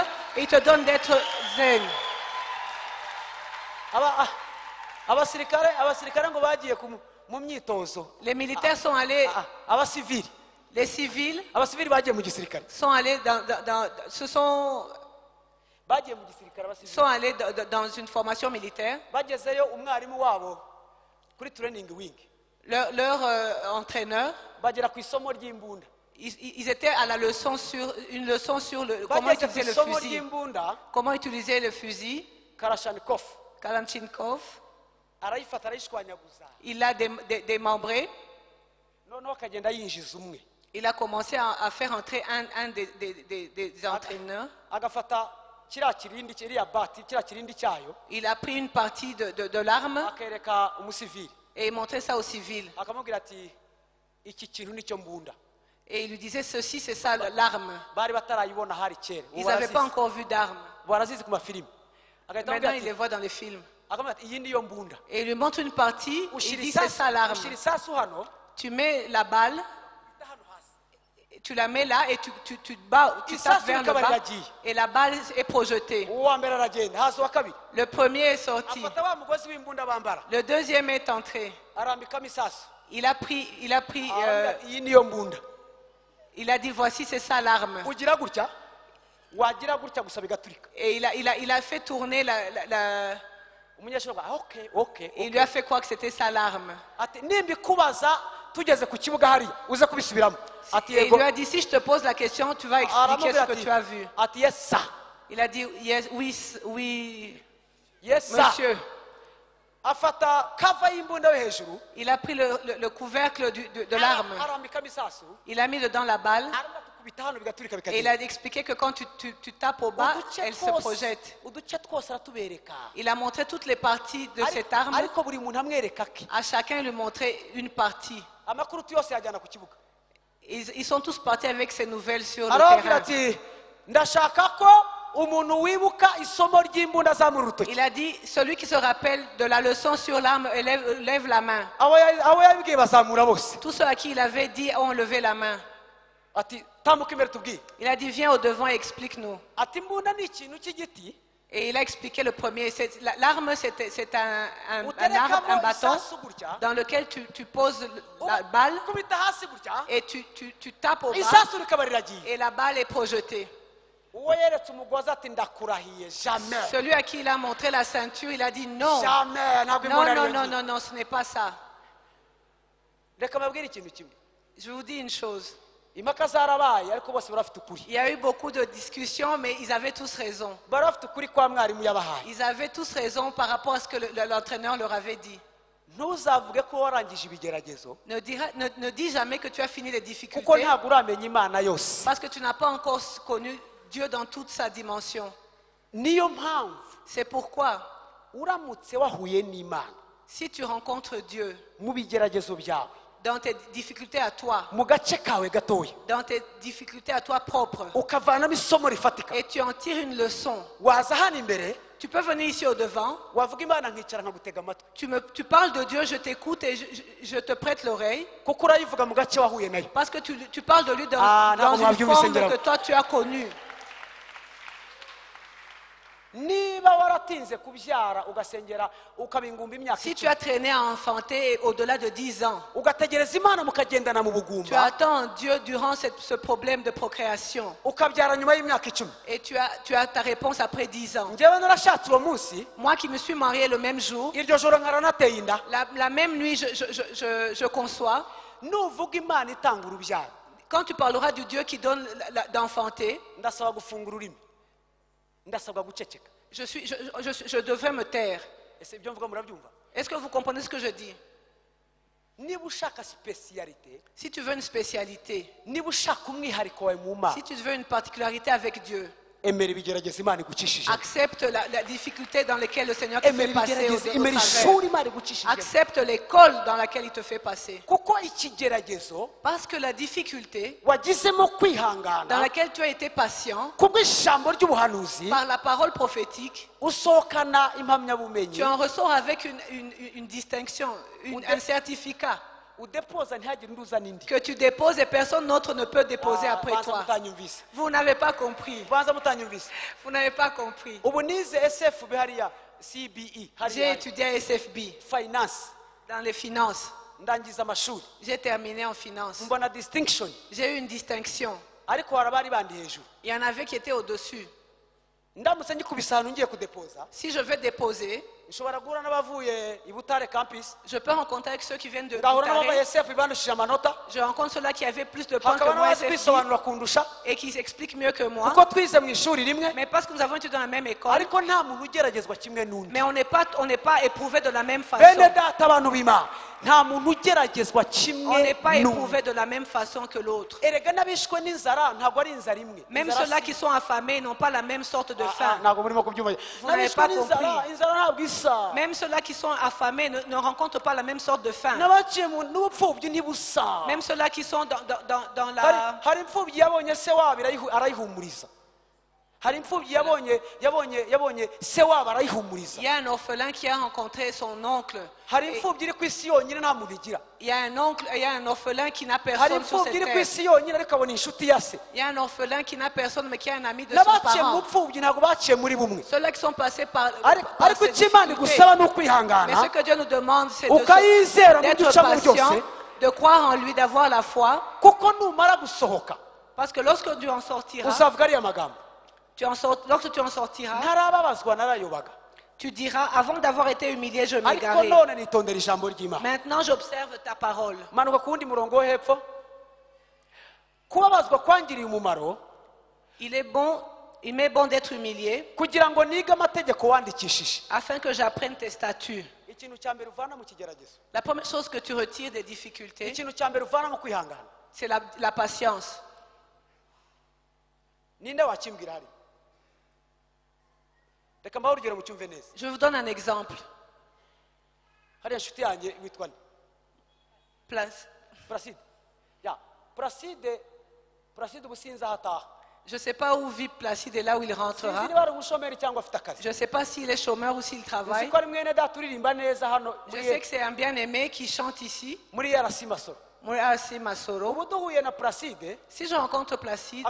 abasirikare abasirikare ngo bagiye ku mu- mu myitozo. Les militaires sont allés, Ah, ah, abasivili. Les civils abasivili bagiye mu gisirikare. sont allés dans, dans- dans- se sont, bagiye mu gisirikare abasivili. sont allés dans- dans- dans une formation militaire. bagezeyo umwarimu wabo kuri training wing. Leur, leur, euh, entraîneur, bagera ku isomo ry'imbunda. ils, étaient à la leçon sur une leçon sur le, comment utiliser le fusil. Comment utiliser le fusil. Il l'a dé- dé- démembré. Il a commencé à, à faire entrer un, un des, des- des- des entraîneurs. Il a pris une partie de, de- de l'arme et il montrait ça nicyo mbunda Et il lui disait ceci, c'est ça l'arme. Ils n'avaient pas encore vu d'arme. Maintenant, il les voit dans les films. Et il lui montre une partie, il dit c'est ça l'arme. Tu mets la balle, tu la mets là et tu, tu, tu te bats, tu tapes vers le bas et la balle est projetée. Le premier est sorti. Le deuxième est entré. Il a pris, il a pris, euh, il a dit voici c'est ça l'arme. Et il a, il a, il a fait tourner la, la- la- umunyeshuri ngo ok ok il lui a fait croire que c'était ça l'arme. ati nimbikubaza tugeze ku kibuga hariya uze kubisubiramo ati Et il lui a dit si je te pose la question, tu vas expliquer ce que tu as vu. ati Il a dit yes, oui, oui, monsieur. afata kava y'imbunda yo hejuru Il a pris le, le- le couvercle du- de, de l'arme. Il a mis dedans la balle. Et il a expliqué que quand tu, tu- tu tapes au bas, elle se projette. Il a montré toutes les parties de cette arme. À chacun, il lui montrait une partie. Ils, ils sont tous partis avec ces nouvelles sur le terrain. Il a dit, celui qui se rappelle de la leçon sur l'arme, lève, lève la main. Tous ceux à qui il avait dit ont levé la main. Il a dit, viens au devant et explique-nous. Et il a expliqué le premier. L'arme, c'est un, un- bâton dans lequel tu, tu poses la balle et tu, tu, tu tapes au bas et la balle est projetée. Celui à qui il a montré la ceinture, il a dit non. jamais Non, non, non, non, non, ce n'est pas ça. Je vous dis une chose. Il y a eu beaucoup de discussions, mais ils avaient tous raison. Ils avaient tous raison par rapport à ce que le- le- l'entraîneur leur avait dit. Ne, dira- ne- ne dis jamais que tu as fini les difficultés. Parce que tu n'as pas encore connu Dieu dans toute sa dimension. C'est pourquoi, si tu rencontres Dieu dans tes difficultés à toi, mu gace kawe gatoya dans tes difficultés à toi propre, ukavanamo isomo rifatika. Et tu en tires une leçon, waza hano imbere tu peux venir ici au devant, tu, me, tu parles de Dieu, je t'écoute et je, je- je te prête l'oreille, parce que tu, tu parles de lui dans, Ah, dans une forme que toi tu as connue. Si tu as traîné à enfanter au-delà de 10 ans, tu attends Dieu durant ce problème de procréation. Et tu as, tu as ta réponse après 10 ans. Moi qui me suis mariée le même jour, la, la même nuit, je, je- je- je- je conçois. Quand tu parleras du Dieu qui donne d'enfanter, je, suis, je, je- je devrais me taire. Est-ce que vous comprenez ce que je dis? Si tu veux une spécialité, si tu veux une particularité avec Dieu, accepte la, la difficulté dans laquelle le Seigneur te fait passer au, au Accepte l'école dans laquelle il te fait passer. Parce que la difficulté dans laquelle tu as été patient, par la parole prophétique, tu en ressors avec une, une- une distinction, un certificat que tu déposes et personne d'autre ne peut déposer Ah, après toi. Vous n'avez pas compris. Vous n'avez pas compris. cbe J'ai étudié à SFB finance dans les finances. J'ai terminé en finance. J'ai eu une distinction. Il y en avait qui étaient au-dessus. Si je vais déposer, je peux rencontrer avec ceux qui viennent de Butare. Je rencontre ceux-là qui avaient plus de points que moi et qui s'expliquent mieux que moi. Mais parce que nous avons étudié dans la même école, mais on n'est pas, on n'est pas éprouvé de la même façon. On n'est pas éprouvé de la même façon que l'autre. Même ceux-là qui sont affamés n'ont pas la même sorte de Ah, ah, faim. Vous n'avez pas compris. Même ceux-là qui sont affamés ne, ne rencontrent pas la même sorte de faim. Même ceux-là qui sont dans, dans- dans- la... hari imfubyi yabonye se wabo irayihu- arayihumuriza hari imfubyi yabonye yabonye yabonye se wabo arayihumuriza Il y a un orphelin qui a rencontré son oncle. hari Et imfubyi iri ku isi yonyine nta muntu igira Il y a un oncle, il y a un orphelin qui n'a hari personne sur imfubyi cette iri ku terre. isi yonyine ariko abona inshuti ya se Il y a un orphelin qui n'a personne mais qui a un ami de son n'abaciye mu parent. bupfubyi ntabwo baciye muri bumwe Ceux-là qui sont passés par, Ariko- par ariko ces icyo imana difficultés. igusaba ni Mais ukwihangana ce que Dieu nous demande, c'est de ukayizera mu byo d'être ucamo byose patient, de croire en lui, d'avoir la foi. kuko numara gusohoka Parce que lorsque tu en sortiras, uzavuga ariya magambo tu en sort- lorsque tu en sortiras, tu diras, avant d'avoir été humilié, je m'égarais. Maintenant, j'observe ta parole. Il est bon, il m'est bon d'être humilié afin que j'apprenne tes statuts. La première chose que tu retires des difficultés, c'est la, la patience. ninde wakimbwira hari reka mbaho urugero mucyumve neza Je vous donne un exemple. Place. Je ne sais pas où vit Placide et là où il rentrera. akazi. Je ne sais pas s'il est chômeur ou s'il travaille. Je sais que c'est un bien-aimé qui chante ici, Si je rencontre Placide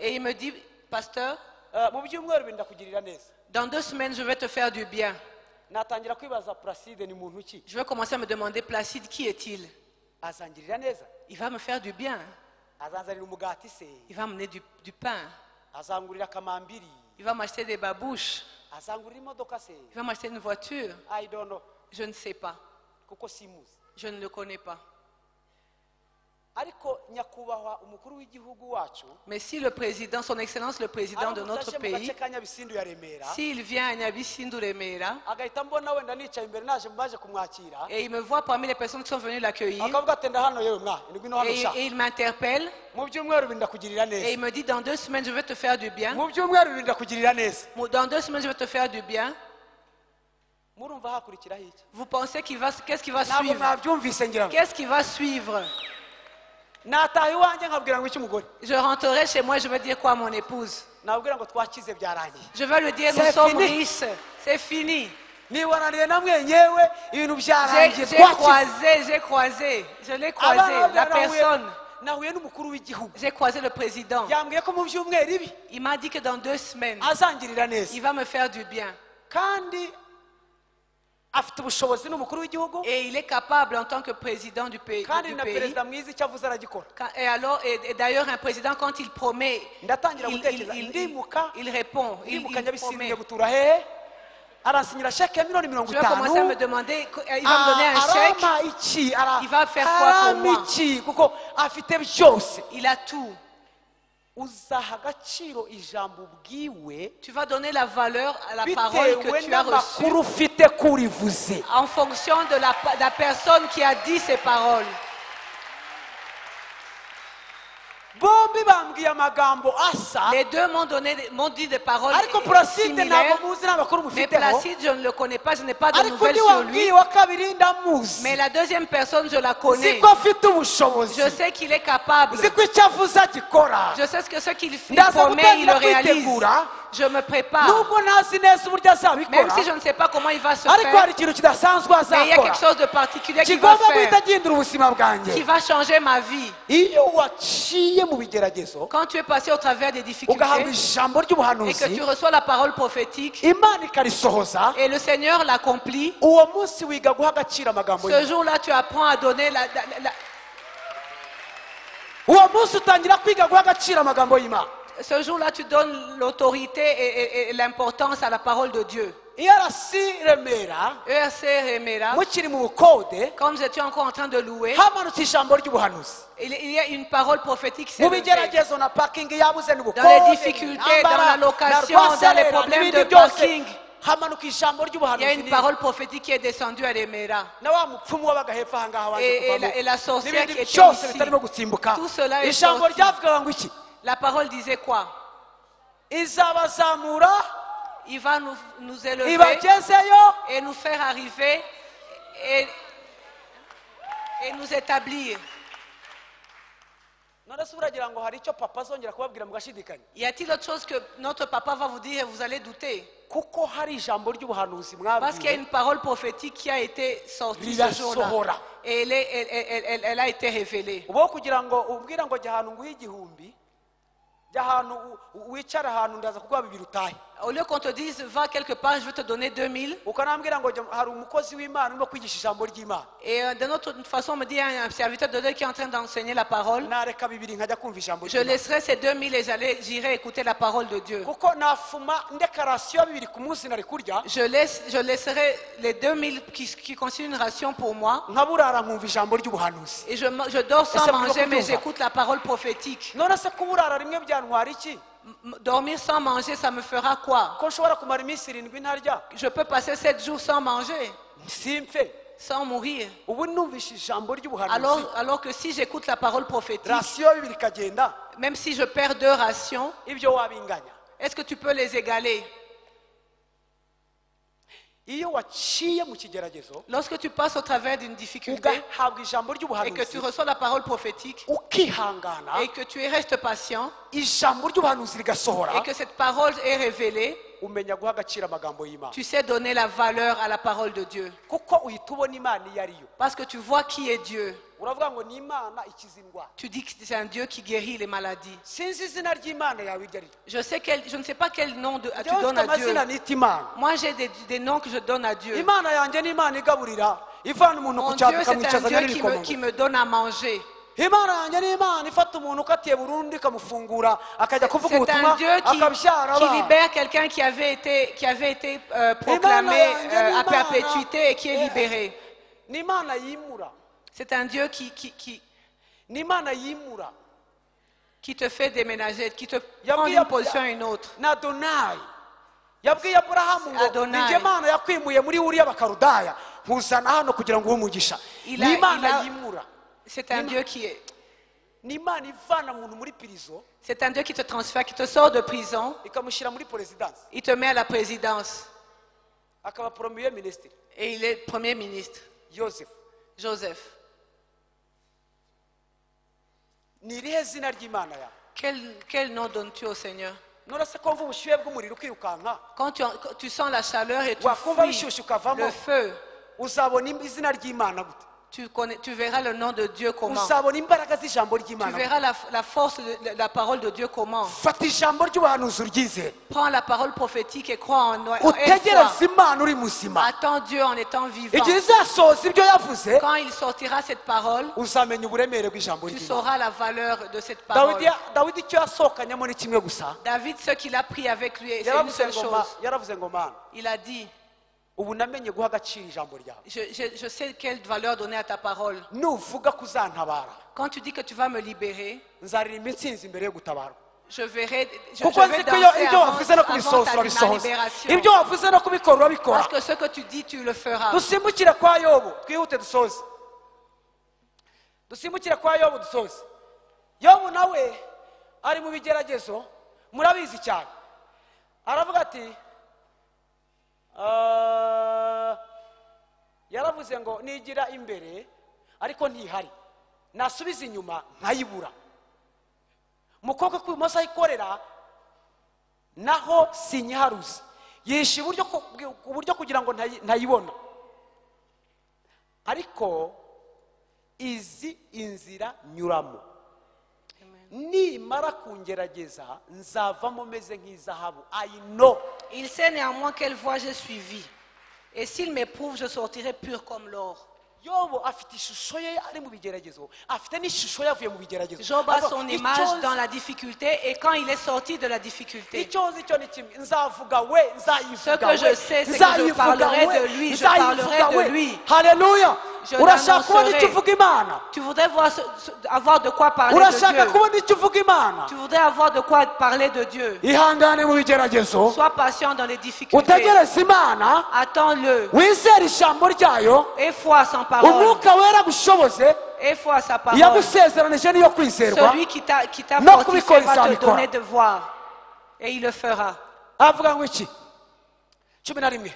et il me dit, Pasteur, neza dans deux semaines, je vais te faire du bien. Je vais commencer à me demander, Placide, qui est-il? Il va me faire du bien. Il va m'amener du, du pain. Il va m'acheter des babouches. Il va m'acheter une voiture. know Je ne sais pas. Je ne le connais pas. ariko nyakubahwa umukuru w'igihugu wacu Mais si le président, son excellence le président de notre pays, s'il vient à Nyabisindu Remera et il me voit parmi les personnes qui sont venues l'accueillir et, et il m'interpelle et il me dit dans deux semaines je vais te faire du bien. Dans deux semaines je vais te faire du bien. Vous pensez qu'il va, qu'est-ce qui va suivre? Qu'est-ce qui va suivre nataha iwanjye nkabwira ngo iki umugore Je rentrerai chez moi, je vais dire quoi à mon épouse? Je vais lui dire, C'est nous sommes fini. riches. C'est fini. J'ai croisé, j'ai croisé. Je l'ai croisé, la personne. J'ai croisé le président. Il m'a dit que dans deux semaines, il va me faire du bien. Kandi afite ubushobozi n'umukuru w'igihugu Et il est capable en tant que président du pays. kandi du na pays. perezida mwiza icyo avuze aragikora Quand- Et alors, et, d'ailleurs, un président, quand il promet, ndatangira il, il, gutekereza il- ndimuka il répond. Il, il promet. gutura hehe aransinyira sheke ya miliyoni mirongo itanu demander, il va me donner un Ah, chèque. arampa iki Il va faire quoi pour arampa moi? iki kuko afite byose Il a tout. uzaha agaciro ijambo ubwiwe Tu vas donner la valeur à la parole que tu as reçue en fonction de la, de la personne qui a dit ces paroles. bombi bambwiye amagambo asa Les deux m'ont donné, m'ont dit des paroles similaires. Mais Placide, je ne le connais pas, je n'ai pas de nouvelles sur lui. Mais la deuxième personne, je la connais. Je sais qu'il est capable. Je sais ce que ce qu'il promet, il le réalise. Je me prépare. Même si je ne sais pas comment il va se faire, mais il y a quelque chose de particulier va faire, qui va changer ma vie. Quand tu es passé au travers des difficultés et que tu reçois la parole prophétique et le Seigneur l'accomplit, ce jour-là, tu apprends à donner la, la- la- uwo munsi utangira kwiga guha agaciro amagambo y'imana ce jour-là, tu donnes l'autorité et, et- et l'importance à la parole de Dieu. quand nous étions encore en train de louer, il, il y a une parole prophétique Dans les difficultés, dans la location, dans les problèmes de parking. Il y a une parole prophétique qui est descendue à Remera. Et- la- et la sorcière qui était ici. Tout cela est ijambo sorti. La parole disait quoi? Il va nous, nous élever et nous faire arriver et, et nous établir. Y a-t-il autre chose que notre papa va vous dire et vous allez douter? Parce qu'il y a une parole prophétique qui a été sortie ce jour-là. Rirasohora. Et elle, est- elle- elle- elle- elle a été révélée. jya ahantu wicara ahantu ndaza kuguha bibiri utahe. Au lieu qu'on te dise, va quelque part, je vais te donner 2000. ukanambwira ngo jya- hari umukozi w'imana urimo kwigisha ijambo ry'imana Et euh, de notre façon, on me dit, un serviteur de Dieu qui est en train d'enseigner la parole. nareka bibiri nkajya kumva ijambo Je laisserai ces 2000 et j'allais- j'irai écouter la parole de Dieu. kuko nafuma ndekarasiyo bibiri ku munsi nari kurya Je, laisse, je laisserai les 2000 qui, qui constituent une ration pour moi. nkaburara nkumva ijambo ry'ubuhanuzi Et je, dors sans manger, mais j'écoute la parole prophétique. none se kuburara rimwe byantwara iki? M- Dormir sans manger, ça me fera quoi? Ko nshobora kumara iminsi irindwi ntarya Je peux passer 7 jours sans manger, sans mourir. ubu numvishe ijambo ry'ubuhanuzi Alors, alors que si j'écoute la parole prophétique, rasiyo bibiri ikagenda même si je perds deux rations, ibyo wabinganya est-ce que tu peux les égaler iyo waciye mu kigeragezo Lorsque tu passes au travers d'une difficulté et que tu reçois la parole prophétique et que tu restes patient et que cette parole est révélée, umenya guha agaciro amagambo y'imana tu sais donner la valeur à la parole de Dieu. kuko uhita ubona imana iyo ari yo Parce que tu vois qui est Dieu. uravuga ngo ni imana ikiza indwara Tu dis que c'est un Dieu qui guérit les maladies. sinzi izina ry'imana yawe iryo ari ryo Je, sais quel, je ne sais pas quel nom de, tu donnes à Dieu. Moi, j'ai des, des noms que je donne à Dieu. imana yanjye ni imana igaburira ivana umuntu ku Mon Dieu, c'est un Dieu qui me, qui n'ibikomangoma me donne à manger. Imana yanjye ni imana ifata umuntu ukatiye burundu ikamufungura akajya kuvuga C'est ubutumwa un Dieu qui, akabyara abana libère quelqu'un qui avait été, qui avait été proclamé yanjye ni à Imana. perpétuité et qui est libéré. ni imana yimura C'est un Dieu qui, te fait déménager, qui te prend d'une position à une autre. yabwiye aburahamu ngo Adonai. ninjye mana yakwimuye muri uriya bakarudaya nkuzana hano kugira ngo uhe umugisha Il a- ni imana il a- yimura C'est un Dieu qui est. C'est un Dieu qui te transfère, qui te sort de prison, il te met à la présidence. Minisitiri et il est premier ministre. Joseph. yawe Quel, quel nom donnes-tu au Seigneur? Quand tu, sens la chaleur et tu fuis le feu, tu, connais, tu verras le nom de Dieu comment. Tu verras la, la force de la, parole de Dieu comment. Prends la parole prophétique et crois en muzima. Attends Dieu en étant vivant. Quand il sortira cette parole, tu sauras la valeur de cette parole. David, ce qu'il a pris avec lui, c'est une seule chose. Il a dit, ubu namenye guha agaciro ijambo ryawe. Je, je- je sais quelle valeur donner à ta parole. nuvuga ko uzantabara Quand tu dis que tu vas me libérer, nzaririmba intsinzi imbere yo gutabara je verrai, je, kuko je nzi vais ko iyo danser ibyo avant, wavuze no avant kubisohoza ta, ma urabisohoza libération. ibyo wavuze no kubikora urabikora Parce que ce que tu dis, tu le feras. dusimbukire kwa yobu. Twihute dusoze dusimbukire kwa yobu dusoze yobu nawe ari mu bigeragezo. Murabizi cyane. Aravuga ati "Ah, yaravuze ngo nigira imbere ariko ntihari. Nasubiza inyuma nkayibura. Mu kuboko kw'ibumoso ayikorera naho sinyiharuze yishe uburyo kugira ngo ntayi- ntayibona. Ariko izi inzira nyuramo. Nimara kungerageza nzavamo meze nk'izahabu. Know. Il sait néanmoins quelle voie j'ai suivie. Et s'il m'éprouve, je sortirai pur comme l'or. yobu afite ishusho ye ari mu bigeragezo. Afite n'ishusho yavuye mu bigeragezo. Job a Avuga, son "Icyo image dans la difficulté et quand il est sorti de la difficulté, icyo nzi cyo ni kimwe nzavuga we Ce que je sais, c'est que je parlerai de lui, je parlerai de lui. haleluya Je urashaka imana tu voudrais avoir de quoi parler de urashaka icyo uvuga imana Tu voudrais avoir de quoi parler de Dieu. ihangane mu bigeragezo Sois patient dans les difficultés. utegereze imana Attends-le. wizere ijambo ryayo Et foi à son parole. umwuka wera agushoboze Et foi à sa parole. yagusezeranije niyo kwizerwa Celui qui t'a qui t'a No kubikora va te izabikora. donner de voir. Et il le fera. avuga ngo iki? Cumi na rimwe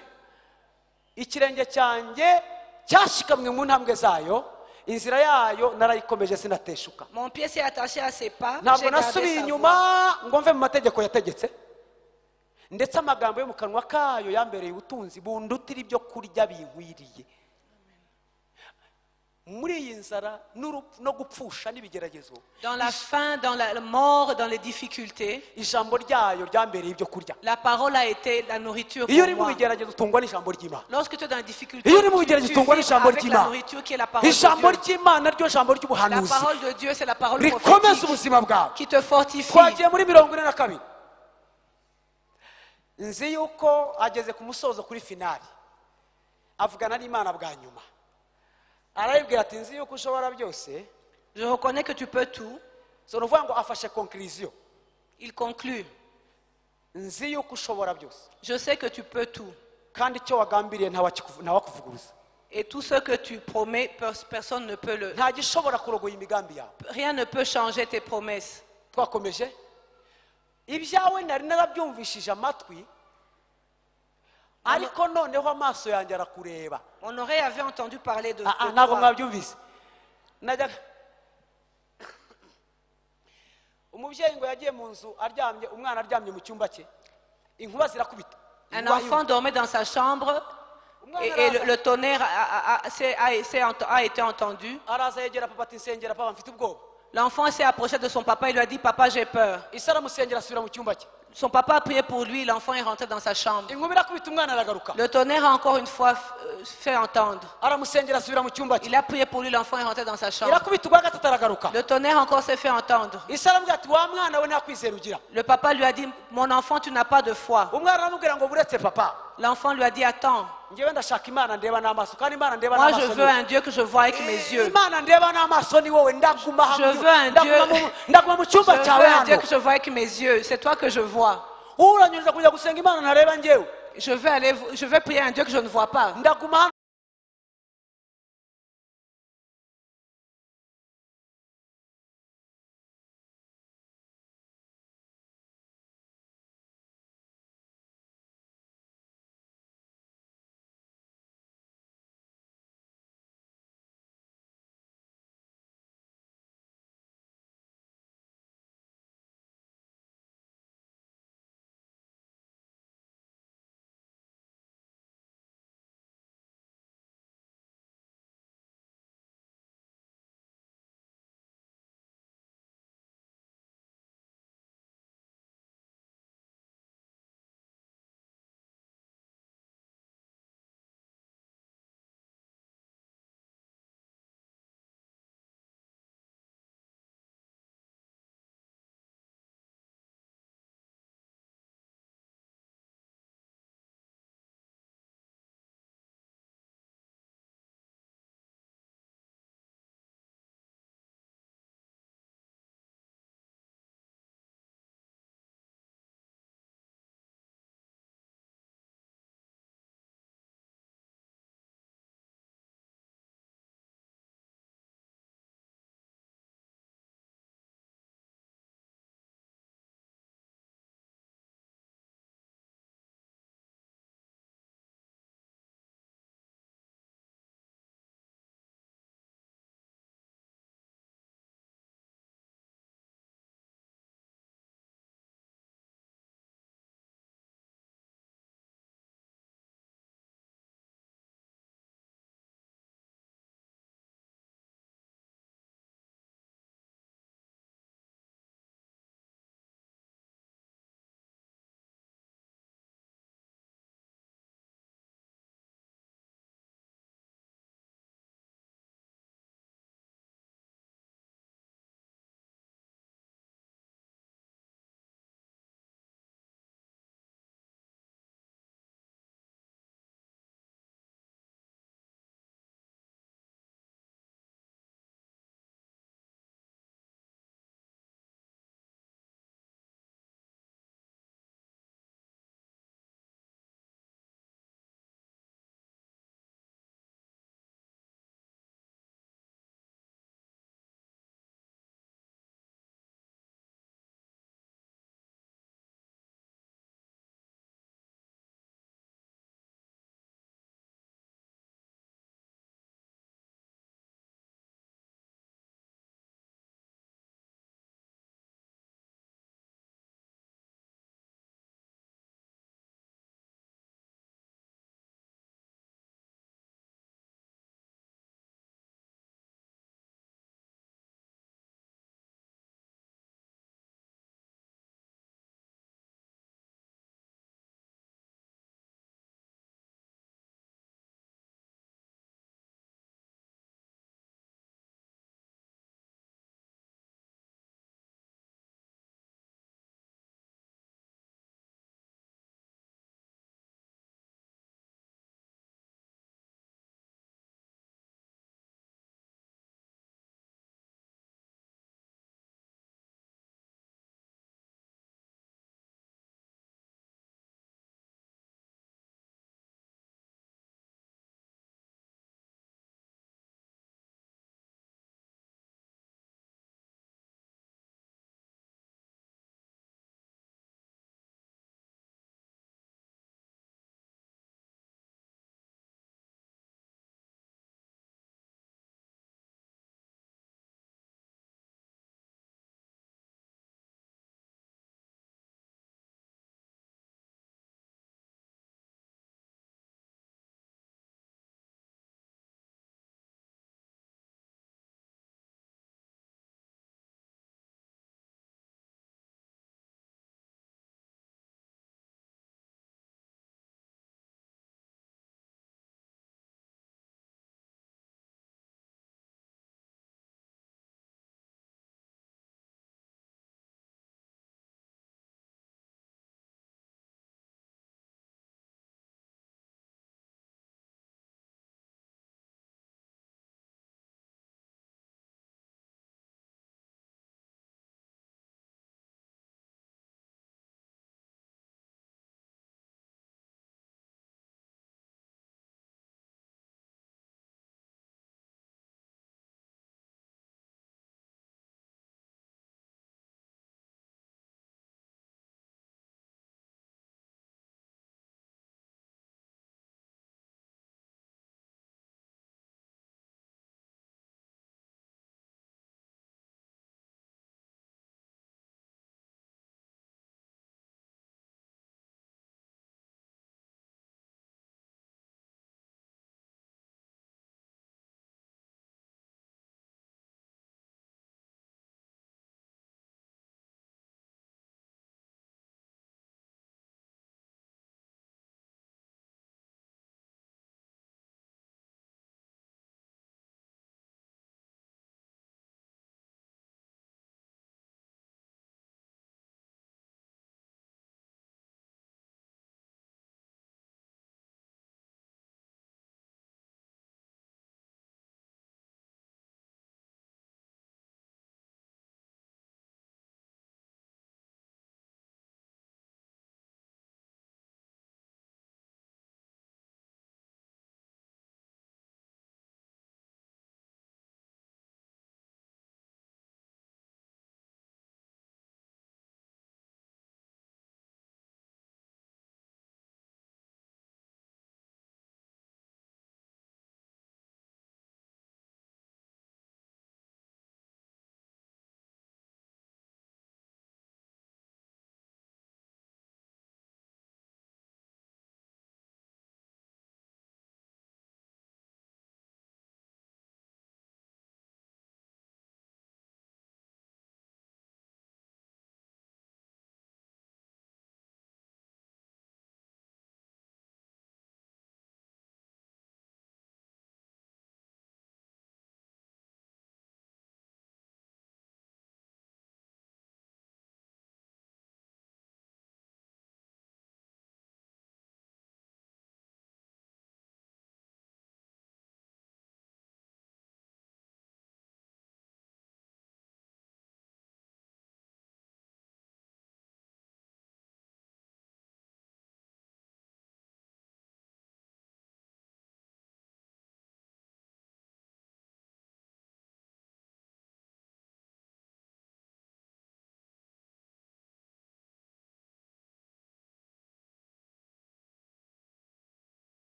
ikirenge cyanjye cyashikamwe mu ntambwe zayo inzira yayo narayikomeje sinateshuka. Ntabwo nasubiye inyuma ngo mve mu mategeko yategetse. Ndetse amagambo yo mu kanwa kayo yambereye ubutunzi bundutira ibyo kurya binkwiriye. Dans la faim, dans la mort, dans les difficultés, la parole a été la nourriture pour moi. Lorsque tu es dans la difficulté, iyo uri mu tu, bigeragezo tu utungwa vis n'ijambo avec la nourriture qui est la parole de Dieu. La parole de Dieu, c'est la parole prophétique qui te fortifie. nzi yuko ageze ku musozo kuri finali avugana n'imana bwa nyuma arayibwira ati nzi yuko ushobora byose Je reconnais que tu peux tout. so ni ukuvuga ngo afashe konkiriziyo Il conclut. nzi yuko ushobora byose Je sais que tu peux tout. kandi icyo wagambiriye ntawakuvuguruza Et tout ce que tu promets, pers- personne ne peut le. Rien ne peut changer tes promesses. twakomeje? Ibyawe nari narabyumvishije amatwi ariko noneho amaso yanjye arakureba. Mon oreille avait entendu parler de, Ah, ah, ntabwo toi. mwabyumvise. Najyaga umubyeyi ngo yagiye mu nzu aryamye umwana aryamye mu cyumba cye inkuba zirakubita. Un enfant dormait dans sa chambre et, et le, tonnerre a, a- été entendu. L'enfant s'est approché de son papa et lui a dit Papa, j'ai peur. Son papa a prié pour lui, l'enfant est rentré dans sa chambre. Le tonnerre a encore une fois euh, fait entendre. Il a prié pour lui, l'enfant est rentré dans sa chambre. Le tonnerre encore s'est fait entendre. Le papa lui a dit Mon enfant, tu n'as pas de foi. L'enfant lui a dit Attends, moi je veux un Dieu que je vois avec mes wowe. yeux. Je veux un Dieu- Je veux un que je vois avec mes yeux. C'est toi que je vois. Je veux, aller, je veux prier un Dieu que je ne vois pas.